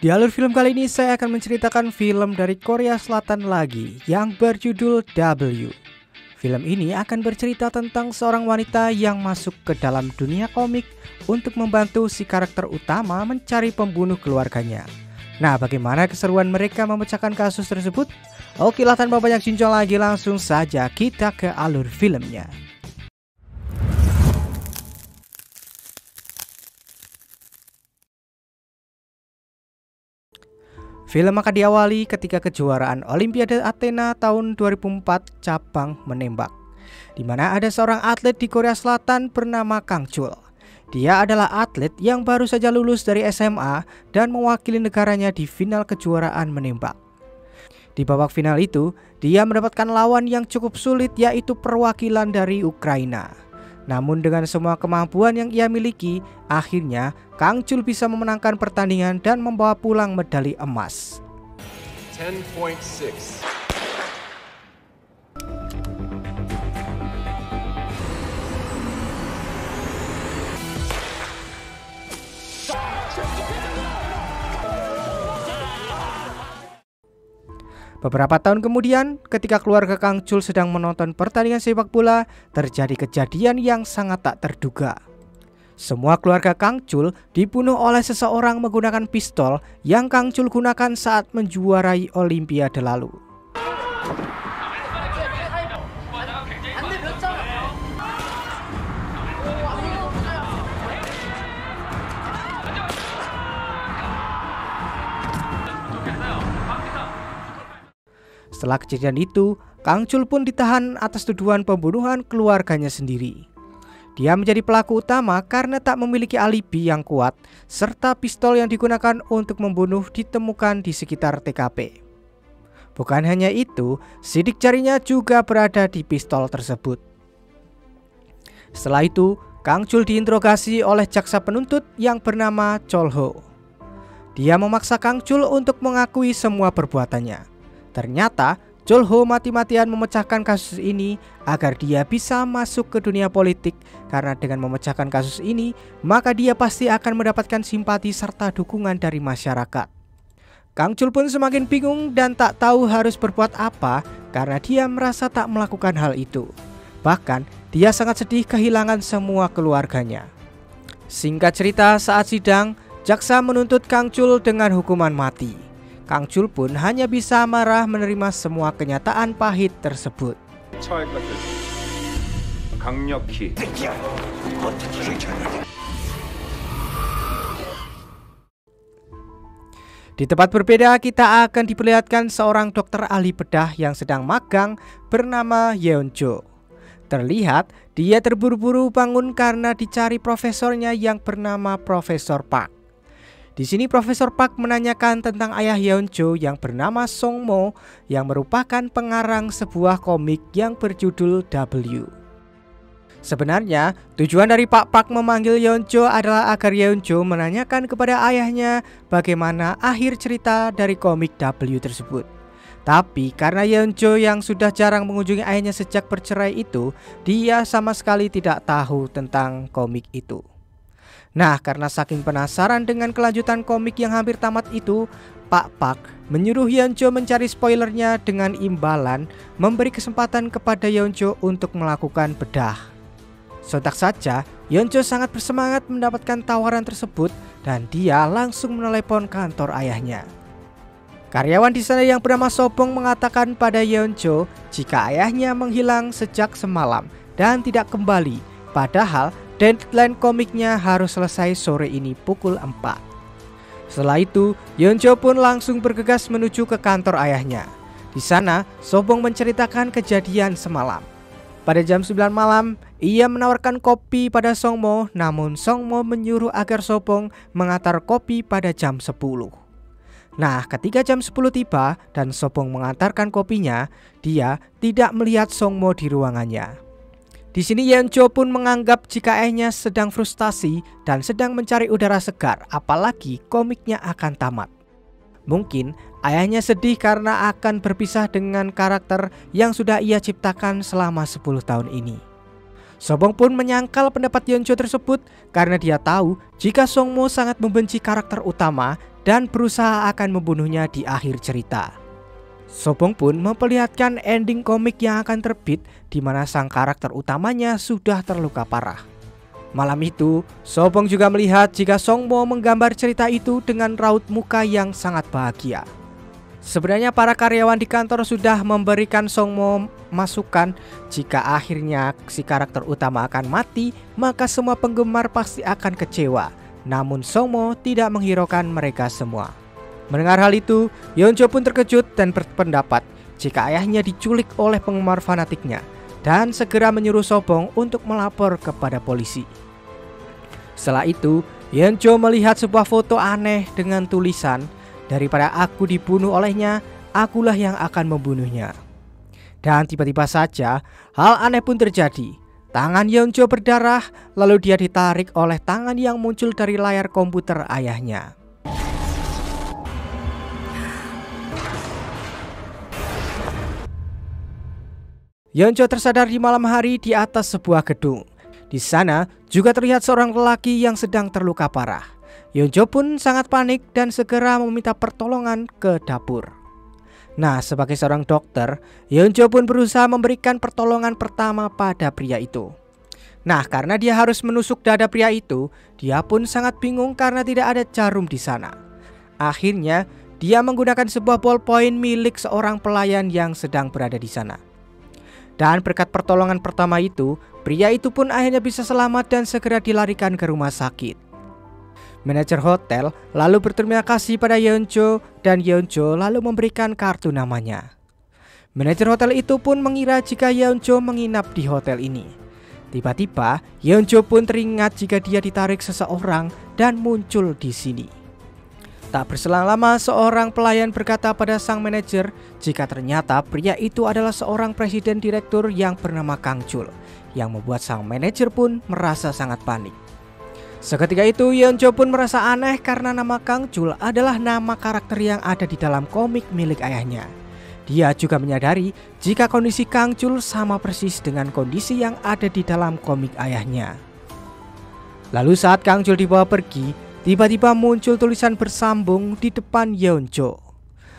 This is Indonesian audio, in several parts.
Di alur film kali ini saya akan menceritakan film dari Korea Selatan lagi yang berjudul W. Film ini akan bercerita tentang seorang wanita yang masuk ke dalam dunia komik untuk membantu si karakter utama mencari pembunuh keluarganya. Nah, bagaimana keseruan mereka memecahkan kasus tersebut? Oke lah tanpa banyak cincang lagi langsung saja kita ke alur filmnya. Film akan diawali ketika kejuaraan Olimpiade Athena tahun 2004 cabang menembak, di mana ada seorang atlet di Korea Selatan bernama Kang Chul. Dia adalah atlet yang baru saja lulus dari SMA dan mewakili negaranya di final kejuaraan menembak. Di babak final itu, dia mendapatkan lawan yang cukup sulit yaitu perwakilan dari Ukraina. Namun dengan semua kemampuan yang ia miliki, akhirnya Kang Chul bisa memenangkan pertandingan dan membawa pulang medali emas. 10.6 Beberapa tahun kemudian, ketika keluarga Kang Chul sedang menonton pertandingan sepak bola, terjadi kejadian yang sangat tak terduga. Semua keluarga Kang Chul dibunuh oleh seseorang menggunakan pistol yang Kang Chul gunakan saat menjuarai Olimpiade lalu. Setelah kejadian itu, Kang Chul pun ditahan atas tuduhan pembunuhan keluarganya sendiri. Dia menjadi pelaku utama karena tak memiliki alibi yang kuat, serta pistol yang digunakan untuk membunuh ditemukan di sekitar TKP. Bukan hanya itu, sidik jarinya juga berada di pistol tersebut. Setelah itu, Kang Chul diinterogasi oleh jaksa penuntut yang bernama Cholho. Dia memaksa Kang Chul untuk mengakui semua perbuatannya. Ternyata Jolho mati-matian memecahkan kasus ini agar dia bisa masuk ke dunia politik karena dengan memecahkan kasus ini maka dia pasti akan mendapatkan simpati serta dukungan dari masyarakat. Kang Chul pun semakin bingung dan tak tahu harus berbuat apa karena dia merasa tak melakukan hal itu. Bahkan dia sangat sedih kehilangan semua keluarganya. Singkat cerita saat sidang, jaksa menuntut Kang Chul dengan hukuman mati. Kang Chul pun hanya bisa marah menerima semua kenyataan pahit tersebut. Di tempat berbeda kita akan diperlihatkan seorang dokter ahli bedah yang sedang magang bernama Yeon Jo. Terlihat dia terburu-buru bangun karena dicari profesornya yang bernama Profesor Park. Di sini Profesor Park menanyakan tentang ayah Yeonjo yang bernama Song Mo yang merupakan pengarang sebuah komik yang berjudul W. Sebenarnya, tujuan dari Pak Park memanggil Yeonjo adalah agar Yeonjo menanyakan kepada ayahnya bagaimana akhir cerita dari komik W tersebut. Tapi karena Yeonjo yang sudah jarang mengunjungi ayahnya sejak bercerai itu, dia sama sekali tidak tahu tentang komik itu. Nah, karena saking penasaran dengan kelanjutan komik yang hampir tamat itu, Pak Pak menyuruh Yeonjo mencari spoilernya dengan imbalan memberi kesempatan kepada Yeonjo untuk melakukan bedah. Sontak saja, Yeonjo sangat bersemangat mendapatkan tawaran tersebut dan dia langsung menelepon kantor ayahnya. Karyawan di sana yang bernama Sobong mengatakan pada Yeonjo jika ayahnya menghilang sejak semalam dan tidak kembali, padahal Deadline komiknya harus selesai sore ini pukul 4. Setelah itu, Yeonjo pun langsung bergegas menuju ke kantor ayahnya. Di sana, Sobong menceritakan kejadian semalam. Pada jam 9 malam, ia menawarkan kopi pada Songmo, namun Songmo menyuruh agar Sobong mengantar kopi pada jam 10. Nah, ketika jam 10 tiba dan Sobong mengantarkan kopinya, dia tidak melihat Songmo di ruangannya. Di sini Yeonjo pun menganggap jika ayahnya sedang frustasi dan sedang mencari udara segar, apalagi komiknya akan tamat. Mungkin ayahnya sedih karena akan berpisah dengan karakter yang sudah ia ciptakan selama 10 tahun ini. Sobong pun menyangkal pendapat Yeonjo tersebut karena dia tahu jika Songmo sangat membenci karakter utama dan berusaha akan membunuhnya di akhir cerita. Sobong pun memperlihatkan ending komik yang akan terbit di mana sang karakter utamanya sudah terluka parah. Malam itu, Sobong juga melihat jika Songmo menggambar cerita itu dengan raut muka yang sangat bahagia. Sebenarnya para karyawan di kantor sudah memberikan Songmo masukan jika akhirnya si karakter utama akan mati, maka semua penggemar pasti akan kecewa. Namun Songmo tidak menghiraukan mereka semua. Mendengar hal itu, Yeonjo pun terkejut dan berpendapat jika ayahnya diculik oleh penggemar fanatiknya dan segera menyuruh Sobong untuk melapor kepada polisi. Setelah itu, Yeonjo melihat sebuah foto aneh dengan tulisan, "Daripada aku dibunuh olehnya, akulah yang akan membunuhnya." Dan tiba-tiba saja, hal aneh pun terjadi. Tangan Yeonjo berdarah, lalu dia ditarik oleh tangan yang muncul dari layar komputer ayahnya. Yonjo tersadar di malam hari di atas sebuah gedung. Di sana juga terlihat seorang lelaki yang sedang terluka parah. Yonjo pun sangat panik dan segera meminta pertolongan ke dapur. Nah, sebagai seorang dokter, Yonjo pun berusaha memberikan pertolongan pertama pada pria itu. Nah, karena dia harus menusuk dada pria itu, dia pun sangat bingung karena tidak ada jarum di sana. Akhirnya, dia menggunakan sebuah ballpoint milik seorang pelayan yang sedang berada di sana. Dan berkat pertolongan pertama itu, pria itu pun akhirnya bisa selamat dan segera dilarikan ke rumah sakit. Manajer hotel lalu berterima kasih pada Yeonjo dan Yeonjo lalu memberikan kartu namanya. Manajer hotel itu pun mengira jika Yeonjo menginap di hotel ini. Tiba-tiba, Yeonjo pun teringat jika dia ditarik seseorang dan muncul di sini. Tak berselang lama seorang pelayan berkata pada sang manajer jika ternyata pria itu adalah seorang presiden direktur yang bernama Kang Chul yang membuat sang manajer pun merasa sangat panik. Seketika itu Yeonjo pun merasa aneh karena nama Kang Chul adalah nama karakter yang ada di dalam komik milik ayahnya. Dia juga menyadari jika kondisi Kang Chul sama persis dengan kondisi yang ada di dalam komik ayahnya. Lalu saat Kang Chul dibawa pergi, Tiba-tiba muncul tulisan bersambung di depan Yeonjo.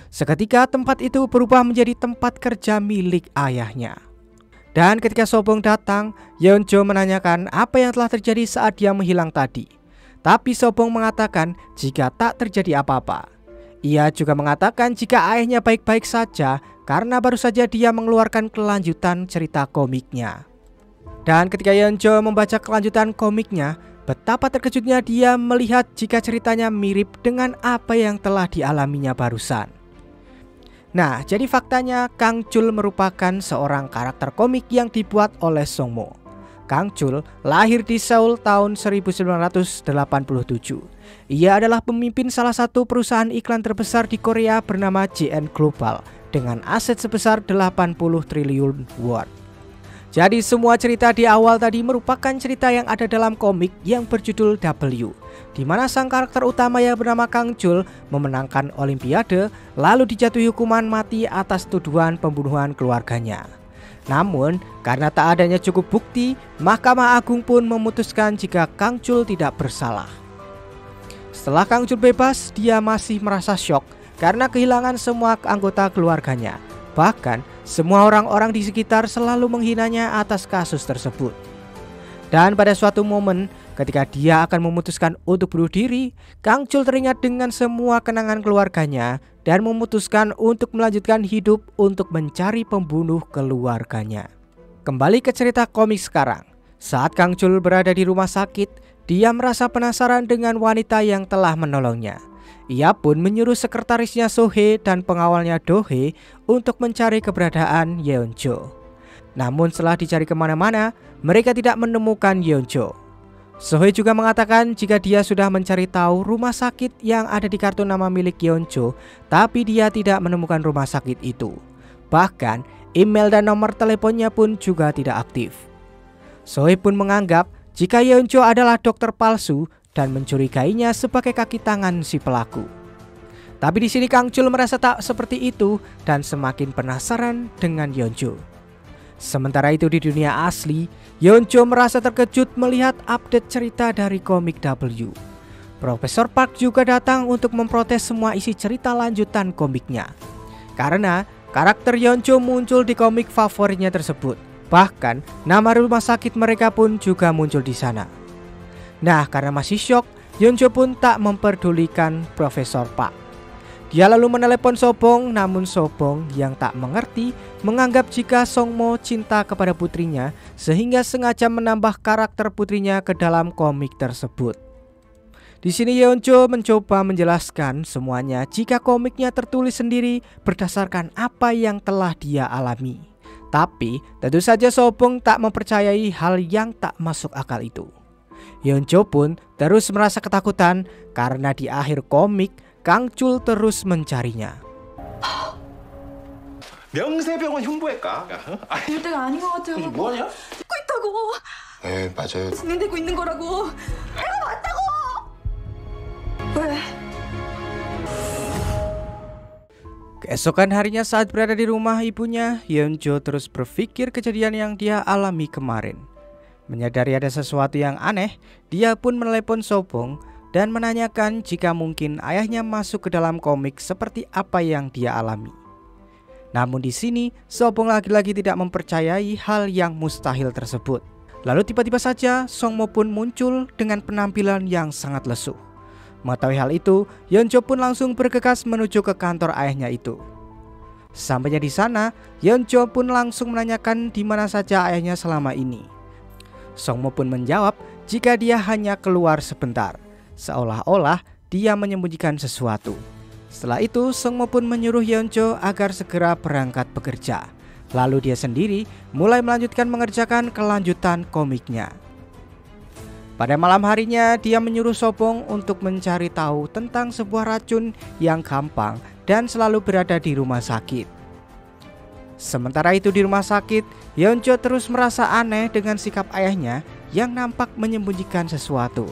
Seketika tempat itu berubah menjadi tempat kerja milik ayahnya. Dan ketika Sobong datang, Yeonjo menanyakan apa yang telah terjadi saat dia menghilang tadi. Tapi Sobong mengatakan jika tak terjadi apa-apa. Ia juga mengatakan jika ayahnya baik-baik saja karena baru saja dia mengeluarkan kelanjutan cerita komiknya. Dan ketika Yeonjo membaca kelanjutan komiknya, Betapa terkejutnya dia melihat jika ceritanya mirip dengan apa yang telah dialaminya barusan. Nah, jadi faktanya Kang Chul merupakan seorang karakter komik yang dibuat oleh Songmo. Kang Chul lahir di Seoul tahun 1987. Ia adalah pemimpin salah satu perusahaan iklan terbesar di Korea bernama JN Global dengan aset sebesar 80 triliun won. Jadi semua cerita di awal tadi merupakan cerita yang ada dalam komik yang berjudul W di mana sang karakter utama yang bernama Kang Chul memenangkan olimpiade lalu dijatuhi hukuman mati atas tuduhan pembunuhan keluarganya. Namun, karena tak adanya cukup bukti, Mahkamah Agung pun memutuskan jika Kang Chul tidak bersalah. Setelah Kang Chul bebas, dia masih merasa syok karena kehilangan semua anggota keluarganya. Bahkan semua orang-orang di sekitar selalu menghinanya atas kasus tersebut. Dan pada suatu momen ketika dia akan memutuskan untuk bunuh diri, Kang Chul teringat dengan semua kenangan keluarganya dan memutuskan untuk melanjutkan hidup untuk mencari pembunuh keluarganya. Kembali ke cerita komik sekarang. Saat Kang Chul berada di rumah sakit, dia merasa penasaran dengan wanita yang telah menolongnya. Ia pun menyuruh sekretarisnya Sohe dan pengawalnya Dohe untuk mencari keberadaan Yeonjo. Namun setelah dicari ke mana-mana, mereka tidak menemukan Yeonjo. Sohe juga mengatakan jika dia sudah mencari tahu rumah sakit yang ada di kartu nama milik Yeonjo, tapi dia tidak menemukan rumah sakit itu. Bahkan, email dan nomor teleponnya pun juga tidak aktif. Sohe pun menganggap jika Yeonjo adalah dokter palsu dan mencurigainya sebagai kaki tangan si pelaku. Tapi di sini Kang Chul merasa tak seperti itu dan semakin penasaran dengan Yeonjo. Sementara itu di dunia asli, Yeonjo merasa terkejut melihat update cerita dari komik W. Profesor Park juga datang untuk memprotes semua isi cerita lanjutan komiknya. Karena karakter Yeonjo muncul di komik favoritnya tersebut. Bahkan nama rumah sakit mereka pun juga muncul di sana. Nah, karena masih shock, Yeonjo pun tak memperdulikan Profesor Park. Dia lalu menelepon Sobong, namun Sobong yang tak mengerti menganggap jika Songmo cinta kepada putrinya sehingga sengaja menambah karakter putrinya ke dalam komik tersebut. Di sini Yeonjo mencoba menjelaskan semuanya jika komiknya tertulis sendiri berdasarkan apa yang telah dia alami. Tapi tentu saja Sobong tak mempercayai hal yang tak masuk akal itu. Yeonjo pun terus merasa ketakutan karena di akhir komik Kang Chul terus mencarinya. 명세병원 흉부외과. 이럴 때가 아닌 것 같아요. 뭐하냐? 듣고 있다고. 에 맞아요. 진행되고 있는 거라고. 내가 맞다고. 왜? Keesokan harinya saat berada di rumah ibunya, Yeonjo terus berpikir kejadian yang dia alami kemarin. Menyadari ada sesuatu yang aneh, dia pun menelepon Sobong dan menanyakan jika mungkin ayahnya masuk ke dalam komik seperti apa yang dia alami. Namun di sini, Sobong lagi-lagi tidak mempercayai hal yang mustahil tersebut. Lalu tiba-tiba saja Songmo pun muncul dengan penampilan yang sangat lesu. Mengetahui hal itu, Yeonjo pun langsung bergegas menuju ke kantor ayahnya itu. Sampainya di sana, Yeonjo pun langsung menanyakan di mana saja ayahnya selama ini. Songmo pun menjawab jika dia hanya keluar sebentar seolah-olah dia menyembunyikan sesuatu. Setelah itu, Songmo pun menyuruh Yeonjo agar segera berangkat bekerja. Lalu dia sendiri mulai melanjutkan mengerjakan kelanjutan komiknya. Pada malam harinya, dia menyuruh Sobong untuk mencari tahu tentang sebuah racun yang gampang dan selalu berada di rumah sakit. Sementara itu di rumah sakit, Yeonjo terus merasa aneh dengan sikap ayahnya yang nampak menyembunyikan sesuatu.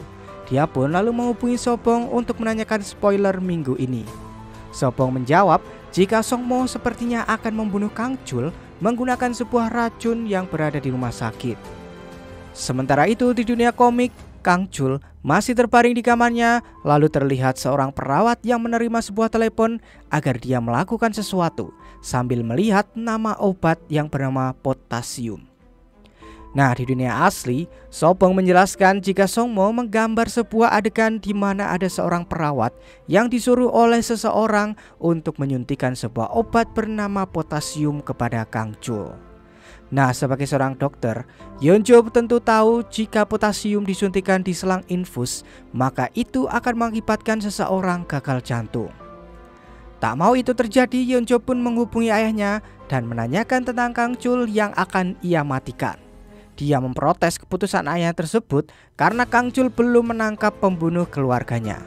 Dia pun lalu menghubungi Sobong untuk menanyakan spoiler minggu ini. Sobong menjawab jika Songmo sepertinya akan membunuh Kang Chul menggunakan sebuah racun yang berada di rumah sakit. Sementara itu di dunia komik, Kang Chul masih terbaring di kamarnya lalu terlihat seorang perawat yang menerima sebuah telepon agar dia melakukan sesuatu sambil melihat nama obat yang bernama potasium. Nah, di dunia asli, Sobong menjelaskan jika Songmo menggambar sebuah adegan di mana ada seorang perawat yang disuruh oleh seseorang untuk menyuntikkan sebuah obat bernama potasium kepada Kang Chul. Nah, sebagai seorang dokter, Yeonjo tentu tahu jika potasium disuntikan di selang infus, maka itu akan mengakibatkan seseorang gagal jantung. Tak mau itu terjadi, Yeonjo pun menghubungi ayahnya dan menanyakan tentang Kang Chul yang akan ia matikan. Dia memprotes keputusan ayah tersebut karena Kang Chul belum menangkap pembunuh keluarganya.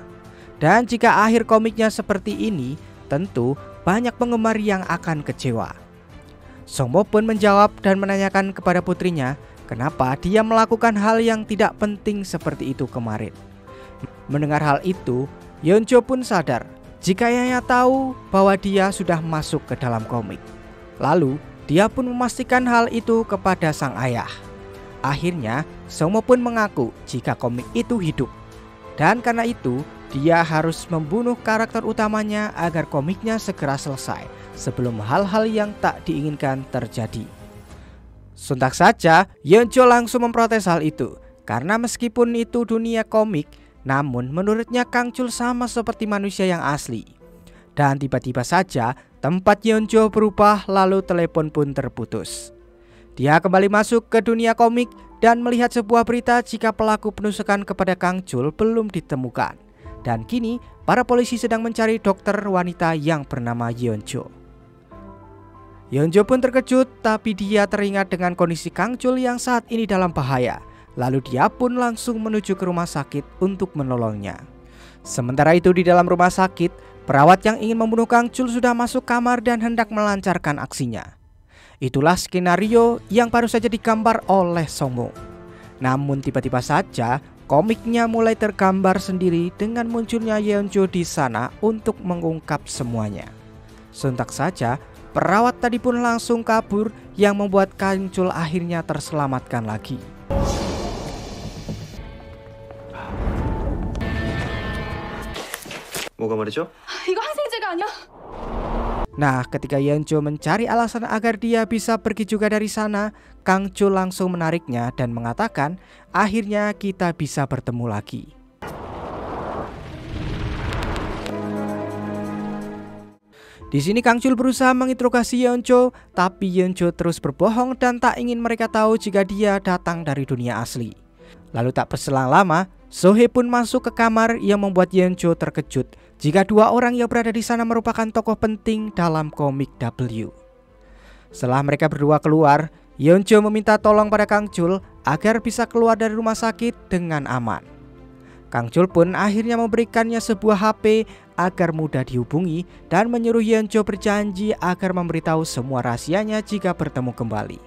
Dan jika akhir komiknya seperti ini, tentu banyak penggemar yang akan kecewa. Songmo pun menjawab dan menanyakan kepada putrinya kenapa dia melakukan hal yang tidak penting seperti itu kemarin. Mendengar hal itu, Yeonjo pun sadar jika ayahnya tahu bahwa dia sudah masuk ke dalam komik. Lalu, dia pun memastikan hal itu kepada sang ayah. Akhirnya, Somo pun mengaku jika komik itu hidup. Dan karena itu, dia harus membunuh karakter utamanya agar komiknya segera selesai sebelum hal-hal yang tak diinginkan terjadi. Sontak saja, Yeonjo langsung memprotes hal itu. Karena meskipun itu dunia komik, namun menurutnya Kang Chul sama seperti manusia yang asli. Dan tiba-tiba saja tempat Yeonjo berubah lalu telepon pun terputus. Dia kembali masuk ke dunia komik dan melihat sebuah berita jika pelaku penusukan kepada Kang Chul belum ditemukan. Dan kini para polisi sedang mencari dokter wanita yang bernama Yeonjo. Yeonjo pun terkejut tapi dia teringat dengan kondisi Kang Chul yang saat ini dalam bahaya. Lalu dia pun langsung menuju ke rumah sakit untuk menolongnya. Sementara itu di dalam rumah sakit, perawat yang ingin membunuh Kang Chul sudah masuk kamar dan hendak melancarkan aksinya. Itulah skenario yang baru saja digambar oleh Somo. Namun tiba-tiba saja komiknya mulai tergambar sendiri dengan munculnya Yeonjo di sana untuk mengungkap semuanya. Sontak saja perawat tadi pun langsung kabur yang membuat Kancul akhirnya terselamatkan lagi. 뭐가 말이죠? 이거 항생제가 아니야? Nah, ketika Yeonjo mencari alasan agar dia bisa pergi juga dari sana, Kang Chul langsung menariknya dan mengatakan, "Akhirnya kita bisa bertemu lagi." Di sini Kang Chul berusaha menginterogasi Yeonjo, tapi Yeonjo terus berbohong dan tak ingin mereka tahu jika dia datang dari dunia asli. Lalu tak berselang lama, Sohee pun masuk ke kamar yang membuat Yeonjo terkejut jika dua orang yang berada di sana merupakan tokoh penting dalam komik W. Setelah mereka berdua keluar, Yeonjo meminta tolong pada Kang Chul agar bisa keluar dari rumah sakit dengan aman. Kang Chul pun akhirnya memberikannya sebuah HP agar mudah dihubungi dan menyuruh Yeonjo berjanji agar memberitahu semua rahasianya jika bertemu kembali.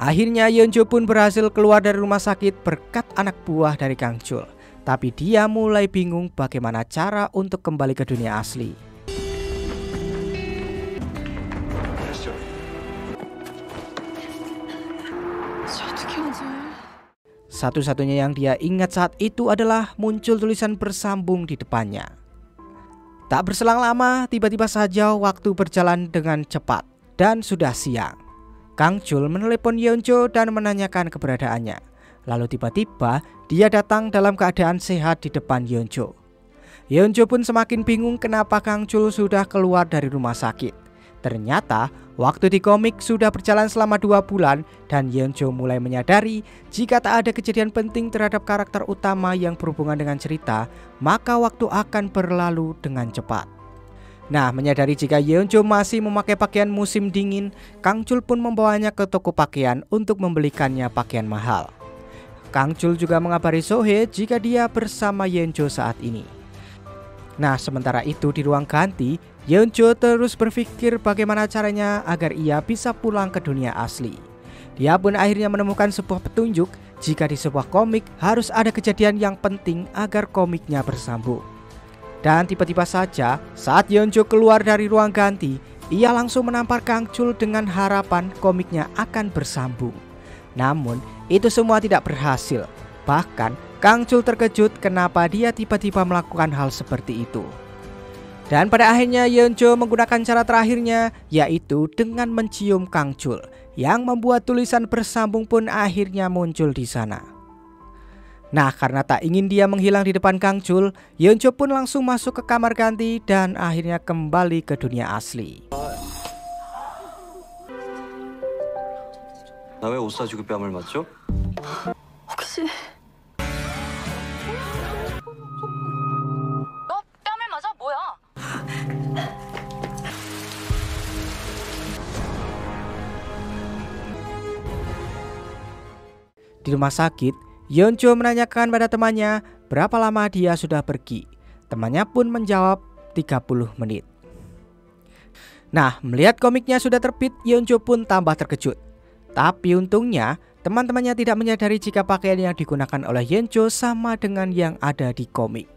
Akhirnya Yeonjo pun berhasil keluar dari rumah sakit berkat anak buah dari Kang Chul. Tapi dia mulai bingung bagaimana cara untuk kembali ke dunia asli. Satu-satunya yang dia ingat saat itu adalah muncul tulisan bersambung di depannya. Tak berselang lama, tiba-tiba saja waktu berjalan dengan cepat dan sudah siang. Kang Jul menelepon Yeonjo dan menanyakan keberadaannya. Lalu tiba-tiba dia datang dalam keadaan sehat di depan Yeonjo. Yeonjo pun semakin bingung kenapa Kang Chul sudah keluar dari rumah sakit. Ternyata waktu di komik sudah berjalan selama dua bulan dan Yeonjo mulai menyadari jika tak ada kejadian penting terhadap karakter utama yang berhubungan dengan cerita, maka waktu akan berlalu dengan cepat. Nah, menyadari jika Yeonjo masih memakai pakaian musim dingin, Kang Chul pun membawanya ke toko pakaian untuk membelikannya pakaian mahal. Kang Chul juga mengabari Sohee jika dia bersama Yeonjo saat ini. Nah, sementara itu di ruang ganti, Yeonjo terus berpikir bagaimana caranya agar ia bisa pulang ke dunia asli. Dia pun akhirnya menemukan sebuah petunjuk jika di sebuah komik harus ada kejadian yang penting agar komiknya bersambung. Dan tiba-tiba saja saat Yeonjo keluar dari ruang ganti, ia langsung menampar Kang Chul dengan harapan komiknya akan bersambung. Namun itu semua tidak berhasil. Bahkan Kang Chul terkejut kenapa dia tiba-tiba melakukan hal seperti itu. Dan pada akhirnya Yeonjo menggunakan cara terakhirnya yaitu dengan mencium Kang Chul yang membuat tulisan bersambung pun akhirnya muncul di sana. Nah, karena tak ingin dia menghilang di depan Kang Chul, Yeonjo pun langsung masuk ke kamar ganti dan akhirnya kembali ke dunia asli. 나 왜 옷 사주고 뺨을 맞죠? 혹시 너 뺨을 맞아 뭐야? Di rumah sakit, Yeonjo menanyakan pada temannya berapa lama dia sudah pergi. Temannya pun menjawab 30 menit. Nah, melihat komiknya sudah terbit, Yeonjo pun tambah terkejut. Tapi untungnya, teman-temannya tidak menyadari jika pakaian yang digunakan oleh Yeonjo sama dengan yang ada di komik.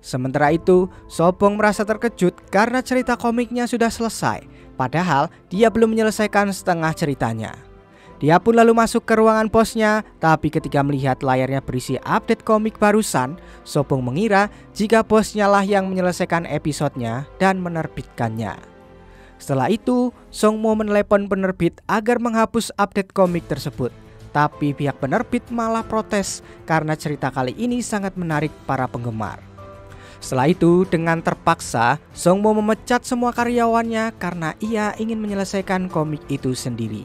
Sementara itu, Sobong merasa terkejut karena cerita komiknya sudah selesai, padahal dia belum menyelesaikan setengah ceritanya. Dia pun lalu masuk ke ruangan bosnya, tapi ketika melihat layarnya berisi update komik barusan, Sobong mengira jika bosnya lah yang menyelesaikan episodenya dan menerbitkannya. Setelah itu, Songmo menelepon penerbit agar menghapus update komik tersebut. Tapi pihak penerbit malah protes karena cerita kali ini sangat menarik para penggemar. Setelah itu, dengan terpaksa, Songmo memecat semua karyawannya karena ia ingin menyelesaikan komik itu sendiri.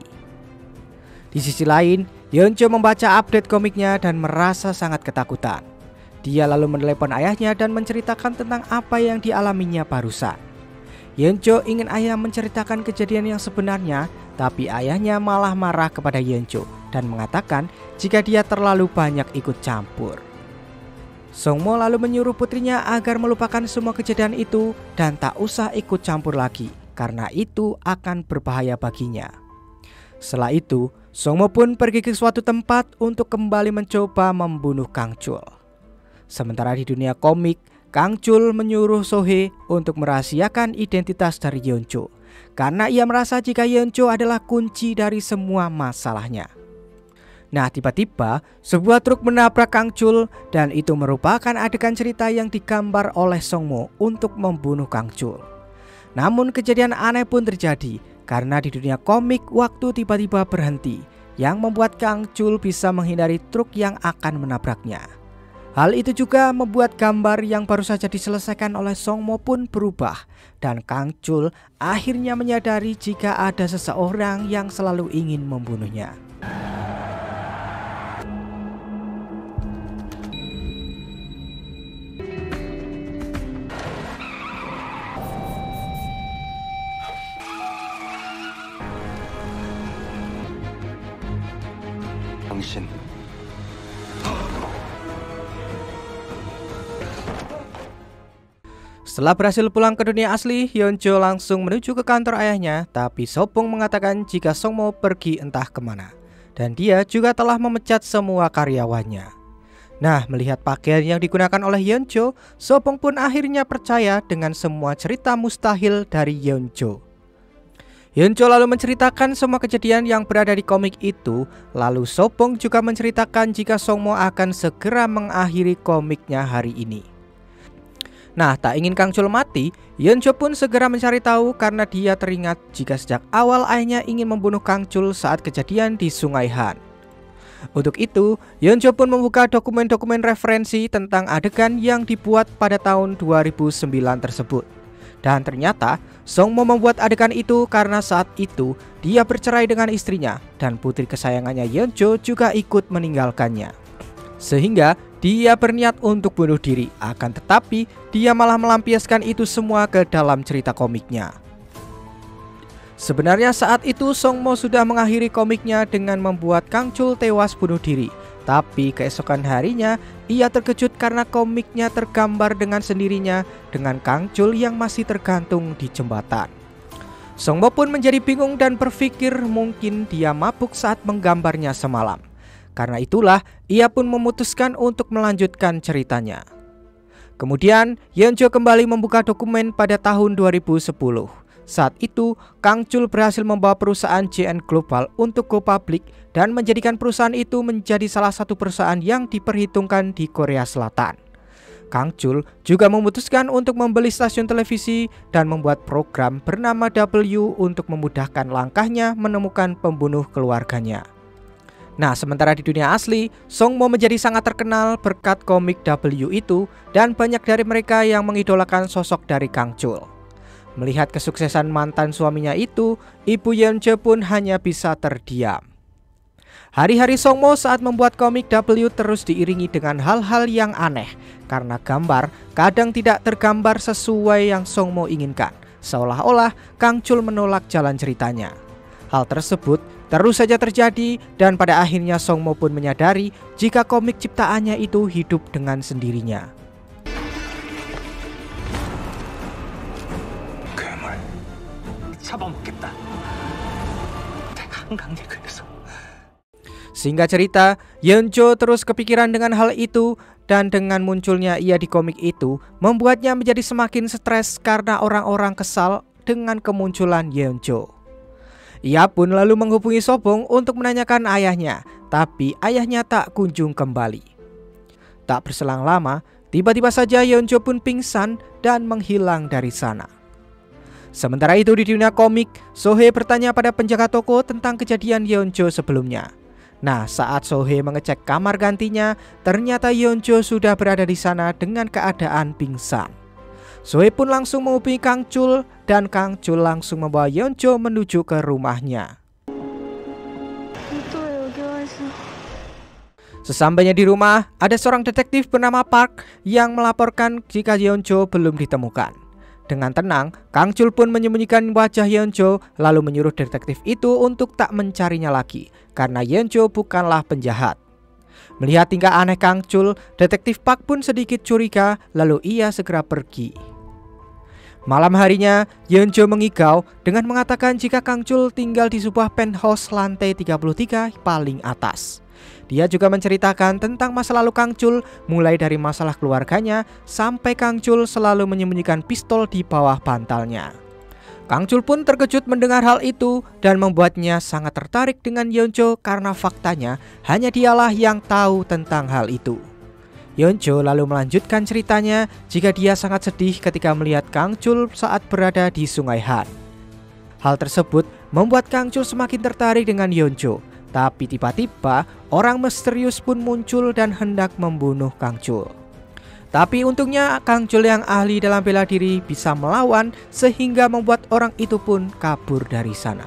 Di sisi lain, Yeonjo membaca update komiknya dan merasa sangat ketakutan. Dia lalu menelepon ayahnya dan menceritakan tentang apa yang dialaminya barusan. Yeonjo ingin ayah menceritakan kejadian yang sebenarnya, tapi ayahnya malah marah kepada Yeonjo dan mengatakan jika dia terlalu banyak ikut campur. Songmo lalu menyuruh putrinya agar melupakan semua kejadian itu dan tak usah ikut campur lagi karena itu akan berbahaya baginya. Setelah itu, Songmo pun pergi ke suatu tempat untuk kembali mencoba membunuh Kang Chul. Sementara di dunia komik, Kang Chul menyuruh Sohee untuk merahasiakan identitas dari Yeonjo karena ia merasa jika Yeonjo adalah kunci dari semua masalahnya. Nah, tiba-tiba sebuah truk menabrak Kang Chul dan itu merupakan adegan cerita yang digambar oleh Songmo untuk membunuh Kang Chul. Namun kejadian aneh pun terjadi karena di dunia komik waktu tiba-tiba berhenti yang membuat Kang Chul bisa menghindari truk yang akan menabraknya. Hal itu juga membuat gambar yang baru saja diselesaikan oleh Songmo pun berubah dan Kang Chul akhirnya menyadari jika ada seseorang yang selalu ingin membunuhnya. 당신 Setelah berhasil pulang ke dunia asli, Hyunjo langsung menuju ke kantor ayahnya, tapi Sopong mengatakan jika Songmo pergi entah ke mana. Dan dia juga telah memecat semua karyawannya. Nah, melihat pakaian yang digunakan oleh Hyunjo, Sopong pun akhirnya percaya dengan semua cerita mustahil dari Hyunjo. Hyunjo lalu menceritakan semua kejadian yang berada di komik itu, lalu Sopong juga menceritakan jika Songmo akan segera mengakhiri komiknya hari ini. Nah, tak ingin Kang Chul mati, Yeonjo pun segera mencari tahu karena dia teringat jika sejak awal ayahnya ingin membunuh Kang Chul saat kejadian di Sungai Han. Untuk itu, Yeonjo pun membuka dokumen-dokumen referensi tentang adegan yang dibuat pada tahun 2009 tersebut. Dan ternyata, Songmo membuat adegan itu karena saat itu dia bercerai dengan istrinya dan putri kesayangannya Yeonjo juga ikut meninggalkannya. Sehingga dia berniat untuk bunuh diri, akan tetapi dia malah melampiaskan itu semua ke dalam cerita komiknya. Sebenarnya saat itu Songmo sudah mengakhiri komiknya dengan membuat Kang Chul tewas bunuh diri. Tapi keesokan harinya ia terkejut karena komiknya tergambar dengan sendirinya dengan Kang Chul yang masih tergantung di jembatan. Songmo pun menjadi bingung dan berpikir mungkin dia mabuk saat menggambarnya semalam. Karena itulah ia pun memutuskan untuk melanjutkan ceritanya. Kemudian Yeonjo kembali membuka dokumen pada tahun 2010. Saat itu, Kang Chul berhasil membawa perusahaan JN Global untuk go public dan menjadikan perusahaan itu menjadi salah satu perusahaan yang diperhitungkan di Korea Selatan. Kang Chul juga memutuskan untuk membeli stasiun televisi dan membuat program bernama W untuk memudahkan langkahnya menemukan pembunuh keluarganya. Nah, sementara di dunia asli, Songmo menjadi sangat terkenal berkat komik W itu dan banyak dari mereka yang mengidolakan sosok dari Kang Chul. Melihat kesuksesan mantan suaminya itu, Ibu Yeonje pun hanya bisa terdiam. Hari-hari Songmo saat membuat komik W terus diiringi dengan hal-hal yang aneh karena gambar kadang tidak tergambar sesuai yang Songmo inginkan, seolah-olah Kang Chul menolak jalan ceritanya. Hal tersebut terus saja terjadi dan pada akhirnya Song Mo pun menyadari jika komik ciptaannya itu hidup dengan sendirinya. Sehingga cerita, Yeonjo terus kepikiran dengan hal itu dan dengan munculnya ia di komik itu membuatnya menjadi semakin stres karena orang-orang kesal dengan kemunculan Yeonjo. Ia pun lalu menghubungi Sobong untuk menanyakan ayahnya, tapi ayahnya tak kunjung kembali. Tak berselang lama, tiba-tiba saja Yeonjo pun pingsan dan menghilang dari sana. Sementara itu di dunia komik, Sohei bertanya pada penjaga toko tentang kejadian Yeonjo sebelumnya. Nah, saat Sohei mengecek kamar gantinya, ternyata Yeonjo sudah berada di sana dengan keadaan pingsan. Zoe pun langsung menghubungi Kang Chul dan Kang Chul langsung membawa Yeonjo menuju ke rumahnya. Sesampainya di rumah, ada seorang detektif bernama Park yang melaporkan jika Yeonjo belum ditemukan. Dengan tenang, Kang Chul pun menyembunyikan wajah Yeonjo lalu menyuruh detektif itu untuk tak mencarinya lagi karena Yeonjo bukanlah penjahat. Melihat tingkah aneh Kang Chul, detektif Park pun sedikit curiga lalu ia segera pergi. Malam harinya, Yeonjo mengigau dengan mengatakan jika Kang Chul tinggal di sebuah penthouse lantai 33 paling atas. Dia juga menceritakan tentang masa lalu Kang Chul mulai dari masalah keluarganya sampai Kang Chul selalu menyembunyikan pistol di bawah bantalnya. Kang Chul pun terkejut mendengar hal itu dan membuatnya sangat tertarik dengan Yeonjo karena faktanya hanya dialah yang tahu tentang hal itu. Yeonjo lalu melanjutkan ceritanya jika dia sangat sedih ketika melihat Kang Chul saat berada di Sungai Han. Hal tersebut membuat Kang Chul semakin tertarik dengan Yeonjo, tapi tiba-tiba orang misterius pun muncul dan hendak membunuh Kang Chul. Tapi untungnya Kang Chul yang ahli dalam bela diri bisa melawan sehingga membuat orang itu pun kabur dari sana.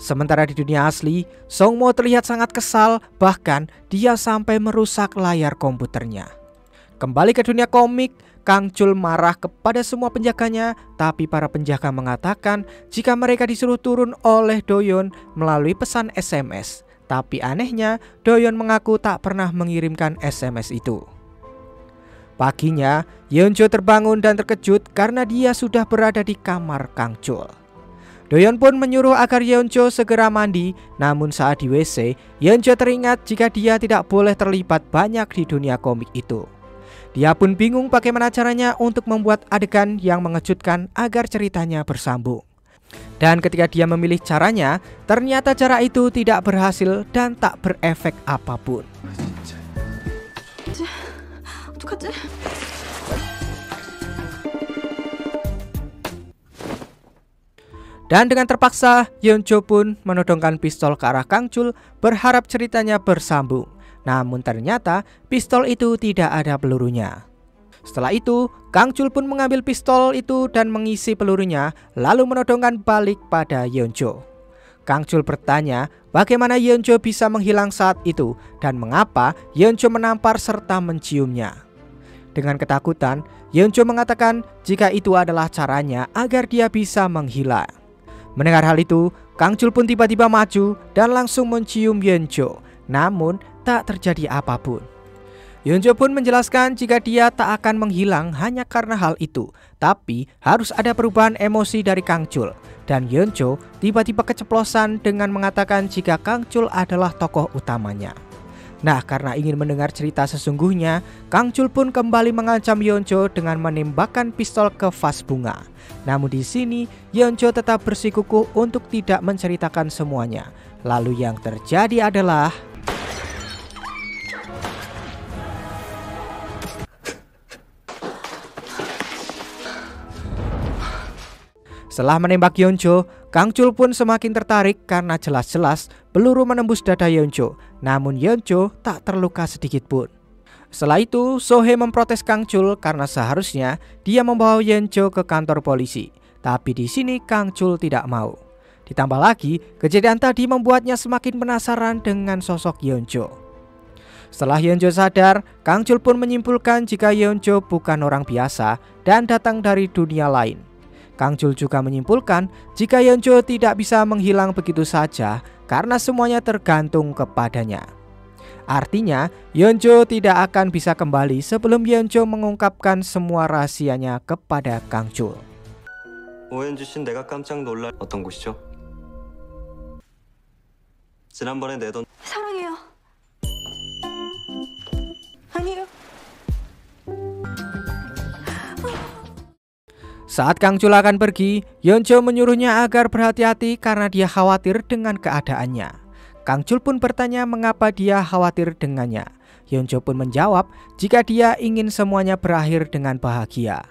Sementara di dunia asli, Song Mo terlihat sangat kesal, bahkan dia sampai merusak layar komputernya. Kembali ke dunia komik, Kang Chul marah kepada semua penjaganya, tapi para penjaga mengatakan jika mereka disuruh turun oleh Doyon melalui pesan SMS. Tapi anehnya, Doyon mengaku tak pernah mengirimkan SMS itu. Paginya, Yeonjo terbangun dan terkejut karena dia sudah berada di kamar Kang Chul. Doyon pun menyuruh agar Yeonjo segera mandi, namun saat di WC, Yeonjo teringat jika dia tidak boleh terlibat banyak di dunia komik itu. Dia pun bingung bagaimana caranya untuk membuat adegan yang mengejutkan agar ceritanya bersambung. Dan ketika dia memilih caranya, ternyata cara itu tidak berhasil dan tak berefek apa pun. Dan dengan terpaksa, Yeonjo pun menodongkan pistol ke arah Kang Chul berharap ceritanya bersambung. Namun ternyata pistol itu tidak ada pelurunya. Setelah itu, Kang Chul pun mengambil pistol itu dan mengisi pelurunya lalu menodongkan balik pada Yeonjo. Kang Chul bertanya bagaimana Yeonjo bisa menghilang saat itu dan mengapa Yeonjo menampar serta menciumnya. Dengan ketakutan, Yeonjo mengatakan jika itu adalah caranya agar dia bisa menghilang. Mendengar hal itu, Kang Chul pun tiba-tiba maju dan langsung mencium Yeonjo. Namun tak terjadi apa pun. Yonjo pun menjelaskan jika dia tak akan menghilang hanya karena hal itu, tapi harus ada perubahan emosi dari Kang Chul. Dan Yonjo tiba-tiba keceplosan dengan mengatakan jika Kang Chul adalah tokoh utamanya. Nah, karena ingin mendengar cerita sesungguhnya, Kang Chul pun kembali mengancam Yonjo dengan menembakkan pistol ke vas bunga. Namun di sini, Yonjo tetap bersikukuh untuk tidak menceritakan semuanya. Lalu yang terjadi adalah Setelah menembak Yonjo, Kang Chul pun semakin tertarik karena jelas-jelas peluru menembus dada Yonjo. Namun Yonjo tak terluka sedikit pun. Setelah itu, Sohe memprotes Kang Chul karena seharusnya dia membawa Yonjo ke kantor polisi. Tapi di sini Kang Chul tidak mau. Ditambah lagi, kejadian tadi membuatnya semakin penasaran dengan sosok Yonjo. Setelah Yonjo sadar, Kang Chul pun menyimpulkan jika Yonjo bukan orang biasa dan datang dari dunia lain. Kang Chul juga menyimpulkan jika Yeonjo tidak bisa menghilang begitu saja karena semuanya tergantung kepadanya. Artinya, Yeonjo tidak akan bisa kembali sebelum Yeonjo mengungkapkan semua rahasianya kepada Kang Chul. 오현주 씨 내가 깜짝 놀랄 어떤 곳이죠? 지난번에 내던 사랑해요. 아니요. Saat Kang Chul akan pergi, Yeonjo menyuruhnya agar berhati-hati karena dia khawatir dengan keadaannya. Kang Chul pun bertanya mengapa dia khawatir dengannya. Yeonjo pun menjawab jika dia ingin semuanya berakhir dengan bahagia.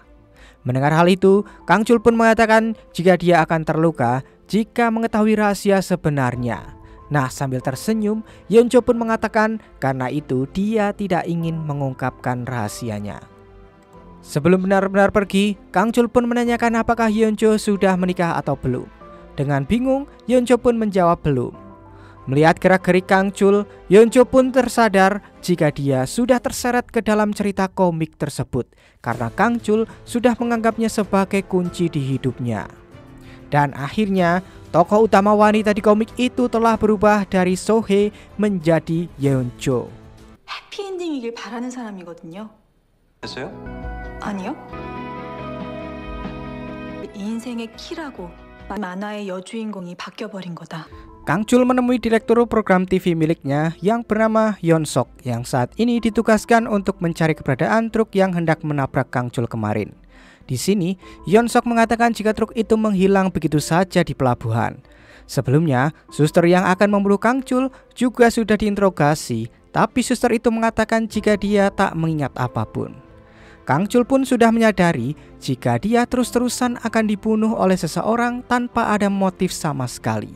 Mendengar hal itu, Kang Chul pun mengatakan jika dia akan terluka jika mengetahui rahasia sebenarnya. Nah, sambil tersenyum, Yeonjo pun mengatakan karena itu dia tidak ingin mengungkapkan rahasianya. Sebelum benar-benar pergi, Kang Chul pun menanyakan apakah Yeonjo sudah menikah atau belum. Dengan bingung, Yeonjo pun menjawab belum. Melihat gerak-gerik Kang Chul, Yeonjo pun tersadar jika dia sudah terseret ke dalam cerita komik tersebut karena Kang Chul sudah menganggapnya sebagai kunci di hidupnya. Dan akhirnya, tokoh utama wanita di komik itu telah berubah dari Sohee menjadi Yeonjo. 해피엔딩이길 바라는 사람이거든요. 했어요? 아니요. 인생의 키라고 만화의 여주인공이 바뀌어버린 거다. Kang Chul menemui direktur program TV miliknya yang bernama Yon Sok yang saat ini ditugaskan untuk mencari keberadaan truk yang hendak menabrak Kang Chul kemarin. Di sini, Yon Sok mengatakan jika truk itu menghilang begitu saja di pelabuhan. Sebelumnya, suster yang akan membunuh Kang Chul juga sudah diinterogasi, tapi suster itu mengatakan jika dia tak mengingat apapun. Kang Chul pun sudah menyadari jika dia terus-terusan akan dibunuh oleh seseorang tanpa ada motif sama sekali.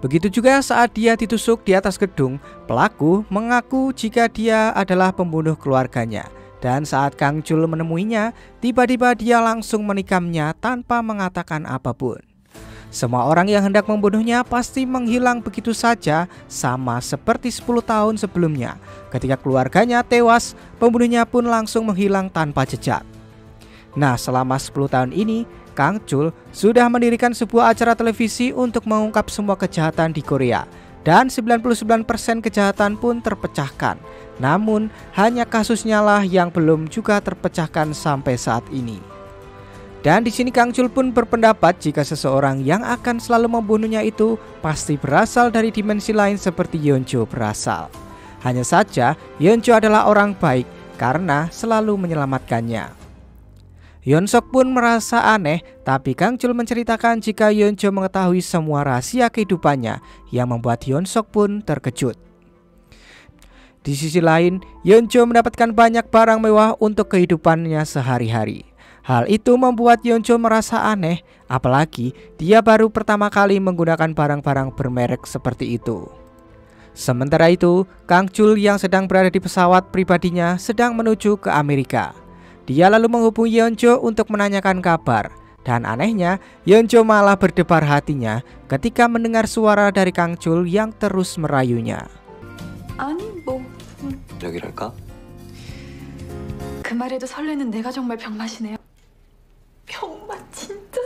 Begitu juga saat dia ditusuk di atas gedung, pelaku mengaku jika dia adalah pembunuh keluarganya. Dan saat Kang Chul menemuinya, tiba-tiba dia langsung menikamnya tanpa mengatakan apa pun. Semua orang yang hendak membunuhnya pasti menghilang begitu saja sama seperti 10 tahun sebelumnya. Ketika keluarganya tewas, pembunuhnya pun langsung menghilang tanpa jejak. Nah, selama 10 tahun ini, Kang Chul sudah mendirikan sebuah acara televisi untuk mengungkap semua kejahatan di Korea dan 99% kejahatan pun terpecahkan. Namun, hanya kasusnya lah yang belum juga terpecahkan sampai saat ini. Dan di sini Kang Chul pun berpendapat jika seseorang yang akan selalu membunuhnya itu pasti berasal dari dimensi lain seperti Yeonjo berasal. Hanya saja Yeonjo adalah orang baik karena selalu menyelamatkannya. Sok pun merasa aneh, tapi Kang Chul menceritakan jika Yeonjo mengetahui semua rahasia kehidupannya yang membuat Sok pun terkejut. Di sisi lain, Yeonjo mendapatkan banyak barang mewah untuk kehidupannya sehari-hari. Hal itu membuat Yeonjo merasa aneh, apalagi dia baru pertama kali menggunakan barang-barang bermerek seperti itu. Sementara itu, Kang Chul yang sedang berada di pesawat pribadinya sedang menuju ke Amerika. Dia lalu menghubungi Yeonjo untuk menanyakan kabar. Dan anehnya, Yeonjo malah berdebar hatinya ketika mendengar suara dari Kang Chul yang terus merayunya. 아니 뭐. 여기랄까? 그 말에도 설레는 내가 정말 병맛이네요. 병맛 진짜.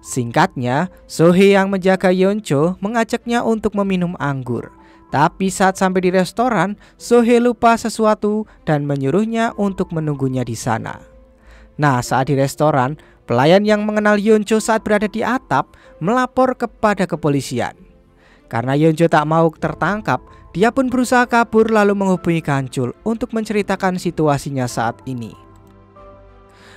Singkatnya, Sohee yang menjaga Yeonjo mengajaknya untuk meminum anggur. Tapi saat sampai di restoran, Sohee lupa sesuatu dan menyuruhnya untuk menunggunya di sana. Nah, saat di restoran, pelayan yang mengenal Yonjo saat berada di atap melapor kepada kepolisian. Karena Yonjo tak mau tertangkap, dia pun berusaha kabur lalu menghubungi Kancul untuk menceritakan situasinya saat ini.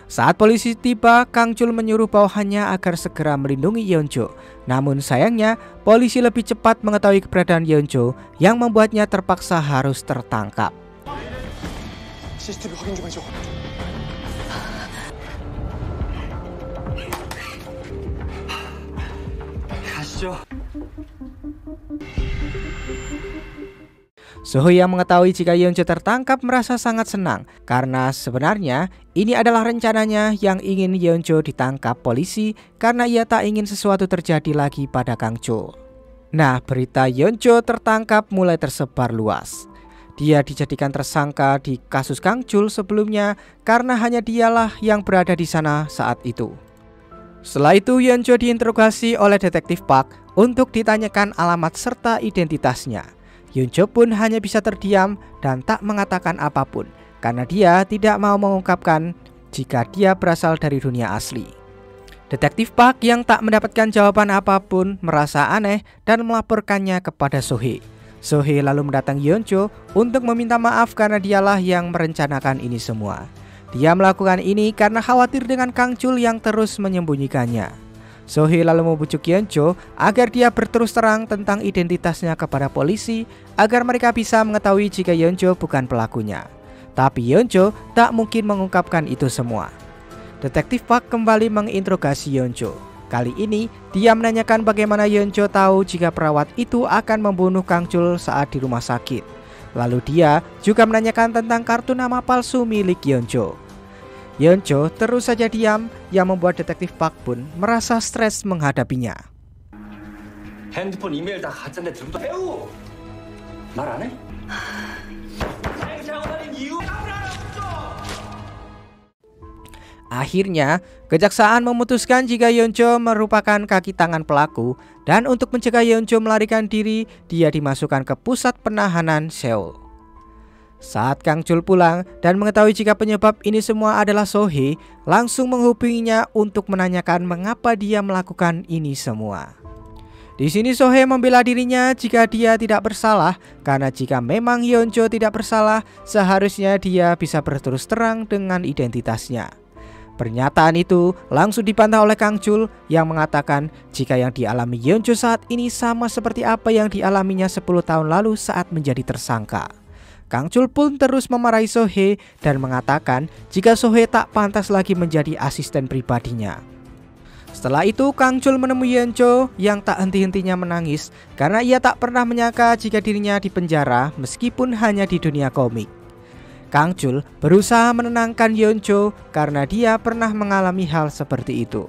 Saat polisi tiba, Kang Chul menyuruh bawahannya agar segera melindungi Yeonjo. Namun sayangnya, polisi lebih cepat mengetahui keberadaan Yeonjo yang membuatnya terpaksa harus tertangkap. Soho yang mengetahui jika Yeonjo tertangkap merasa sangat senang karena sebenarnya ini adalah rencananya yang ingin Yeonjo ditangkap polisi karena ia tak ingin sesuatu terjadi lagi pada Kang Cho. Nah, berita Yeonjo tertangkap mulai tersebar luas. Dia dijadikan tersangka di kasus Kang Chul sebelumnya karena hanya dialah yang berada di sana saat itu. Setelah itu Yeonjo diinterogasi oleh detektif Park untuk ditanyakan alamat serta identitasnya. Yunjo pun hanya bisa terdiam dan tak mengatakan apa pun karena dia tidak mau mengungkapkan jika dia berasal dari dunia asli. Detektif Park yang tak mendapatkan jawaban apa pun merasa aneh dan melaporkannya kepada Sohee. Sohee lalu mendatangi Yonjo untuk meminta maaf karena dialah yang merencanakan ini semua. Dia melakukan ini karena khawatir dengan Kang Chul yang terus menyembunyikannya. Sohee lalu membujuk Yeonjo agar dia berterus terang tentang identitasnya kepada polisi agar mereka bisa mengetahui jika Yeonjo bukan pelakunya. Tapi Yeonjo tak mungkin mengungkapkan itu semua. Detektif Park kembali menginterogasi Yeonjo. Kali ini dia menanyakan bagaimana Yeonjo tahu jika perawat itu akan membunuh Kang Chul saat di rumah sakit. Lalu dia juga menanyakan tentang kartu nama palsu milik Yeonjo. Yeonjo terus saja diam yang membuat detektif Park pun merasa stres menghadapinya. 핸드폰 이메일 다 가짜인데 들음도 배우 말 안 해? 장사하는 이유 Akhirnya, kejaksaan memutuskan jika Yeonjo merupakan kaki tangan pelaku dan untuk mencegah Yeonjo melarikan diri, dia dimasukkan ke pusat penahanan Seoul. Saat Kang Chul pulang dan mengetahui jika penyebab ini semua adalah Sohee, langsung menghubunginya untuk menanyakan mengapa dia melakukan ini semua. Di sini Sohee membela dirinya jika dia tidak bersalah karena jika memang Hyunjo tidak bersalah, seharusnya dia bisa berterus terang dengan identitasnya. Pernyataan itu langsung dibantah oleh Kang Chul yang mengatakan jika yang dialami Hyunjo saat ini sama seperti apa yang dialaminya 10 tahun lalu saat menjadi tersangka. Kang Chul pun terus memarahi Sohee dan mengatakan jika Sohee tak pantas lagi menjadi asisten pribadinya. Setelah itu Kang Chul menemui Yeonjo yang tak henti-hentinya menangis karena ia tak pernah menyangka jika dirinya dipenjara meskipun hanya di dunia komik. Kang Chul berusaha menenangkan Yeonjo karena dia pernah mengalami hal seperti itu.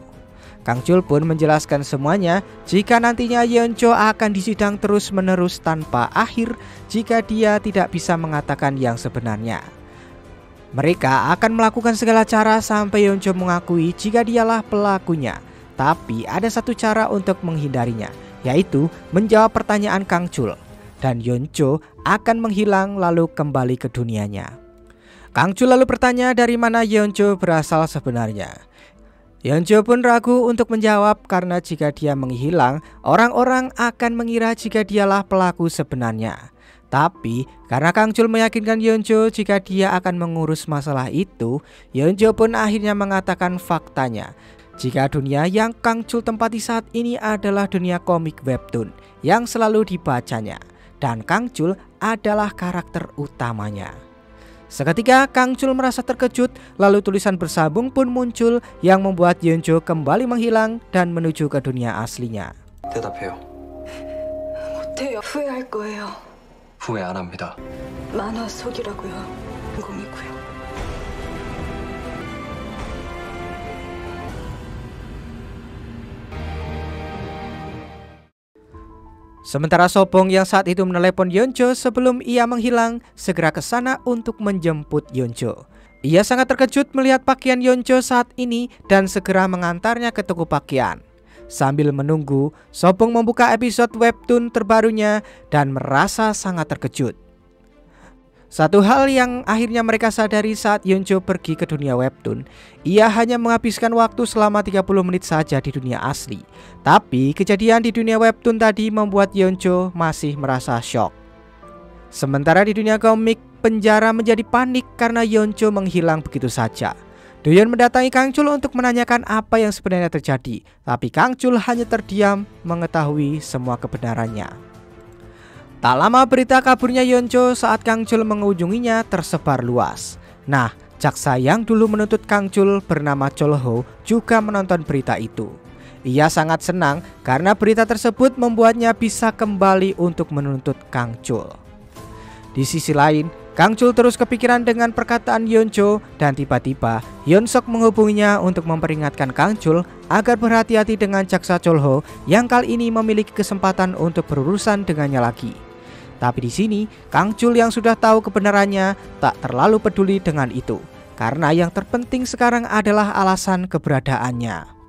Kang Chul pun menjelaskan semuanya jika nantinya Yeonjo akan disidang terus-menerus tanpa akhir jika dia tidak bisa mengatakan yang sebenarnya. Mereka akan melakukan segala cara sampai Yeonjo mengakui jika dialah pelakunya. Tapi ada satu cara untuk menghindarinya, yaitu menjawab pertanyaan Kang Chul. Dan Yeonjo akan menghilang lalu kembali ke dunianya. Kang Chul lalu bertanya dari mana Yeonjo berasal sebenarnya. Yeonjo pun ragu untuk menjawab karena jika dia menghilang, orang-orang akan mengira jika dialah pelaku sebenarnya. Tapi karena Kang Chul meyakinkan Yeonjo jika dia akan mengurus masalah itu, Yeonjo pun akhirnya mengatakan faktanya. Jika dunia yang Kang Chul tempati saat ini adalah dunia komik webtoon yang selalu dibacanya dan Kang Chul adalah karakter utamanya. Seketika Kang Chul merasa terkejut lalu tulisan bersambung pun muncul yang membuat Yeonjo kembali menghilang dan menuju ke dunia aslinya. 대답해요. 못해요. 후회할 거예요. 후회 안 합니다. 만화 속이라고요. 공이고요. Sementara Sobong yang saat itu menelepon Yonjo sebelum ia menghilang segera ke sana untuk menjemput Yonjo. Ia sangat terkejut melihat pakaian Yonjo saat ini dan segera mengantarnya ke toko pakaian. Sambil menunggu, Sobong membuka episode webtoon terbarunya dan merasa sangat terkejut. Satu hal yang akhirnya mereka sadari saat Yonjo pergi ke dunia webtoon, ia hanya menghabiskan waktu selama 30 menit saja di dunia asli. Tapi kejadian di dunia webtoon tadi membuat Yonjo masih merasa shock. Sementara di dunia komik, penjara menjadi panik karena Yonjo menghilang begitu saja. Doyon mendatangi Kang Chul untuk menanyakan apa yang sebenarnya terjadi, tapi Kang Chul hanya terdiam mengetahui semua kebenarannya. Tak lama berita kaburnya Yonjo saat Kang Chul mengunjunginya tersebar luas. Nah, jaksa yang dulu menuntut Kang Chul bernama Cholho juga menonton berita itu. Ia sangat senang karena berita tersebut membuatnya bisa kembali untuk menuntut Kang Chul. Di sisi lain, Kang Chul terus kepikiran dengan perkataan Yonjo dan tiba-tiba Sok menghubunginya untuk memperingatkan Kang Chul agar berhati-hati dengan jaksa Cholho yang kali ini memiliki kesempatan untuk berurusan dengannya lagi. Tapi di sini, Kang Chul yang sudah tahu kebenarannya tak terlalu peduli dengan itu. Karena yang terpenting sekarang adalah alasan keberadaannya.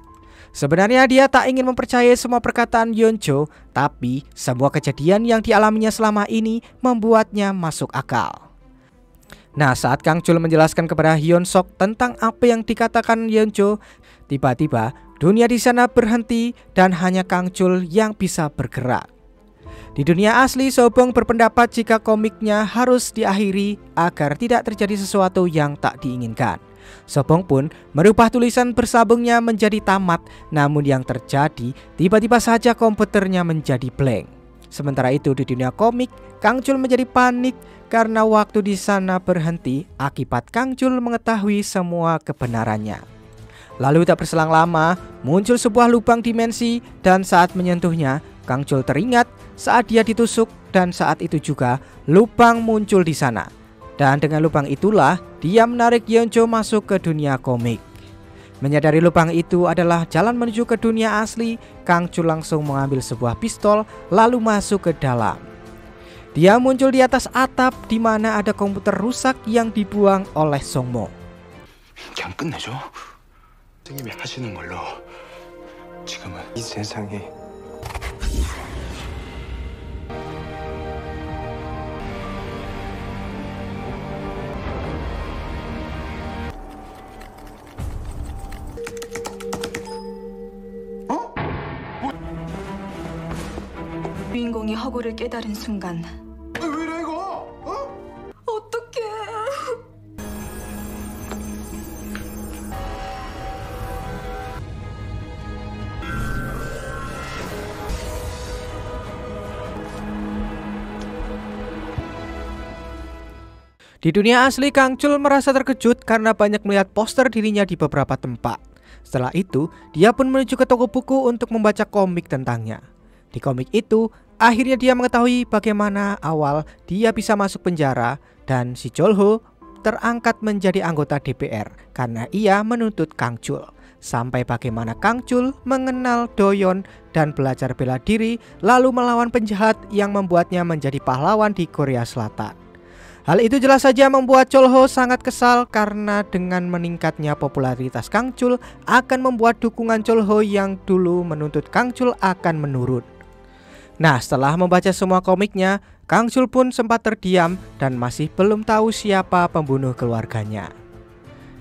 Sebenarnya dia tak ingin mempercayai semua perkataan Yonjo, tapi semua kejadian yang dialaminya selama ini membuatnya masuk akal. Nah, saat Kang Chul menjelaskan kepada Hyun Sok tentang apa yang dikatakan Yonjo, tiba-tiba dunia di sana berhenti dan hanya Kang Chul yang bisa bergerak. Di dunia asli, Sobong berpendapat jika komiknya harus diakhiri agar tidak terjadi sesuatu yang tak diinginkan. Sobong pun merubah tulisan bersambungnya menjadi tamat, namun yang terjadi tiba-tiba saja komputernya menjadi blank. Sementara itu di dunia komik, Kang Chul menjadi panik karena waktu di sana berhenti akibat Kang Chul mengetahui semua kebenarannya. Lalu tak berselang lama, muncul sebuah lubang dimensi dan saat menyentuhnya, Kang Chul teringat saat dia ditusuk dan saat itu juga lubang muncul di sana. Dan dengan lubang itulah dia menarik Yeonjo masuk ke dunia komik. Menyadari lubang itu adalah jalan menuju ke dunia asli, Kang Chul langsung mengambil sebuah pistol lalu masuk ke dalam. Dia muncul di atas atap di mana ada komputer rusak yang dibuang oleh Songmo. 그냥 끝내줘. 선생님이 하시는 걸로 지금은 이 세상에 주인공이 허구를 깨달은 순간 왜 이래 이거? 어? 어떡해 Di dunia asli, Kang Chul merasa terkejut karena banyak melihat poster dirinya di beberapa tempat. Setelah itu, dia pun menuju ke toko buku untuk membaca komik tentangnya. Di komik itu, akhirnya dia mengetahui bagaimana awal dia bisa masuk penjara dan si Cholho terangkat menjadi anggota DPR karena ia menuntut Kang Chul. Sampai bagaimana Kang Chul mengenal Doyon dan belajar bela diri lalu melawan penjahat yang membuatnya menjadi pahlawan di Korea Selatan. Hal itu jelas saja membuat Cholho sangat kesal karena dengan meningkatnya popularitas Kang Chul akan membuat dukungan Cholho yang dulu menuntut Kang Chul akan menurun. Nah, setelah membaca semua komiknya, Kang Chul pun sempat terdiam dan masih belum tahu siapa pembunuh keluarganya.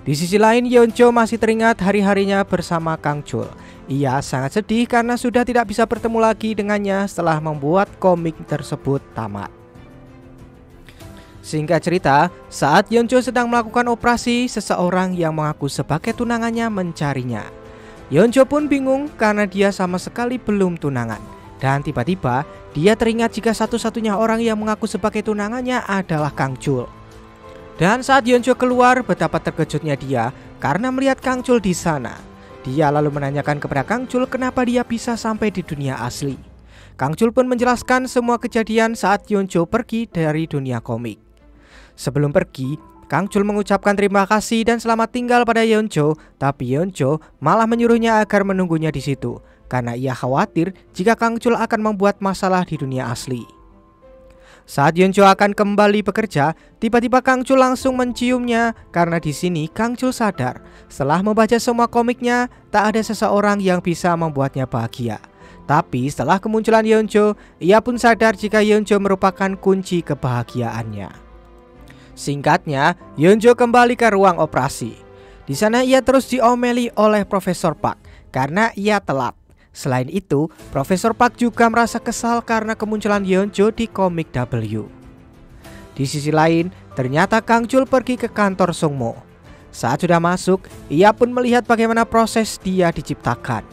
Di sisi lain, Yeonjo masih teringat hari-harinya bersama Kang Chul. Ia sangat sedih karena sudah tidak bisa bertemu lagi dengannya setelah membuat komik tersebut tamat. Singkat cerita, saat Yeonjo sedang melakukan operasi, seseorang yang mengaku sebagai tunangannya mencarinya. Yeonjo pun bingung karena dia sama sekali belum tunangan. Dan tiba-tiba, dia teringat jika satu-satunya orang yang mengaku sebagai tunangannya adalah Kang Chul. Dan saat Yeonjo keluar, betapa terkejutnya dia karena melihat Kang Chul di sana. Dia lalu menanyakan kepada Kang Chul kenapa dia bisa sampai di dunia asli. Kang Chul pun menjelaskan semua kejadian saat Yeonjo pergi dari dunia komik. Sebelum pergi, Kang Chul mengucapkan terima kasih dan selamat tinggal pada Yeonjo, tapi Yeonjo malah menyuruhnya agar menunggunya di situ karena ia khawatir jika Kang Chul akan membuat masalah di dunia asli. Saat Yeonjo akan kembali bekerja, tiba-tiba Kang Chul langsung menciumnya karena di sini Kang Chul sadar setelah membaca semua komiknya tak ada seseorang yang bisa membuatnya bahagia. Tapi setelah kemunculan Yeonjo, ia pun sadar jika Yeonjo merupakan kunci kebahagiaannya. Singkatnya, Yeonjo kembali ke ruang operasi. Di sana ia terus diomeli oleh Profesor Park karena ia telat. Selain itu, Profesor Park juga merasa kesal karena kemunculan Yeonjo di komik W. Di sisi lain, ternyata Kang Chul pergi ke kantor Sungmo. Saat sudah masuk, ia pun melihat bagaimana proses dia diciptakan.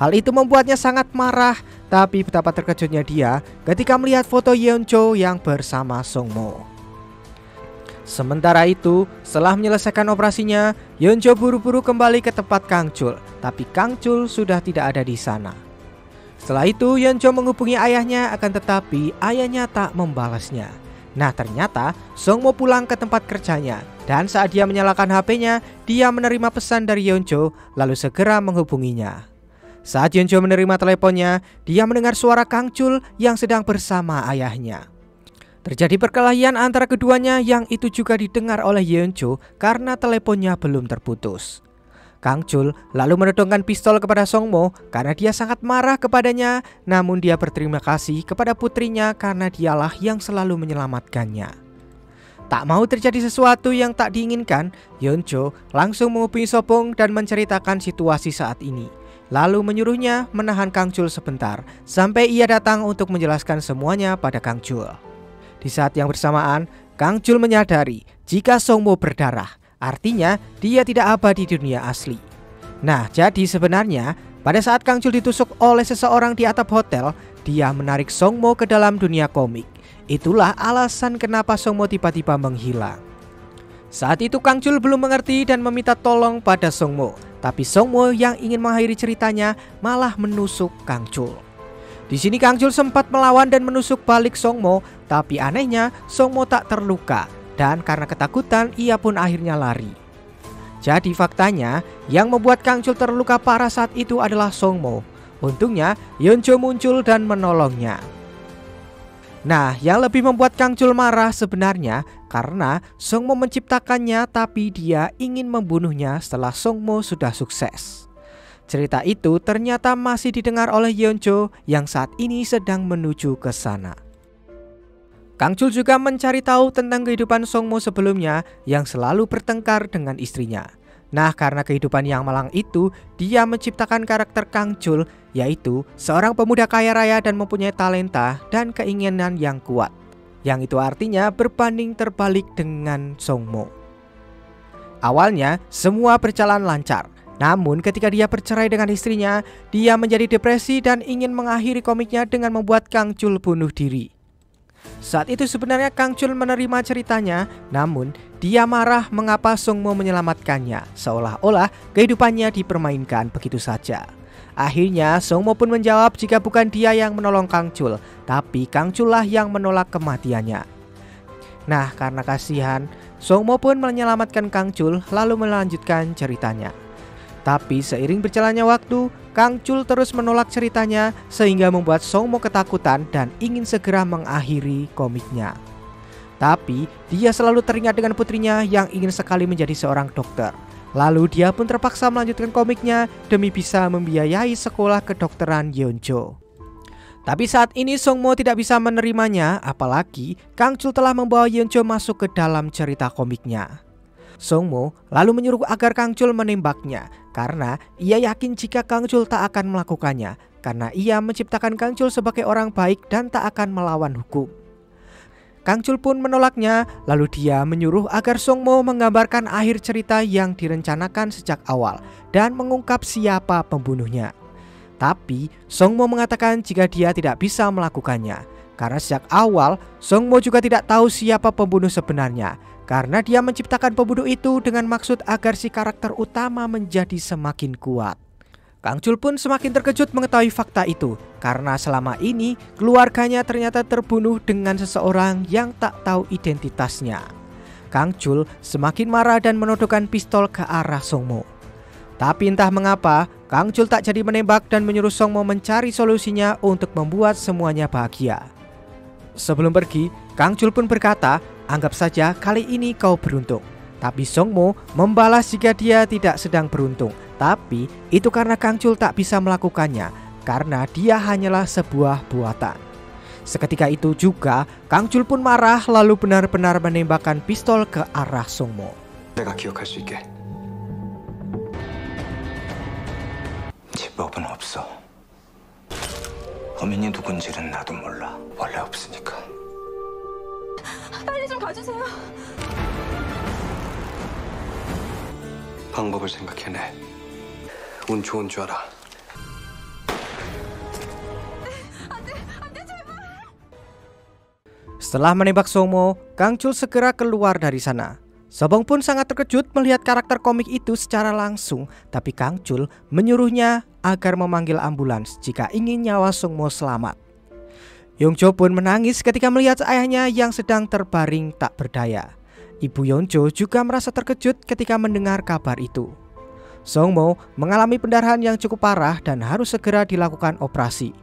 Hal itu membuatnya sangat marah, tapi betapa terkejutnya dia ketika melihat foto Yeonjo yang bersama Sungmo. Sementara itu, setelah menyelesaikan operasinya, Yeonjo buru-buru kembali ke tempat Kang Chul, tapi Kang Chul sudah tidak ada di sana. Setelah itu, Yeonjo menghubungi ayahnya akan tetapi ayahnya tak membalasnya. Nah, ternyata Songmo pulang ke tempat kerjanya dan saat dia menyalakan HP-nya, dia menerima pesan dari Yeonjo lalu segera menghubunginya. Saat Yeonjo menerima teleponnya, dia mendengar suara Kang Chul yang sedang bersama ayahnya. Terjadi perkelahian antara keduanya yang itu juga didengar oleh Yeonjo karena teleponnya belum terputus. Kang Chul lalu menodongkan pistol kepada Songmo karena dia sangat marah kepadanya, namun dia berterima kasih kepada putrinya karena dialah yang selalu menyelamatkannya. Tak mau terjadi sesuatu yang tak diinginkan, Yeonjo langsung menghubungi Sobong dan menceritakan situasi saat ini. Lalu menyuruhnya menahan Kang Chul sebentar sampai ia datang untuk menjelaskan semuanya pada Kang Chul. Di saat yang bersamaan, Kang Chul menyadari jika Songmo berdarah, artinya dia tidak abadi di dunia asli. Nah, jadi sebenarnya pada saat Kang Chul ditusuk oleh seseorang di atap hotel, dia menarik Songmo ke dalam dunia komik. Itulah alasan kenapa Songmo tiba-tiba menghilang. Saat itu Kang Chul belum mengerti dan meminta tolong pada Songmo, tapi Songmo yang ingin mengakhiri ceritanya malah menusuk Kang Chul. Di sini Kang Chul sempat melawan dan menusuk balik Songmo, tapi anehnya Songmo tak terluka dan karena ketakutan ia pun akhirnya lari. Jadi faktanya yang membuat Kang Chul terluka parah saat itu adalah Songmo. Untungnya Yeonjo muncul dan menolongnya. Nah, yang lebih membuat Kang Chul marah sebenarnya karena Songmo menciptakannya tapi dia ingin membunuhnya setelah Songmo sudah sukses. Cerita itu ternyata masih didengar oleh Yeonjo yang saat ini sedang menuju ke sana. Kang Chul juga mencari tahu tentang kehidupan Songmo sebelumnya yang selalu bertengkar dengan istrinya. Nah, karena kehidupan yang malang itu, dia menciptakan karakter Kang Chul, yaitu seorang pemuda kaya raya dan mempunyai talenta dan keinginan yang kuat. Yang itu artinya berbanding terbalik dengan Song Mo. Awalnya, semua berjalan lancar. Namun ketika dia bercerai dengan istrinya, dia menjadi depresi dan ingin mengakhiri komiknya dengan membuat Kang Chul bunuh diri. Saat itu sebenarnya Kang Chul menerima ceritanya, namun dia marah mengapa Sung Mo menyelamatkannya, seolah-olah kehidupannya dipermainkan begitu saja. Akhirnya Sung Mo pun menjawab jika bukan dia yang menolong Kang Chul, tapi Kang Chul lah yang menolak kematiannya. Nah, karena kasihan, Sung Mo pun menyelamatkan Kang Chul lalu melanjutkan ceritanya. Tapi seiring berjalannya waktu, Kang Chul terus menolak ceritanya sehingga membuat Song Mo ketakutan dan ingin segera mengakhiri komiknya. Tapi dia selalu teringat dengan putrinya yang ingin sekali menjadi seorang dokter. Lalu dia pun terpaksa melanjutkan komiknya demi bisa membiayai sekolah kedokteran Yeonjo. Tapi saat ini Song Mo tidak bisa menerimanya, apalagi Kang Chul telah membawa Yeonjo masuk ke dalam cerita komiknya. Song Mo lalu menyuruh agar Kang Chul menembaknya karena ia yakin jika Kang Chul tak akan melakukannya karena ia menciptakan Kang Chul sebagai orang baik dan tak akan melawan hukum. Kang Chul pun menolaknya, lalu dia menyuruh agar Song Mo menggambarkan akhir cerita yang direncanakan sejak awal dan mengungkap siapa pembunuhnya. Tapi Song Mo mengatakan jika dia tidak bisa melakukannya karena sejak awal Song Mo juga tidak tahu siapa pembunuh sebenarnya karena dia menciptakan pembunuh itu dengan maksud agar si karakter utama menjadi semakin kuat. Kang Chul pun semakin terkejut mengetahui fakta itu karena selama ini keluarganya ternyata terbunuh dengan seseorang yang tak tahu identitasnya. Kang Chul semakin marah dan menodongkan pistol ke arah Song Mo. Tapi entah mengapa, Kang Chul tak jadi menembak dan menyuruh Song Mo mencari solusinya untuk membuat semuanya bahagia. Sebelum pergi, Kang Chul pun berkata, anggap saja kali ini kau beruntung. Tapi Song Mo membalas jika dia tidak sedang beruntung. Tapi itu karena Kang Chul tak bisa melakukannya karena dia hanyalah sebuah buatan. Seketika itu juga Kang Chul pun marah lalu benar-benar menembakkan pistol ke arah Song Mo. 내가 기억할 수 있게. 집법은 없어. 범인이 누군지는 나도 몰라. 원래 없으니까. 빨리 좀 가주세요. 방법을 생각해내. 운 좋은 줄 알아. Setelah menembak Somo, Kang Chul segera keluar dari sana. Sobong pun sangat terkejut melihat karakter komik itu secara langsung, tapi Kang Chul menyuruhnya agar memanggil ambulans jika ingin nyawa Sungmo selamat. Yongjo pun menangis ketika melihat ayahnya yang sedang terbaring tak berdaya. Ibu Yongjo juga merasa terkejut ketika mendengar kabar itu. Songmo mengalami pendarahan yang cukup parah dan harus segera dilakukan operasi.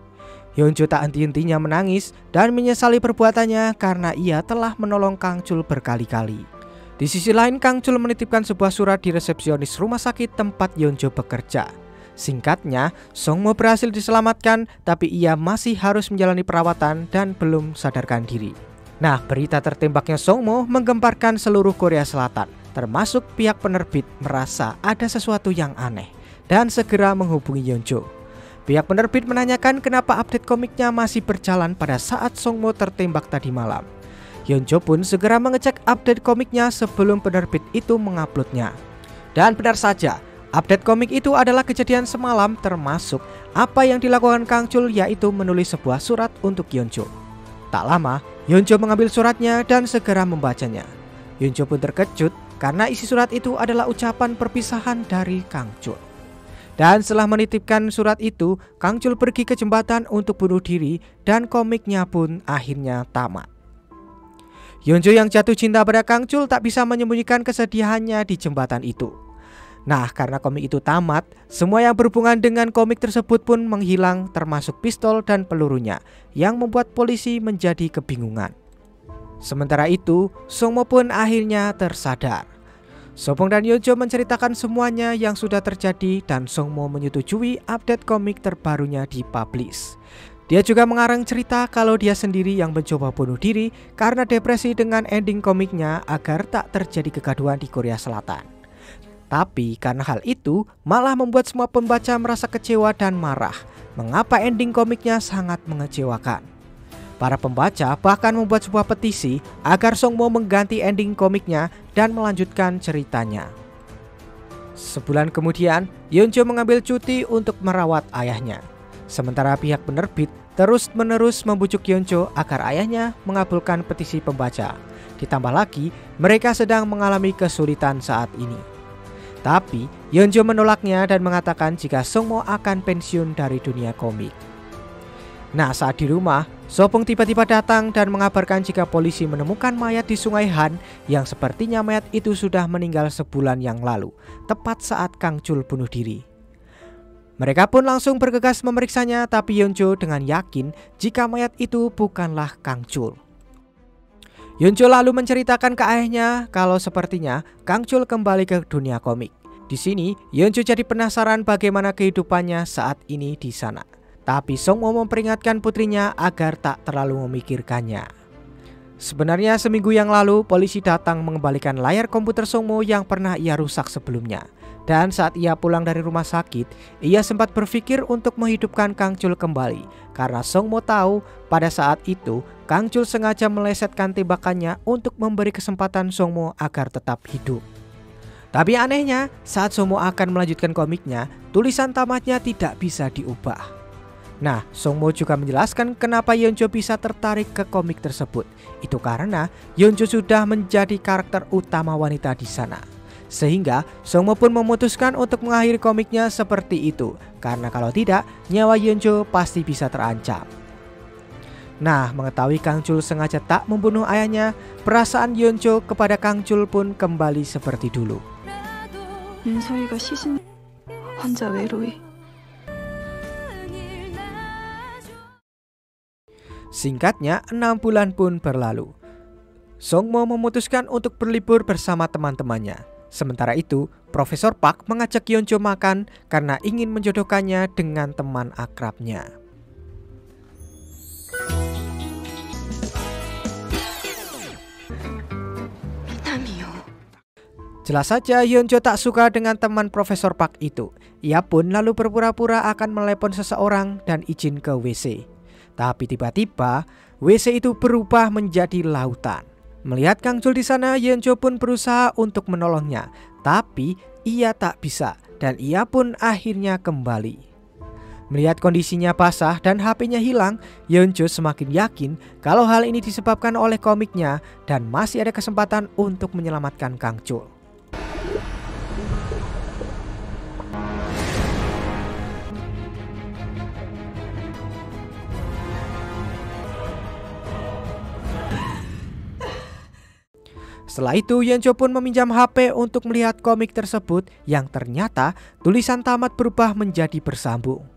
Yongjo tak henti-hentinya menangis dan menyesali perbuatannya karena ia telah menolong Kang Chul berkali-kali. Di sisi lain, Kang Chul menitipkan sebuah surat di resepsionis rumah sakit tempat Yonjo bekerja. Singkatnya, Songmo berhasil diselamatkan, tapi ia masih harus menjalani perawatan dan belum sadarkan diri. Nah, berita tertembaknya Songmo menggemparkan seluruh Korea Selatan, termasuk pihak penerbit merasa ada sesuatu yang aneh dan segera menghubungi Yonjo. Pihak penerbit menanyakan kenapa update komiknya masih berjalan pada saat Songmo tertembak tadi malam. Yonjo pun segera mengecek update komiknya sebelum penerbit itu menguploadnya. Dan benar saja, update komik itu adalah kejadian semalam termasuk apa yang dilakukan Kang Chul yaitu menulis sebuah surat untuk Yonjo. Tak lama, Yonjo mengambil suratnya dan segera membacanya. Yonjo pun terkejut karena isi surat itu adalah ucapan perpisahan dari Kang Chul. Dan setelah menitipkan surat itu, Kang Chul pergi ke jembatan untuk bunuh diri dan komiknya pun akhirnya tamat. Yonjo yang jatuh cinta pada Kang Chul tak bisa menyembunyikan kesedihannya di jembatan itu. Nah, karena komik itu tamat, semua yang berhubungan dengan komik tersebut pun menghilang termasuk pistol dan pelurunya yang membuat polisi menjadi kebingungan. Sementara itu, Songmo pun akhirnya tersadar. Sobong dan Yojo menceritakan semuanya yang sudah terjadi dan Songmo menyetujui update komik terbarunya dipublish. Dia juga mengarang cerita kalau dia sendiri yang mencoba bunuh diri karena depresi dengan ending komiknya agar tak terjadi kegaduhan di Korea Selatan. Tapi karena hal itu malah membuat semua pembaca merasa kecewa dan marah. Mengapa ending komiknya sangat mengecewakan? Para pembaca bahkan membuat sebuah petisi agar Songmo mengganti ending komiknya dan melanjutkan ceritanya. Sebulan kemudian, Yeonjo mengambil cuti untuk merawat ayahnya. Sementara pihak penerbit terus-menerus membujuk Yeonjo agar ayahnya mengabulkan petisi pembaca. Ditambah lagi, mereka sedang mengalami kesulitan saat ini. Tapi, Yeonjo menolaknya dan mengatakan jika Songmo akan pensiun dari dunia komik. Nah, saat di rumah, Sopong tiba-tiba datang dan mengabarkan jika polisi menemukan mayat di Sungai Han yang sepertinya mayat itu sudah meninggal sebulan yang lalu, tepat saat Kang Chul bunuh diri. Mereka pun langsung bergegas memeriksanya, tapi Yonjo dengan yakin jika mayat itu bukanlah Kang Chul. Yonjo lalu menceritakan ke ayahnya kalau sepertinya Kang Chul kembali ke dunia komik. Di sini, Yonjo jadi penasaran bagaimana kehidupannya saat ini di sana. Tapi Songmo memperingatkan putrinya agar tak terlalu memikirkannya. Sebenarnya seminggu yang lalu polisi datang mengembalikan layar komputer Songmo yang pernah ia rusak sebelumnya. Dan saat ia pulang dari rumah sakit, ia sempat berpikir untuk menghidupkan Kang Chul kembali karena Songmo tahu pada saat itu Kang Chul sengaja melesetkan tembakannya untuk memberi kesempatan Songmo agar tetap hidup. Tapi anehnya, saat Songmo akan melanjutkan komiknya, tulisan tamatnya tidak bisa diubah. Nah, Songmo juga menjelaskan kenapa Yeonjo bisa tertarik ke komik tersebut. Itu karena Yeonjo sudah menjadi karakter utama wanita di sana. Sehingga Songmo pun memutuskan untuk mengakhiri komiknya seperti itu. Karena kalau tidak, nyawa Yeonjo pasti bisa terancam. Nah, mengetahui Kang Chul sengaja tak membunuh ayahnya, perasaan Yeoncho kepada Kang Chul pun kembali seperti dulu. Singkatnya, enam bulan pun berlalu. Song Mo memutuskan untuk berlibur bersama teman-temannya. Sementara itu, Profesor Park mengajak Yeoncho makan karena ingin menjodohkannya dengan teman akrabnya. Jelas saja Yeonjo tak suka dengan teman Profesor Park itu. Ia pun lalu berpura-pura akan melepon seseorang dan izin ke WC. Tapi tiba-tiba WC itu berubah menjadi lautan. Melihat Kang Chul di sana, Yeonjo pun berusaha untuk menolongnya, tapi ia tak bisa dan ia pun akhirnya kembali. Melihat kondisinya basah dan HP-nya hilang, Yeonjo semakin yakin kalau hal ini disebabkan oleh komiknya dan masih ada kesempatan untuk menyelamatkan Kang Chul. Setelah itu Yenjo pun meminjam HP untuk melihat komik tersebut yang ternyata tulisan tamat berubah menjadi bersambung.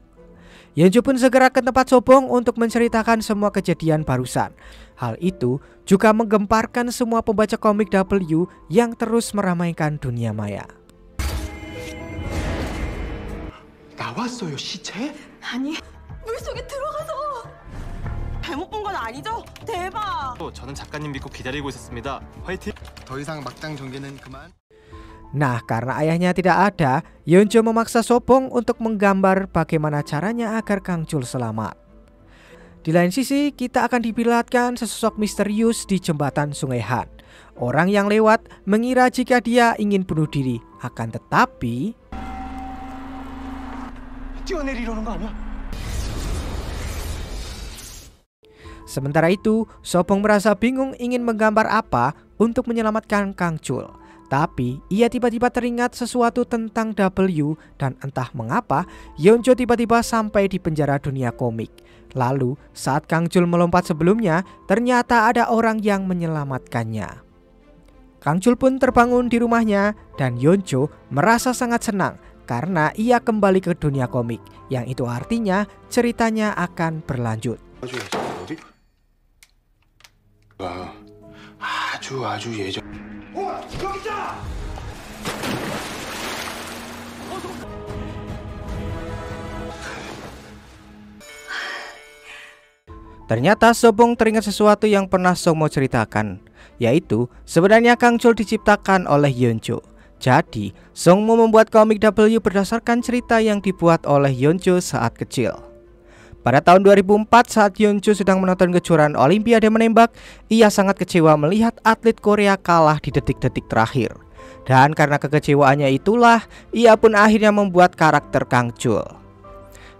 Yenjo pun segera ke tempat Sobong untuk menceritakan semua kejadian barusan. Hal itu juga menggemparkan semua pembaca komik W yang terus meramaikan dunia maya. 나왔어요 시체? 아니 물속에 들어가서 잘못 본 건 아니죠? 대박! 저는 작가님 믿고 기다리고 있었습니다. 화이팅! 더 이상 막장 전개는 그만. Nah, karena ayahnya tidak ada, Yeonjo memaksa Sopong untuk menggambar bagaimana caranya agar Kang Chul selamat. Di lain sisi, kita akan dipilatkan sesosok misterius di jembatan Sungai Han. Orang yang lewat mengira jika dia ingin bunuh diri, akan tetapi Sementara itu, Sopong merasa bingung ingin menggambar apa untuk menyelamatkan Kang Chul. Tapi ia tiba-tiba teringat sesuatu tentang W dan entah mengapa Yeonjo tiba-tiba sampai di penjara dunia komik. Lalu saat Kang Chul melompat sebelumnya, ternyata ada orang yang menyelamatkannya. Kang Chul pun terbangun di rumahnya dan Yeonjo merasa sangat senang karena ia kembali ke dunia komik, yang itu artinya ceritanya akan berlanjut. 어디? 아, 아주 아주 예전. 어, 여기 있다. Ternyata Sobong teringat sesuatu yang pernah Songmo ceritakan, yaitu sebenarnya Kang Chul diciptakan oleh Yeonjo. Jadi, Songmo membuat komik W berdasarkan cerita yang dibuat oleh Yeonjo saat kecil. Pada tahun 2004 saat Yeonjo sedang menonton kejuaraan Olimpiade menembak, ia sangat kecewa melihat atlet Korea kalah di detik-detik terakhir. Dan karena kekecewaannya itulah, ia pun akhirnya membuat karakter Kang Chul.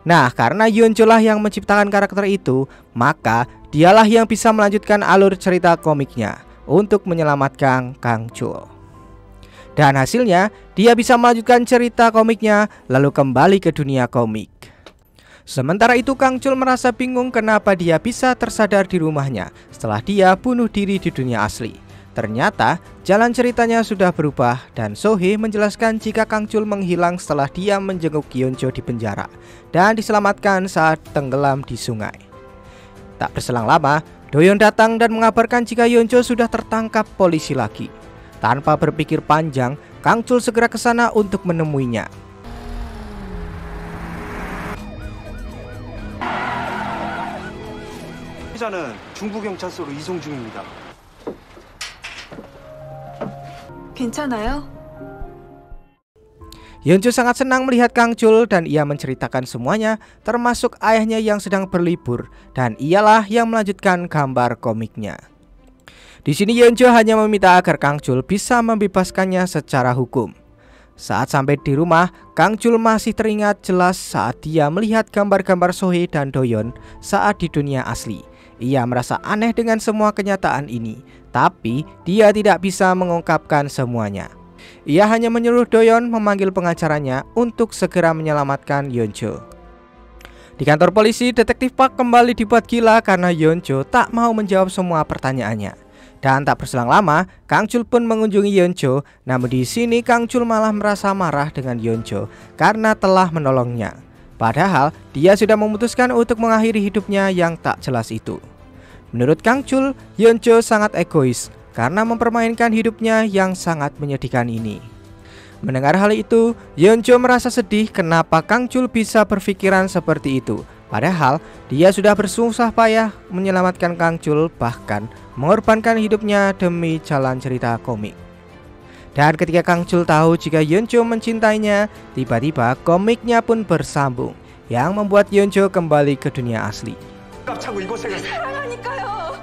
Nah, karena Yeonjo lah yang menciptakan karakter itu, maka dialah yang bisa melanjutkan alur cerita komiknya untuk menyelamatkan Kang Chul. Dan hasilnya, dia bisa melanjutkan cerita komiknya lalu kembali ke dunia komik. Sementara itu Kang Chul merasa bingung kenapa dia bisa tersadar di rumahnya setelah dia bunuh diri di dunia asli. Ternyata jalan ceritanya sudah berubah dan Sohee menjelaskan jika Kang Chul menghilang setelah dia menjenguk Kyonjo di penjara dan diselamatkan saat tenggelam di sungai. Tak berselang lama, Doyon datang dan mengabarkan jika Yonjo sudah tertangkap polisi lagi. Tanpa berpikir panjang, Kang Chul segera ke sana untuk menemuinya. 피자는 중부 경찰서로 이송 중입니다. 괜찮아요? Yeonjo sangat senang melihat Kang Chul dan ia menceritakan semuanya termasuk ayahnya yang sedang berlibur dan ialah yang melanjutkan gambar komiknya. Di sini Yeonjo hanya meminta agar Kang Chul bisa membebaskannya secara hukum. Saat sampai di rumah, Kang Chul masih teringat jelas saat dia melihat gambar-gambar Sohee dan Doyon saat di dunia asli. Ia merasa aneh dengan semua kenyataan ini, tapi dia tidak bisa mengungkapkan semuanya. Ia hanya menyuruh Doyon memanggil pengacaranya untuk segera menyelamatkan Yeonjo. Di kantor polisi, detektif Park kembali dibuat gila karena Yeonjo tak mau menjawab semua pertanyaannya. Dan tak berselang lama, Kang Chul pun mengunjungi Yeonjo. Namun di sini Kang Chul malah merasa marah dengan Yeonjo karena telah menolongnya. Padahal dia sudah memutuskan untuk mengakhiri hidupnya yang tak jelas itu. Menurut Kang Chul, Yeonjo sangat egois karena mempermainkan hidupnya yang sangat menyedihkan ini. Mendengar hal itu, Yeonjo merasa sedih kenapa Kang Chul bisa berpikiran seperti itu. Padahal dia sudah bersusah payah menyelamatkan Kang Chul bahkan mengorbankan hidupnya demi jalan cerita komik. Dan ketika Kang Chul tahu jika Yeonjo mencintainya, tiba-tiba komiknya pun bersambung yang membuat Yeonjo kembali ke dunia asli. 깝차고 이곳에 사랑하니까요.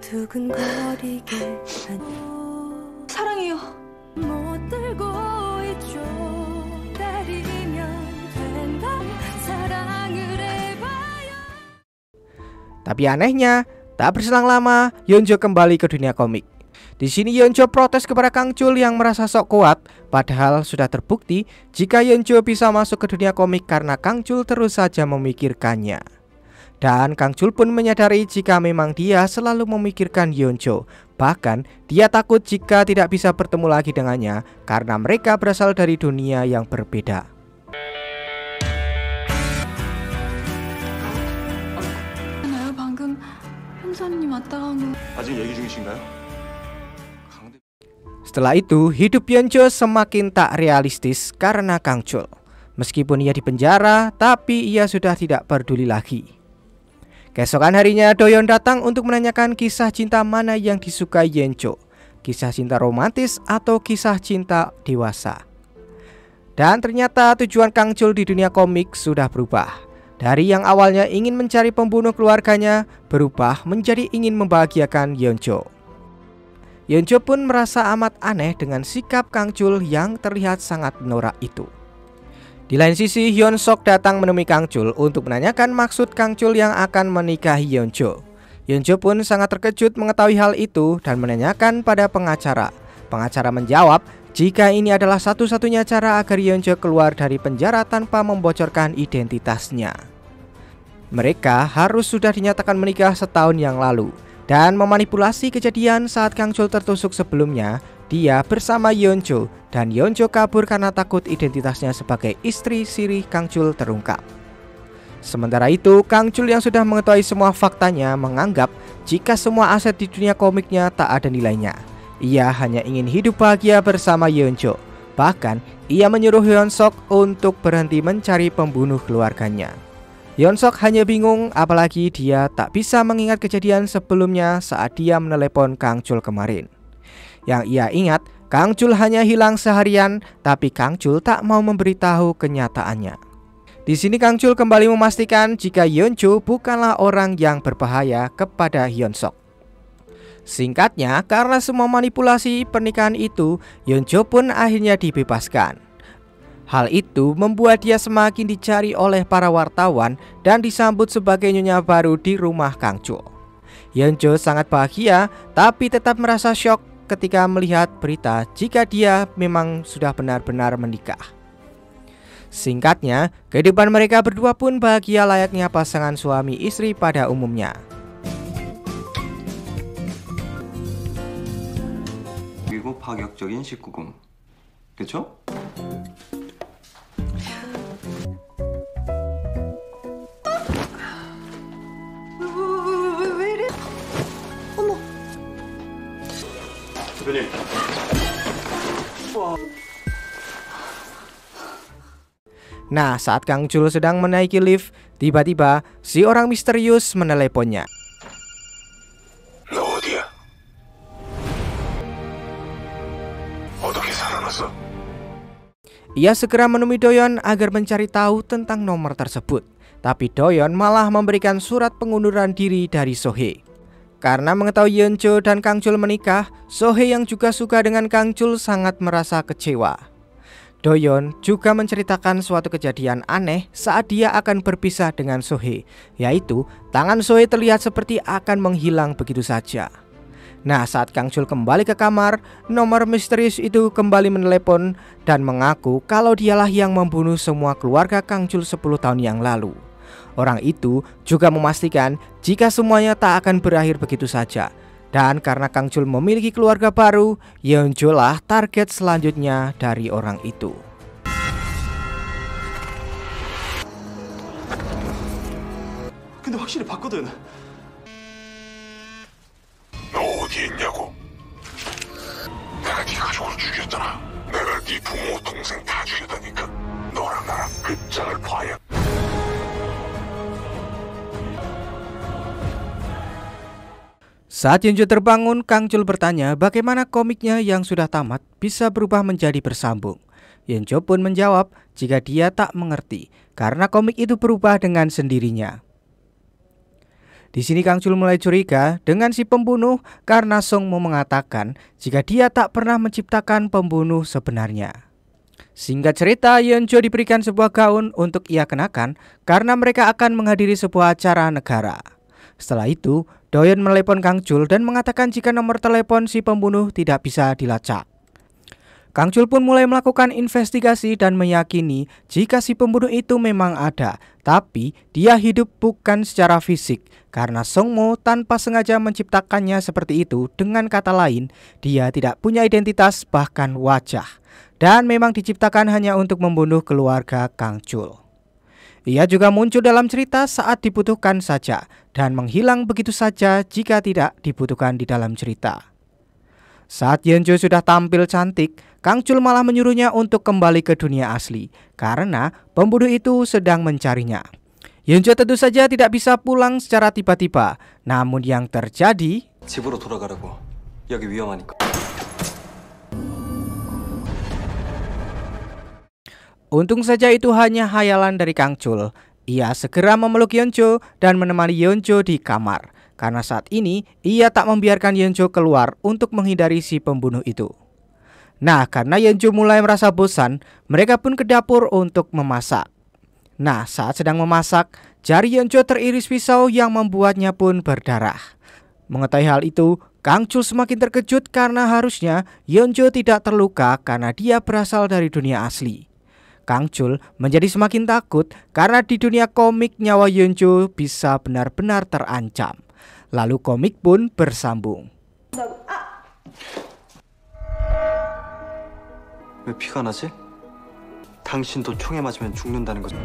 두근거리게 사랑해요. Tapi anehnya, tak berselang lama, Yeonjo kembali ke dunia komik. Di sini Yeonjo protes kepada Kang Chul yang merasa sok kuat, padahal sudah terbukti jika Yeonjo bisa masuk ke dunia komik karena Kang Chul terus saja memikirkannya. Dan Kang Chul pun menyadari jika memang dia selalu memikirkan Yeonjo. Bahkan dia takut jika tidak bisa bertemu lagi dengannya karena mereka berasal dari dunia yang berbeda. 아직 얘기 중이신가요? 강대... Setelah itu, hidup Yeonjo semakin tak realistis karena Kang Chul. Meskipun ia dipenjara, tapi ia sudah tidak peduli lagi. Keesokan harinya, Doyon datang untuk menanyakan kisah cinta mana yang disukai Yeonjo. Kisah cinta romantis atau kisah cinta dewasa. Dan ternyata tujuan Kang Chul di dunia komik sudah berubah. Dari yang awalnya ingin mencari pembunuh keluarganya, berubah menjadi ingin membahagiakan Yeonjo. Yeonjo pun merasa amat aneh dengan sikap Kang Chul yang terlihat sangat norak itu. Di lain sisi, Hyun Sok datang menemui Kang Chul untuk menanyakan maksud Kang Chul yang akan menikahi Yeonjo. Yeonjo pun sangat terkejut mengetahui hal itu dan menanyakan pada pengacara. Pengacara menjawab jika ini adalah satu-satunya cara agar Yeonjo keluar dari penjara tanpa membocorkan identitasnya. Mereka harus sudah dinyatakan menikah setahun yang lalu dan memanipulasi kejadian saat Kang Chul tertusuk sebelumnya. Dia bersama Yeonjo dan Yeonjo kabur karena takut identitasnya sebagai istri siri Kang Chul terungkap. Sementara itu, Kang Chul yang sudah mengetahui semua faktanya menganggap jika semua aset di dunia komiknya tak ada nilainya. Ia hanya ingin hidup bahagia bersama Yeonjo. Bahkan, ia menyuruh Hyun Sok untuk berhenti mencari pembunuh keluarganya. Hyun Sok hanya bingung apalagi dia tak bisa mengingat kejadian sebelumnya saat dia menelepon Kang Chul kemarin. Yang ia ingat, Kang Chul hanya hilang seharian, tapi Kang Chul tak mau memberitahu kenyataannya. Di sini Kang Chul kembali memastikan jika Yeon Cho bukanlah orang yang berbahaya kepada Hyun Sok. Singkatnya, karena semua manipulasi pernikahan itu, Yeon Cho pun akhirnya dibebaskan. Hal itu membuat dia semakin dicari oleh para wartawan dan disambut sebagai nyonya baru di rumah Kang Chul. Yeonjo sangat bahagia tapi tetap merasa syok ketika melihat berita jika dia memang sudah benar-benar menikah. Singkatnya, kehidupan mereka berdua pun bahagia layaknya pasangan suami istri pada umumnya. 그리고 파격적인 19금. 그쵸? 왜 대표님. Nah, saat Kang Chul sedang menaiki lift, tiba-tiba si orang misterius meneleponnya. 너 어디야? 어떻게 살아났어? Ia segera menemui Doyon agar mencari tahu tentang nomor tersebut. Tapi Doyon malah memberikan surat pengunduran diri dari Sohei. Karena mengetahui Yeonjo dan Kang Chul menikah, Sohei yang juga suka dengan Kang Chul sangat merasa kecewa. Doyon juga menceritakan suatu kejadian aneh saat dia akan berpisah dengan Sohei, yaitu tangan Sohei terlihat seperti akan menghilang begitu saja. Nah, saat Kang Chul kembali ke kamar, nomor misterius itu kembali menelepon dan mengaku kalau dialah yang membunuh semua keluarga Kang Chul 10 tahun yang lalu. Orang itu juga memastikan jika semuanya tak akan berakhir begitu saja. Dan karena Kang Chul memiliki keluarga baru, Yeonjo lah target selanjutnya dari orang itu. 근데 확실히 봤거든. 너 어디 있냐고? 내가 네 가족을 죽였잖아. 내가 네 부모, 동생 다 죽였다니까. 너랑 나랑 끝장을 봐야. Saat Yeonjo terbangun, Kang Chul bertanya bagaimana komiknya yang sudah tamat bisa berubah menjadi bersambung. Yeonjo pun menjawab jika dia tak mengerti karena komik itu berubah dengan sendirinya. Di sini Kang Chul mulai curiga dengan si pembunuh karena Song Mo mengatakan jika dia tak pernah menciptakan pembunuh sebenarnya. Singkat cerita, Yeonjo diberikan sebuah gaun untuk ia kenakan karena mereka akan menghadiri sebuah acara negara. Setelah itu, Doyon menelepon Kang Chul dan mengatakan jika nomor telepon si pembunuh tidak bisa dilacak. Kang Chul pun mulai melakukan investigasi dan meyakini jika si pembunuh itu memang ada, tapi dia hidup bukan secara fisik karena Song Mo tanpa sengaja menciptakannya seperti itu. Dengan kata lain, dia tidak punya identitas bahkan wajah dan memang diciptakan hanya untuk membunuh keluarga Kang Chul. Ia juga muncul dalam cerita saat dibutuhkan saja dan menghilang begitu saja jika tidak dibutuhkan di dalam cerita. Saat Yeonjo sudah tampil cantik, Kang Chul malah menyuruhnya untuk kembali ke dunia asli karena pembunuh itu sedang mencarinya. Yeonjo tentu saja tidak bisa pulang secara tiba-tiba, namun yang terjadi 집으로 돌아가라고. 여기 위험하니까. Untung saja itu hanya hayalan dari Kang Chul. Ia segera memeluk Yeonjo dan menemani Yeonjo di kamar. Karena saat ini ia tak membiarkan Yeonjo keluar untuk menghindari si pembunuh itu. Nah, karena Yeonjo mulai merasa bosan, mereka pun ke dapur untuk memasak. Nah, saat sedang memasak, jari Yeonjo teriris pisau yang membuatnya pun berdarah. Mengetahui hal itu, Kang Chul semakin terkejut karena harusnya Yeonjo tidak terluka karena dia berasal dari dunia asli. Kang Chul menjadi semakin takut karena di dunia komik nyawa Yeonjo bisa benar-benar terancam. Lalu komik pun bersambung. 왜 피가 나지? 당신도 총에 맞으면 죽는다는 거죠.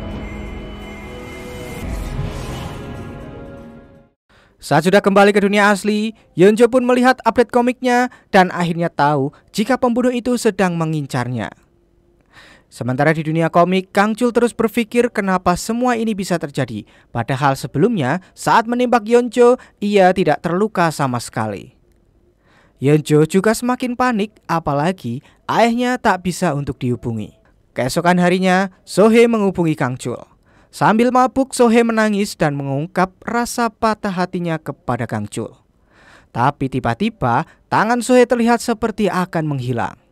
Saat sudah kembali ke dunia asli, Yeonjo pun melihat update komiknya dan akhirnya tahu jika pembunuh itu sedang mengincarnya. Sementara di dunia komik, Kang Chul terus berpikir kenapa semua ini bisa terjadi. Padahal sebelumnya, saat menembak Yeonjo, ia tidak terluka sama sekali. Yeonjo juga semakin panik apalagi ayahnya tak bisa untuk dihubungi. Keesokan harinya, Sohe menghubungi Kang Chul. Sambil mabuk, Sohe menangis dan mengungkap rasa patah hatinya kepada Kang Chul. Tapi tiba-tiba, tangan Sohe terlihat seperti akan menghilang.